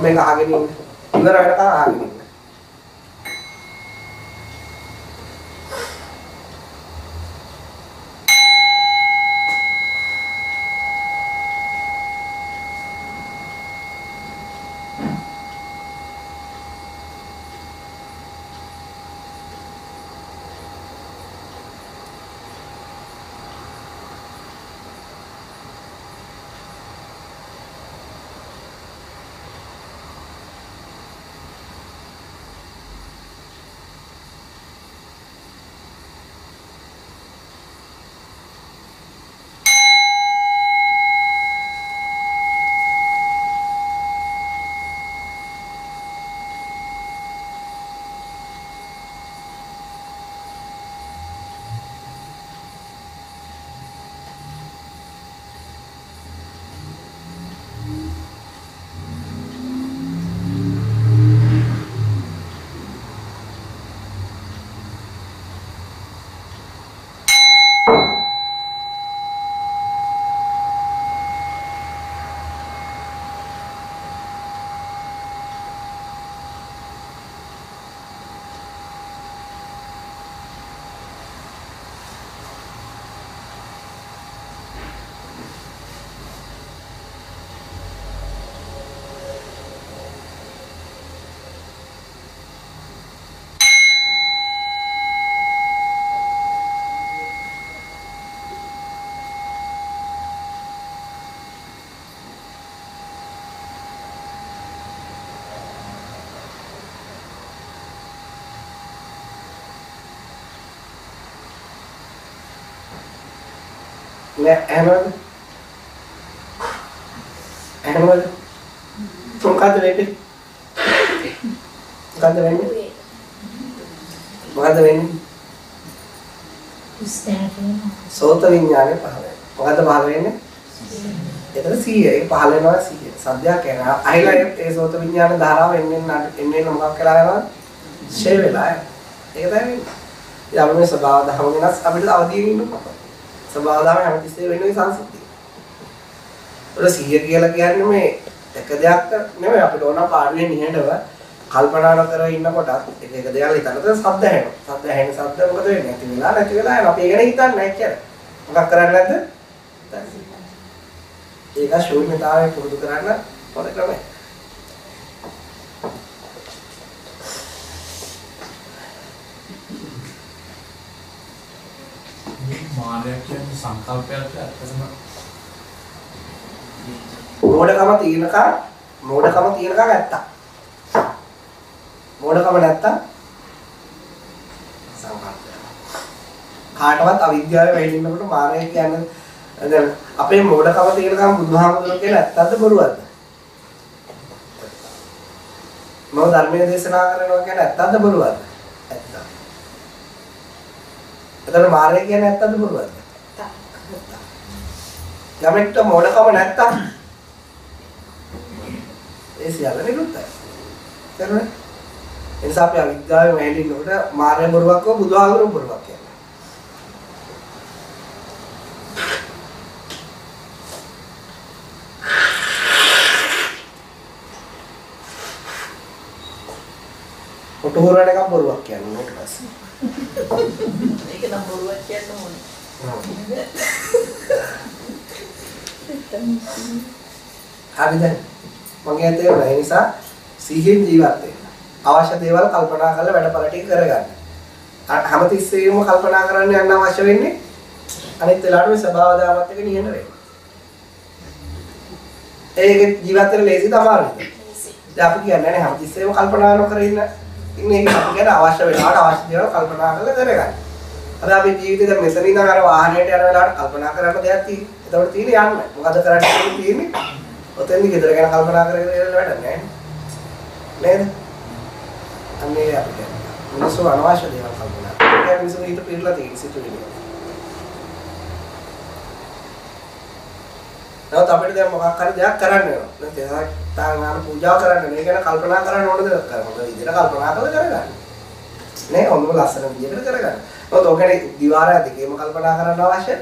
මම මේක අහගෙන ඉන්න. ඉවර වෙනකන් අහගෙන ඉන්න. නෑ ඇහනවද? ඇහනවද? මොකද්ද වෙන්නේ? මොකද්ද වෙන්නේ? මොකද්ද වෙන්නේ? සෝත විඥානය පහළ වෙනවා. මොකද්ද පහළ වෙන්නේ? එතන 100. ඒක පහළ වෙනවා 100. සද්දයක් එනවා. අහිලා ඒ සෝත විඥාන ධාරාව එන්නේ එන්නේ මොකක් කියලා යනවා? ෂේ වෙලා යනවා. ඒක තමයි වෙන්නේ. ඉතින් අපි මේ ස්වභාව ධර්ම වෙනස් අපිට අවදීන් ඉන්න ඕන. ස්වභාව ධර්ම හැමතිස්සෙම වෙන්නේ සංසිද්ධිය. ඔය 100 කියලා කියන්නේ මේ එක දෙයක් නෙමෙයි අපිට ඕන පාඩුවේ නිහඬව කල්පනා නොකර ඉන්නකොට එක එක දේවල් හිතනකොට ශබ්ද ඇහෙනවා. ශබ්ද ඇහෙන ශබ්ද මොකද වෙන්නේ? නැති වෙලා නැති වෙලා යනවා. අපි ඒ ගැන හිතන්නේ නැහැ කියලා. මොකක් කරන්නේ නැද්ද? ඒක ශූන්‍යතාවය පුරුදු කරන්න හොඳ ක්‍රමයක්. මානයක් කියන්නේ සංකල්පයක් ඇත්තටම මෝඩකම තියෙනකන් මෝඩකම තියෙනකන් ඇත්ත. මෝඩකම නැත්තම් සංකල්පය. කාටවත් අවිද්‍යාවේ වැටෙන්නකොට මානය කියන්නේ දැන් අපේ මෝඩකම තියෙනකන් බුදුහාමුදුරුවෝ කියන ඇත්තද බොරුවද? මම ධර්මයේ දේශනා කරනවා කියන්නේ ඇත්තද බොරුවද? ඇත්ත. එතන මානය කියන්නේ ඇත්තද බොරුවද? යමෙක්ට මෝඩකම නැත්තම් ඒ සියල්ල නිරුද්ධයි. තේරුණා? ඒ නිසා අපි අවිද්‍යාවේ වැහෙලිනකොට මාර්ය බොරුවක් හෝ බුදුහාමුදුරුවෝ බොරුවක් කියන්නේ. ඔටු හොරන එකක් බොරුවක් කියන්නේ ඊට පස්සේ. නම් බොරුවක් කියන්න ඕනේ. හරිද? මගේ තේරුණා. ඒ නිසා සිහියෙන් ජීවත් වෙන්න. අවශ්‍ය දේවල් කල්පනා කරලා වැඩපළ ටික කරගන්න. හැමතිස්සෙම කල්පනා කරන්න යන්න අවශ්‍ය වෙන්නේ අනිත් වෙලාවට මේ ස්වභාව දාමත් එක නිහඬ වෙන්න. ඒක ජීවත් වෙන ලේසි තමයි. දැන් අපි කියන්නේ නැහැ හැමතිස්සෙම කල්පනා නොකර ඉන්න ඉන්නේ ඒක අපි කියන අවශ්‍ය වෙලාවට අවශ්‍ය දේවල් කල්පනා කරලා කරගන්න. අද අපි ජීවිතේ දැන් මෙතන ඉඳන් අර වාහනයට යන වෙලාවට කල්පනා කරන්න දෙයක් තියෙන්නේ. ඒතකොට තියෙන්නේ යන්න. මොකද කරන්න තියෙන්නේ? ඔතෙන්දි ගෙදර ගැන කල්පනා කරගෙන ඉන්න වැඩක් නැහැ. නේද? අන්නේ අපි කියන්නේ. මිනිස්සු අනවශ්‍ය දේවල් කල්පනා කරනවා. ඒක මිනිස්සු හිත පිරලා තියෙන සිතුවිලි. නමුත් අපිට දැන් මොකක් හරි දෙයක් කරන්න වෙනවා. දැන් තේසක් තානාන පූජා කරන්න මේ ගැන කල්පනා කරන්න ඕන දෙයක් කරන්න. හොඳ විදිහට කල්පනා කරලා කරගන්න. නේ හොඳම ලස්සන විදිහට කරගන්න. නමුත් ඔකනේ දිවාරය දෙකේම කල්පනා කරන්න අවශ්‍ය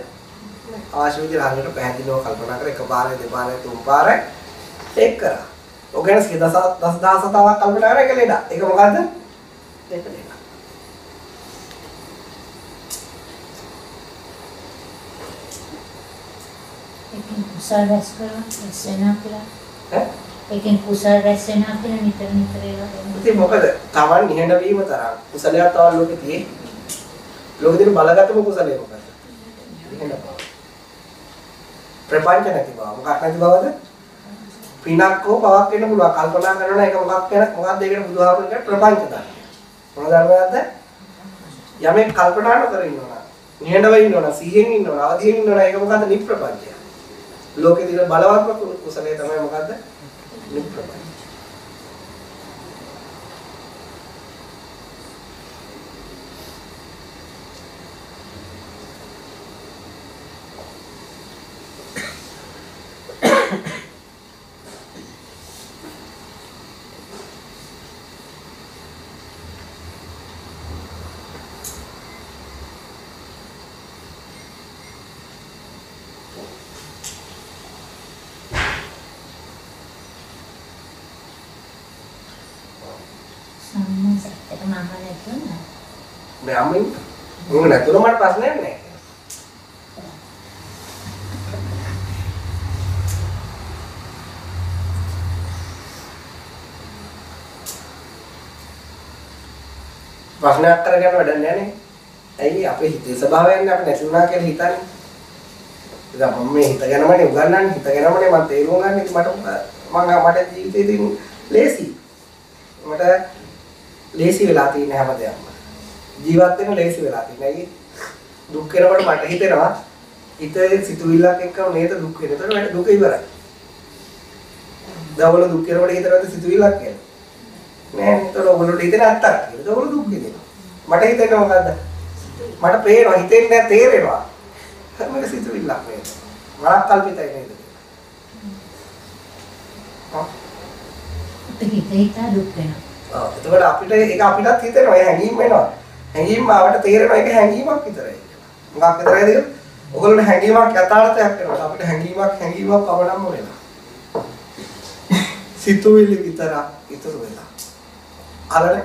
අවශ්‍ය විදිහට හරියට පැහැදිලිව කල්පනා කර එකපාරේ දෙපාරේ තුන්පාරේ ඒක කරා. ඔකනේ සිය දස දස දහස තවක් කල්පනා කරා ඒක ලේඩා. ඒක මොකද්ද? ඒක ලේඩා. ඒකෙන් කුසල් රැස් කරලා රැස් වෙනවා කියලා. ඈ? ඒකෙන් කුසල් රැස් වෙනවා කියලා නිතර නිතර ඒවා. ඉතින් මොකද? Taman නිහඬ වීම තරම් කුසලයක් තව ලෝකේ තියෙන්නේ. ලෝකෙ තියෙන බලගතම කුසලය මොකද? නිහඬ බව. ප්‍රපංච නැති බව. මොකක් නැති බවද? පිනක් හෝ පවක් වෙන්න පුළුවන්. කල්පනා කරනවා ඒක මොකක් වෙන මොකක්ද ඒකට බුදුහාමුදුරුවෝ කියන ප්‍රපංච ධර්ම. මොන ධර්මයක්ද? යමෙක් කල්පනා නොකර ඉන්නවා. නිහඬව ඉන්නවා, සිහියෙන් ඉන්නවා, අවදියෙන් ඉන්නවා. ඒක මොකද්ද? නිප්‍රපංචය. ලෝකේ තියෙන බලවත්ම කුසලය තමයි මොකද්ද? නිප්‍රපංචය. සම්මත ඇත්තටම අම්ම නැතුව නෑ අම්මින් උන් නැතුව මට ප්‍රශ්නයක් නෑ. ප්‍රශ්නයක් කරගෙන වැඩක් නෑනේ. ඇයි අපේ හිතේ ස්වභාවයන්නේ අපි නැති වුණා කියලා හිතන්නේ. ඉතින් මම මේ හිත ගැනමනේ උගන්වන්නේ හිත ගැනමනේ මම තේරුම් ගන්න ඉතින් මට මම මට ජීවිතේදී ලේසි. මට ලේසි වෙලා තියෙන හැම දෙයක්ම. ජීවත් වෙන ලේසි වෙලා තියෙන. ඇයි? දුක් වෙනකොට මට හිතෙනවා හිතේ සිතුවිල්ලක් එක්කම නේද දුක් වෙන. එතකොට වැඩ දුක ඉවරයි. දවල දුක් වෙනකොට හිතනවාද සිතුවිල්ලක් කියලා? නෑ. එතකොට ඔයගොල්ලෝ හිතන ඇත්තක් කියලා. ඔයගොල්ලෝ දුක් විඳිනවා. මට හිතෙන්නේ මොකද්ද? මට පේනවා හිතෙන්නේ තේරෙනවා. මේක සිතුවිල්ලක් නේද? මනක් කල්පිතයි නේද? හිත හිතා දුක් වෙනවා. ඔව් එතකොට අපිට ඒක අපිටත් හිතෙනවා ඒ හැඟීම් එනවා. හැඟීම් ආවට තේරෙනවා ඒක හැඟීමක් විතරයි. මොකක් විතරයිද? ඔයගොල්ලෝ හැඟීමක් යථාර්ථයක් වෙනවා. අපිට හැඟීමක් හැඟීමක් පවණම වෙනවා. සිතුවිලි විතරක් ඉතුරු වෙලා. අරනේ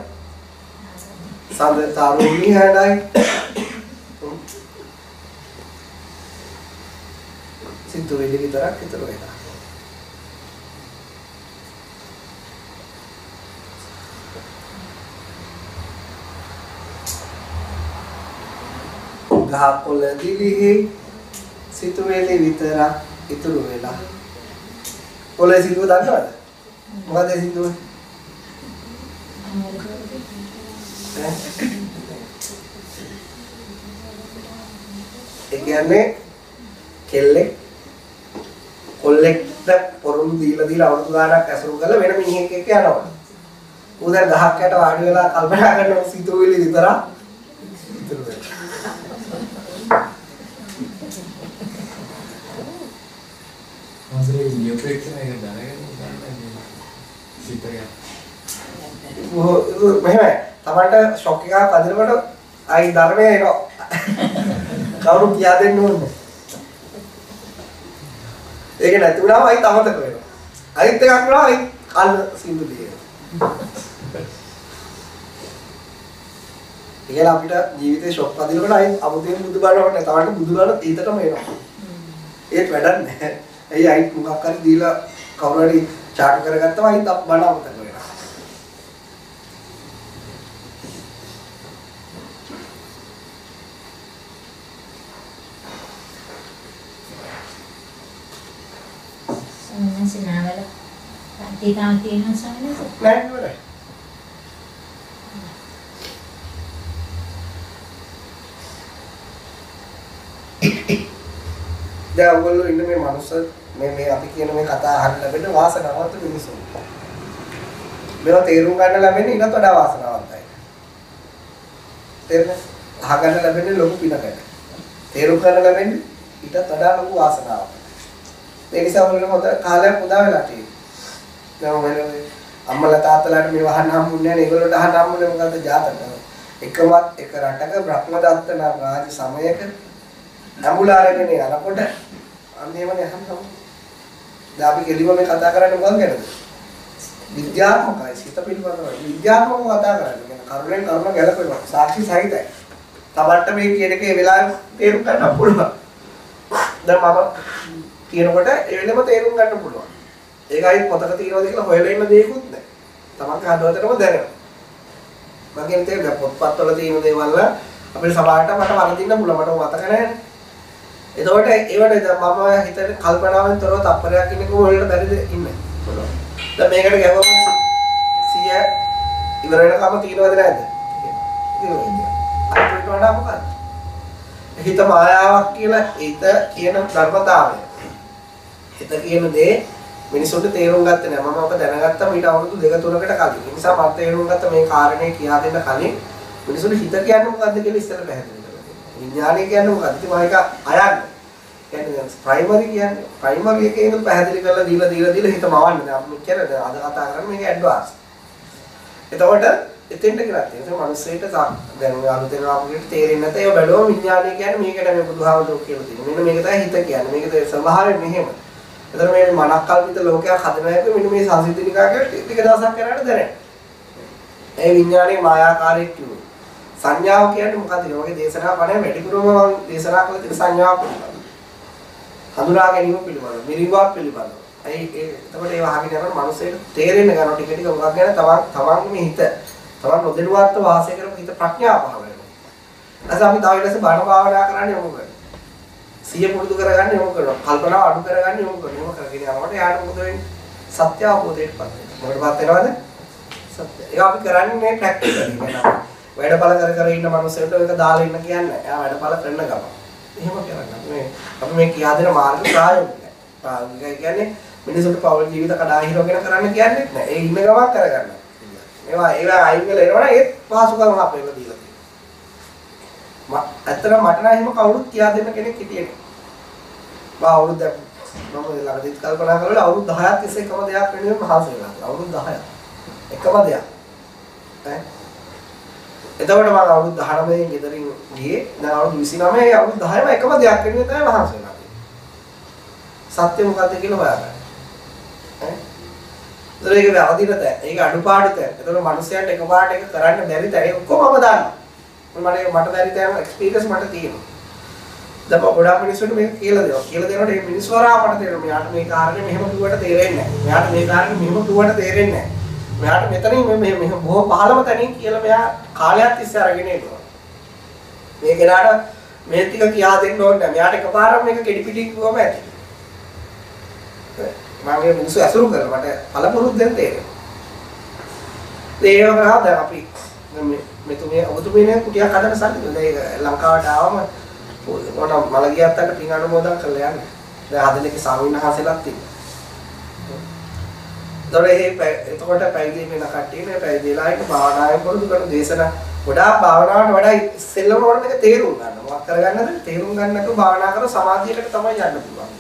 සඳතාරුණි හැඩයි. සිතුවිලි විතරක් ඉතුරු වෙලා. ගහ කොළ දිලිහි සිතුවේලි විතරක් ඉතුරු වෙලා. කොළේ සිතුව දන්නවද? මොකද ඒ සිතුව? ඈ? ඒ කියන්නේ කෙල්ලෙක් කොල්ලෙක්ට පොරුණු දීලා දීලා අවුරුදු ගාණක් ඇසුරු කරලා වෙන මිනිහෙක් එක්ක යනවා. ඌ දැන් ගහක් යට වාඩි වෙලා කල්පනා කරන සිතුවිලි විතරක් ඉතුරු වෙනවා. මාසරේ නියප්‍රේක්ෂණය එක දැනගෙන ගන්න සිත එක. මොහො මෙහෙමයි. Tamanට ෂොක් එකක් අදිනකොට ආයි ධර්මය එනවා. කවුරු කියා දෙන්න ඕනේ. ඒක නැති වුණාම ආයි තමතක වෙනවා. අනිත් එකක් වුණා ආයි කල් සින්දු දිනවා. ඒකල අපිට ජීවිතේ ෂොක් අදිනකොට ආයි අමුතෙන් බුදුබණකට තමන්ට බුදුබණ ඊටටම එනවා. ඒත් වැඩක් නැහැ. ඇයි ආයි මොකක් හරි දීලා කවුරු හරි චාට් කරගත්තම ආයි තත් බණ අමතක වෙනවා. සම්මත නාවල පන්තිතාව තියෙනවා සම්මත. නෑ නෑ. දැන් ඔයගොල්ලෝ ඉන්න මේ මනුස්ස මේ මේ අපි කියන මේ කතා අහන්න ලැබෙන වාසනාවන්ත මිනිස්සු. මේවා තේරුම් ගන්න ලැබෙන්නේ ඊටත් වඩා වාසනාවන්තයි. තේරෙනවද? අහගන්න ලැබෙන්නේ ලොකු පිනකට. තේරුම් ගන්න ලැබෙන්නේ ඊටත් වඩා ලොකු වාසනාවක්. ඒ නිසා ඔයගොල්ලෝ හොඳ කාලයක් උදා වෙලා තියෙනවා. දැන් ඔයගොල්ලෝ අම්මලා තාත්තලාට මේ වහන්න හම්බුන්නේ නැහැ. ඒගොල්ලෝට අහන්න හම්බුනේ මොකද්ද ජාතක? එකමත් එක රටක බ්‍රහ්මදත්ත නම් රාජ සමයක නඹුලාරගෙන යනකොට අන්නේමනේ අහන්න දැන් අපි කෙලිම මේ කතා කරන්නේ මොකක්ද ගැනද? විද්‍යාත්මකයි සිත පිළිබඳව විද්‍යාත්මකව කතා කරන්නේ. කියන කරුණෙන් කරුණ ගැලපෙනවා. සාක්ෂි සහිතයි. තමන්ට මේ කියන එකේ වෙලාවෙ තේරුම් ගන්න පුළුවන්. දැන් මම කියනකොට ඒ වෙලෙම තේරුම් ගන්න පුළුවන්. ඒකයි පොතක තියෙනවද කියලා හොයලා ඉන්න දෙයක්වත් නැහැ. තමන්ගේ හදවතටම දැනෙනවා. මගේ තේරුම් පොත්පත්වල තියෙන දේවල් අපිට සමහරට මට වරදින්න පුළුවන් මට මතක නැහැ. එතකොට ඒවට දැන් මම හිතේ කල්පනාවෙන් තොරව තප්පරයක් ඉන්නකෝ වලට බැරිද ඉන්නේ. දැන් මේකට ගැවම 100 ඉවර වෙනකම තියෙනවද නැද්ද? අයිට වඩා මොකක්ද? හිත මායාවක් කියලා හිත කියන ධර්මතාවය. හිත කියන දේ මිනිසුන්ට තේරුම් ගත්තේ නැහැ. මම ඔබ දැනගත්තා මීට අවුරුදු දෙක තුනකට කලින්. ඒ නිසා මම තේරුම් ගත්ත මේ කාරණේ කියා දෙන්න කලින් මිනිසුන්ට හිත කියන්නේ මොකද්ද කියලා ඉස්සෙල්ලා පැහැදිලි කරලා දෙන්න. විඥානය කියන්නේ මොකද්ද? ඉතින් මම ඒක අයන්න. කියන්නේ ප්‍රයිමරි කියන්නේ ප්‍රයිමරි එකේ ඉඳන් පැහැදිලි කරලා දීලා දීලා දීලා හිත මවන්න. දැන් අපි මෙච්චර අද කතා කරන්නේ මේක ඇඩ්වාන්ස්. එතකොට එතෙන්ට කියලා තියෙනවා. මිනිස්සෙට දැන් අලුතෙන් ආපුකට තේරෙන්නේ නැත. ඒක බැලුවම විඥානය කියන්නේ මේකට මේ බුදුහාමුදුරුවෝ කියලා තියෙනවා. මෙන්න මේක තමයි හිත කියන්නේ. මේකද ස්වභාවයෙන් මෙහෙම. එතන මේ මනක්කල්පිත ලෝකයක් හදන එක මෙන්න මේ සංසිද්ධිනිකාගේ ටික දවසක් කරාට දැනෙනවා. ඒ විඥානයේ මායාකාරී කිව්ව. සංඥාව කියන්නේ මොකක්ද? මගේ දේශනා පණේ වැඩිපුරම මම දේශනා කළ තියෙන සංඥාව පිළිබඳව. හඳුනා ගැනීම පිළිබඳව, මිරිඟුවක් පිළිබඳව. ඒ ඒ එතකොට ඒ වහගෙන යනකොට මිනිස්සෙට තේරෙන්න ගන්නවා ටික ටික මොකක් ගැන තමන් තමන්ගේ හිත තමන් නොදැනුවත්ව වාසය කරපු හිත ප්‍රඥාව පහළ වෙනවා. ඊට අපි තව ඊට පස්සේ බණ භාවනා කරන්නේ යොමු කරනවා. සිය පුරුදු කරගන්න යොමු කරනවා. කල්පනාව අඩු කරගන්න යොමු කරනවා. යොමු කරගෙන යනකොට එයාට මොකද වෙන්නේ? සත්‍ය අවබෝධයටපත් වෙනවා. මොකටපත් වෙනවද? සත්‍ය. ඒක අපි කරන්නේ මේ ප්‍රැක්ටිකලි. වැඩපල කර කර ඉන්න මනුස්සයෙකුට ඒක දාලා ඉන්න කියන්නේ. එයා වැඩපල කරන ගම. එහෙම කරන්නේ. මේ අපි මේ කියා දෙන මාර්ග ප්‍රායෝගිකයි. ප්‍රායෝගිකයි කියන්නේ මිනිසුන්ට පෞල් ජීවිත කඩා හිරවගෙන කරන්න කියන්නේ නැහැ. ඒ ඉන්න ගමක් කරගන්න. ඒවා ඒවා අයින් වෙලා එනවනේ ඒත් පහසුකම් අපේම දීලා තියෙනවා. ඇත්තටම මට නම් එහෙම කවුරුත් කියා දෙන්න කෙනෙක් හිටියේ නෑ. මම අවුරුද්ද මම ළඟදීත් කල්පනා කරලා අවුරුදු 10ක් තිස්සේ එකම දෙයක් වෙනුවෙන් මහන්සි වෙලා. අවුරුදු 10ක්. එකම දෙයක්. ඈ එතකොට මම අවුරුදු 19 ගෙදරින් ගියේ. දැන් අවුරුදු 29 අවුරුදු 10ම එකම දෙයක් වෙනුවෙන් තමයි මහන්සි වෙලා තියෙන්නේ. සත්‍ය මොකද්ද කියලා හොයාගන්න. ඈ ඒතර ඒක වැරදිද තැන්. ඒක අඩුපාඩු තැන්. ඒතර මිනිස්යාට එකපාරට ඒක කරන්න බැරි තැන්. ඒක ඔක්කොම මම දන්නවා. මට මට බැරි තැන් එක්ස්පීරියන්ස් මට තියෙනවා. දැන් මම ගොඩාක් මිනිස්සුන්ට මේක කියලා දෙනවා. කියලා දෙනකොට මේ මිනිස්සු වරා මට තේරෙනවා. මෙයාට මේ කාරණේ මෙහෙම කිව්වට තේරෙන්නේ නැහැ. මෙයාට මේ කාරණේ මෙහෙම කිව්වට තේරෙන්නේ නැහැ. මෙයාට මෙතනින් මේ මෙහෙම බොහෝ පහළම තැනින් කියලා මෙයා කාලයක් තිස්සේ අරගෙන එනවා. මේ කෙනාට මේ ටික කියා දෙන්න ඕනේ නැහැ. මෙයාට එකපාරම මේක කෙඩි පිටින් කිව්වම ඇති. මගේ මිනිස්සු ඇසුරු කරලා මට පළපුරුද්දෙන් තේරෙනවා. ඒ වගේ දැන් අපි මේ මෙතුමිය ඔබතුමියනේ කුටියක් හදන්න සල්ලි දෙන්න. ඒක ලංකාවට ආවම මොන මලගියත් අන්න පින් අනුමෝදන් කරලා යන්න. දැන් හදන එක ස්වාමීන් වහන්සේලාත් ඉන්නවා. දොරේ එතකොට පැවිදි වෙන කට්ටිය නේ පැවිදිලා ඉන්න භාවනාවෙන් පුරුදු කරන දේශනා ගොඩාක් භාවනාවට වඩා ඉස්සෙල්ලම ඕන එක තේරුම් ගන්න. මොකක් කරගන්නද? තේරුම් ගන්නට භාවනා කරන සමාධියකට තමයි යන්න පුළුවන්.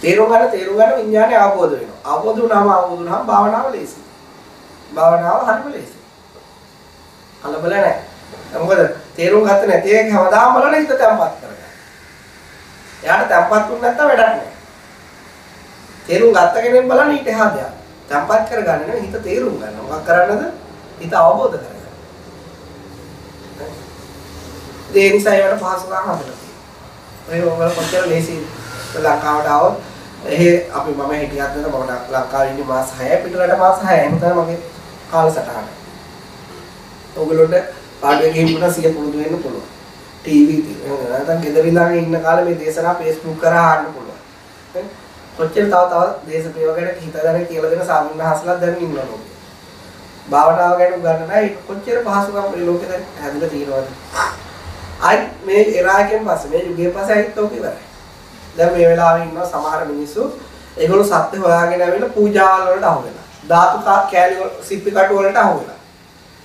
තේරුම් ගන්න තේරුම් ගන්න විඥානය ආපෝද වෙනවා. ආපෝද වුණාම ආපෝද වුණාම භාවනාව ලේසි. භාවනාව හරිම ලේසි. කලබල නැහැ. මොකද තේරුම් ගත්ත නැති එක හැමදාම බලන හිත තැම්පත් කරගන්න. එයාට තැම්පත් වුණ නැත්නම් වැඩක් නැහැ. තේරුම් ගත්ත කෙනෙක් බලන්න ඊට එහා දෙයක්. තැම්පත් කරගන්න නෙවෙයි හිත තේරුම් ගන්න. මොකක් කරන්නද? හිත අවබෝධ කරගන්න. ඒ නිසා ඒවට පහසුකම් හදලා තියෙනවා. ඒ වගේ කොච්චර ලේසි ලංකාවට ආවොත් එහෙ අපි මම හිටියත් නේද මම ලංකාවේ ඉන්නේ මාස 6 පිටරට මාස 6 එහෙම තමයි මගේ කාලසටහන. ඔයගොල්ලොන්ට පාඩුවේ ගිහින් සිය පුරුදු වෙන්න පුළුවන්. ටීවී තියෙනවා. නැත්නම් ගෙදර ඉඳන් ඉන්න කාලේ මේ දේශනා Facebook කරා අහන්න පුළුවන්. කොච්චර තව තව දේශප්‍රියව ගැන හිතගෙන කියලා දෙන සාමිනහසලා දැන් ඉන්නවා. භාවනාව ගැන උගන්වන අය කොච්චර පහසුකම් මේ ලෝකේ දැන් හැදලා තියෙනවද? අයි මේ එරාගෙන් පස්සේ මේ යුගයෙන් පස්සේ ඇවිත් ඔක ඉවරයි. දැන් මේ වෙලාවේ ඉන්නවා සමහර මිනිස්සු ඒගොල්ලෝ සත්‍ය හොයාගෙන ඇවිල්ලා පූජාවල් වලට අහු වෙනවා. ධාතු කෑලි සිප්පි කටු වලට අහු වෙනවා.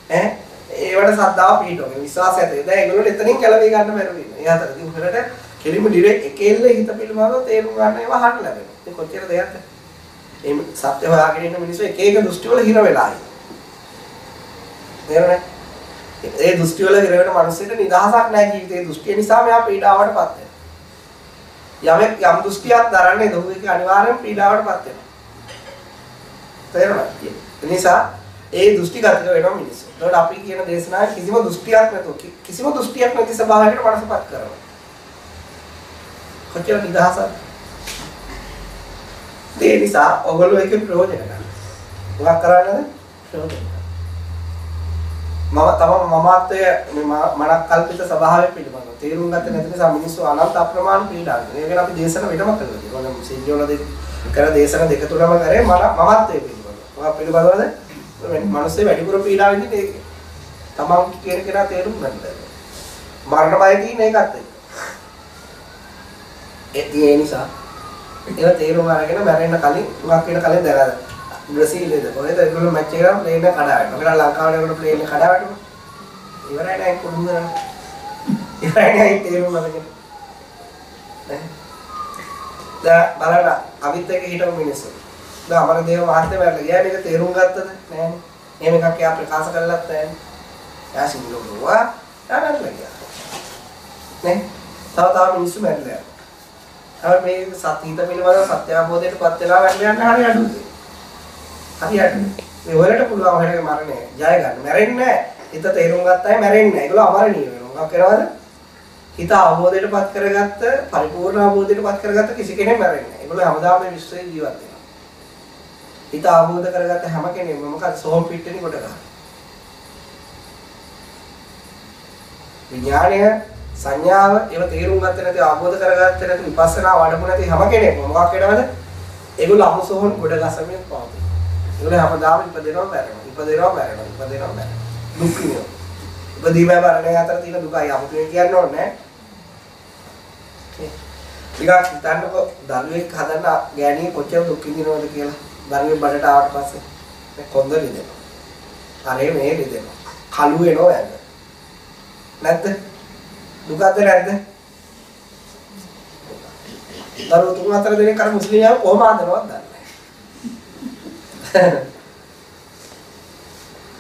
ඈ ඒවට සද්දාව පිටවෙන විශ්වාසය ඇති. දැන් ඒගොල්ලෝ එතනින් ගැලවී ගන්න බැරුව ඉන්නවා. ඒ අතරදී උඩට කෙලිම ඩිරෙක්ට් එකෙල්ල හිත පිළිබඳව තේරුම් ගන්න ඒවා අහන්න ලැබෙනවා. ඉතින් කොච්චර දෙයක්ද? මේ සත්‍ය හොයාගෙන ඉන්න මිනිස්සු එක එක දෘෂ්ටි වල හිර වෙලා ඉන්නවා. තේරුණා? ඒ දෘෂ්ටි වල හිර වෙන මිනිස්සුන්ට නිදහසක් නැහැ ජීවිතේ දෘෂ්ටිය නිසා මෙයා පීඩාවටපත් වෙනවා. යමෙක් යම් දෘෂ්ටියක් දරන්නේ දුක අනිවාර්යෙන් පීඩාවටපත් වෙනවා. තේරුණා? ඒ නිසා ඒ දෘෂ්ටිගතක වෙනවා මිනිස්සු. ඒකට අපි කියන දේශනාවේ කිසිම දෘෂ්ටියක් නැතුව කිසිම දෘෂ්ටියක් නැති ස්වභාවයකට මනසපත් කරනවා. කොච්චර නිදහසක්? ඒ නිසා ඔයගොල්ලෝ ඒකෙන් ප්‍රයෝජන ගන්න. මොකක් කරන්නද? ප්‍රයෝජන මම තම මමත්වය මේ මනක් කල්පිත ස්වභාවය පිළිබඳව තේරුම් ගත්තේ නැති නිසා මිනිස්සු අනන්ත අප්‍රමාණ පීඩා විඳිනවා. ඒක අපි දේශන වෙනම කළා. ඒගොල්ලෝ සිංහල දෙක කර දේශන දෙක තුනම කරේ මන මමත්වය පිළිබඳව. මොකක් පිළිබඳවද? මිනිස්සු වැඩිපුර පීඩා විඳින්නේ ඒක. තමන් කියන කෙනා තේරුම් ගන්න බැහැ. මරණ බය තියෙන එකත් එක්ක. ඒ නිසා ඒක තේරුම් අරගෙන මැරෙන්න කලින් තුනක් වෙන කලින් දැනගන්න. බ්‍රසීලෙද කොහෙද ඒගොල්ලෝ මැච් එක කරලා ප්ලේන් එක කඩා වැටෙනවා. ඒකට ලංකාවේ ඒගොල්ලෝ ප්ලේන් එක කඩා වැටුණා. ඉවරයි නෑ කොහොමද? ඉවරයි නෑ තේරුම් අරගෙන. දැන් බලන්න අවිත් එක හිටපු මිනිස්සු. දැන් අමරදේව මහත්තයා වැරලා ගියා මේක තේරුම් ගත්තද? නෑනේ. එහෙම එකක් එයා ප්‍රකාශ කළත් නෑනේ. එයා සිංහලුවා තාරන්න ගියා. නේ? තව තව මිනිස්සු මැරිලා යනවා. හැබැයි මේ සත්‍යීත පිළිබඳව සත්‍ය අවබෝධයට පත් වෙලා වැන්න යන්න හරිය අඩුයි. හරි අඩුයි. මේ වලට පුළුවන් හැරෙක මරණය ජය ගන්න. මැරෙන්නේ නැහැ. හිත තේරුම් ගත්තාම මැරෙන්නේ නැහැ. ඒගොල්ලෝ අමරණීය වෙනවා. මොකක් කරවද? හිත අවබෝධයට පත් කරගත්ත පරිපූර්ණ අවබෝධයට පත් කරගත්ත කිසි කෙනෙක් මැරෙන්නේ නැහැ. ඒගොල්ලෝ හැමදාම මේ විශ්වයේ ජීවත් වෙනවා. හිත අවබෝධ කරගත්ත හැම කෙනෙක්ම මොකද සෝම් පිට්ටෙනි කොට ගන්න. විඥාණය සංඥාව ඒව තේරුම් ගත්තේ නැති අවබෝධ කරගත්තේ නැති විපස්සනා වඩපු නැති හැම කෙනෙක්ම මොකක් වෙනවද? ඒගොල්ලෝ අමුසෝහන් ගොඩ ගසමින් පවතී. ඒගොල්ලෝ හැමදාම ඉපදෙනවා මැරෙනවා. ඉපදෙනවා මැරෙනවා. ඉපදෙනවා මැරෙනවා. දුක් විඳිනවා. ඉපදීම මරණය අතර තියෙන දුකයි 아무තේ කියන්න ඕනේ ටිකක් හිතන්නකෝ දරුවෙක් හදන්න ගෑණිය කොච්චර දුක් විඳිනවද කියලා. දරුවෙක් බඩට ආවට පස්සේ මේ කොන්ද ලිදෙනවා. අරේ මේ ලිදෙනවා. කළු වෙනවා ඇඟ. නැද්ද? දුකද නැද්ද? දරුවෝ තුන් හතර දෙනෙක් අර මුස්ලිම්යව කොහොම හදනවද දන්නේ නැහැ.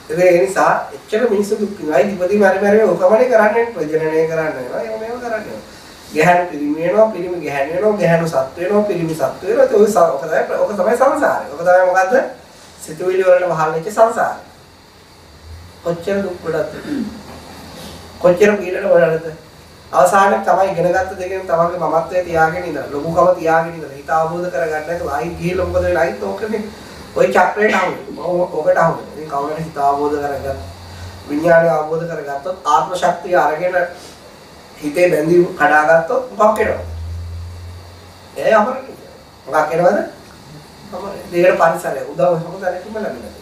ඒ නිසා එච්චර මිනිස්සු දුක් විඳලා ඉදිපදී මරි මරි ඔකමනේ කරන්නේ ප්‍රජනනය කරන්නේ නේද? ඒව මේව කරන්නේ. ගැහැණු පිරිමි වෙනවා, පිරිමි ගැහැණු වෙනවා, ගැහැණු සත්ත්ව වෙනවා, පිරිමි සත්ත්ව වෙනවා. ඒක ඔය ඔක තමයි ඔක තමයි සංසාරය. ඔක තමයි මොකද්ද? සිතුවිලි වලට වහල් වෙච්ච සංසාරය. කොච්චර දුක් වලට කොච්චර පීඩන වලටද? අවසානයේ තමයි ඉගෙනගත්ත දෙකෙන් තමන්ගේ මමත්වයේ තියාගෙන ඉඳලා ලොකුකම තියාගෙන ඉඳලා හිත අවබෝධ කරගන්න නැතුව ආයි ගිහලා මොකද වෙන්නේ? ආයිත් ඕකනේ. ওই චක්‍රයට අහු වෙනවා. ඔකට අහු වෙනවා. ඉතින් කවුරුහරි හිත අවබෝධ කරගන්න විඥානය අවබෝධ කරගත්තොත් ආත්ම ශක්තිය අරගෙන හිතේ බැඳීම් කඩාගත්තොත් මොකක් වෙනවද? ඒ අමරණීය. මොකක් වෙනවද? අමරණීය. දෙයට පරිසරය උදව් හැමදාම ලැබෙනවා.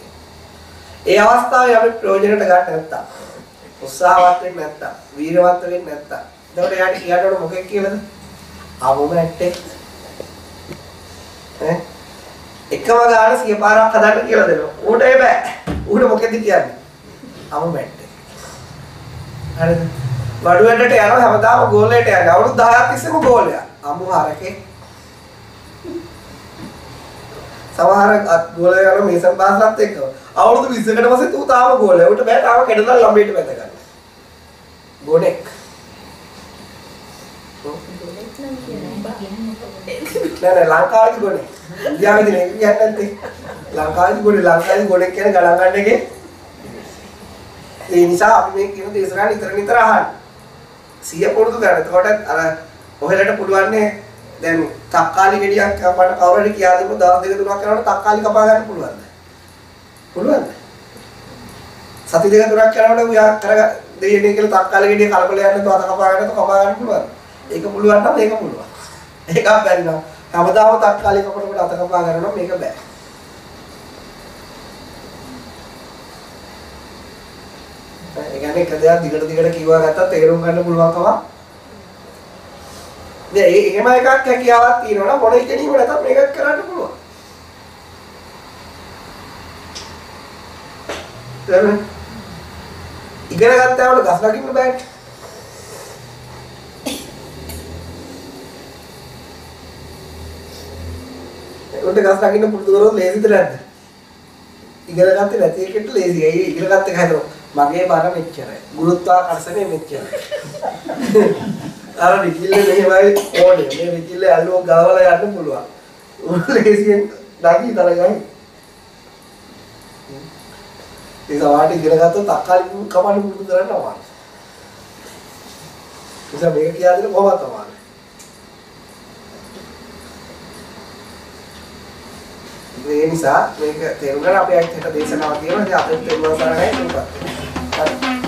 ඒ අවස්ථාවේ අපි ප්‍රයෝජනට ගන්න නැත්තම් උත්සාහවත් වෙන්නේ නැත්තම් වීරවත් වෙන්නේ නැත්තම් එතකොට යාට කියන්න ඕන මොකෙක් කියලාද? ආවම ඇට්ටේ. ඈ එකම ගාන සිය පාරක් හදන්න කියලා දෙනවා. ඌට ඒ බෑ. ඌට මොකෙද කියන්නේ? ආවම ඇට්ටේ. හරිද? වඩු වැඩට යනවා හැමදාම ගෝලයට යනවා. අවුරුදු 10ක් තිස්සේම ගෝලයක්. අමු හරකේ. සමහර ගෝලය යන මේසන් පාසලත් එක්ක අවුරුදු 20කට පස්සේ තූ තාම ගෝලය. ඌට බෑ තාම කැඩලා ළමයිට වැද ගන්න. ගෝනෙක්. නෑ නෑ ලංකාවේ ගොනේ. ඉන්දියාවේදී නේ කියන්නේ නැත්තේ. ලංකාවේ ගොනේ ලංකාවේ ගොනේ කියන ගණන් ගන්න එකේ. ඒ නිසා අපි මේ කියන දේශනා නිතර නිතර අහන්න. සිය පුරුදු කරන්න. එතකොට අර ඔහෙලට පුළුවන්නේ දැන් තක්කාලි ගෙඩියක් කපන්න කවුරු හරි කියා දෙමු දවස් දෙක තුනක් යනකොට තක්කාලි කපා ගන්න පුළුවන්ද? පුළුවන්ද? සති දෙක තුනක් යනකොට උයා කර දෙන්නේ කියලා තක්කාලි ගෙඩිය කලබල යන්න තව කපා ගන්න කපා ගන්න පුළුවන්. ඒක පුළුවන් නම් මේක පුළුවන්. ඒකක් බැරි නම් හැමදාම තක්කාලි කපනකොට අත කපා ගන්නවා මේක බෑ. ඒ කියන්නේ එක දෙයක් දිගට දිගට කිව්වා ගත්තා තේරුම් ගන්න පුළුවන්කම දැන් ඒ එහෙම එකක් හැකියාවක් තියෙනවා නම් මොන ඉගෙනීම නැතත් මේක කරන්න පුළුවන්. දැන් ඉගෙන ගත්තාම ගස් ලකින්න බෑනේ. උන්ට ගස් ලකින්න පුරුදු කරොත් ලේසිද නැද්ද? ඉගෙන ගත්තේ නැති එකට ලේසි. ඒ ඉගෙන ගත්ත එක හදනවා. මගේ බර මෙච්චරයි. ගුරුත්වාකර්ෂණය මෙච්චරයි. අර නිකිල්ල මෙහෙමයි ඕනේ. මේ නිකිල්ල ඇල්ලුව ගාවලා යන්න පුළුවන්. උන් ලේසියෙන් නැගී තරගයි. ඒ සවාට ඉගෙන ගත්තොත් අක්කාලි කමන්න පුරුදු කරන්න අමාරුයි. නිසා මේක කියලා දෙන්න කොහොමද අමාරුයි. ඒ නිසා මේක තේරුම් ගන්න අපි අයිත් හිත දේශනාව තියෙනවා. ඉතින් අපිත් පෙරවසරණයි තුපත්. හරි.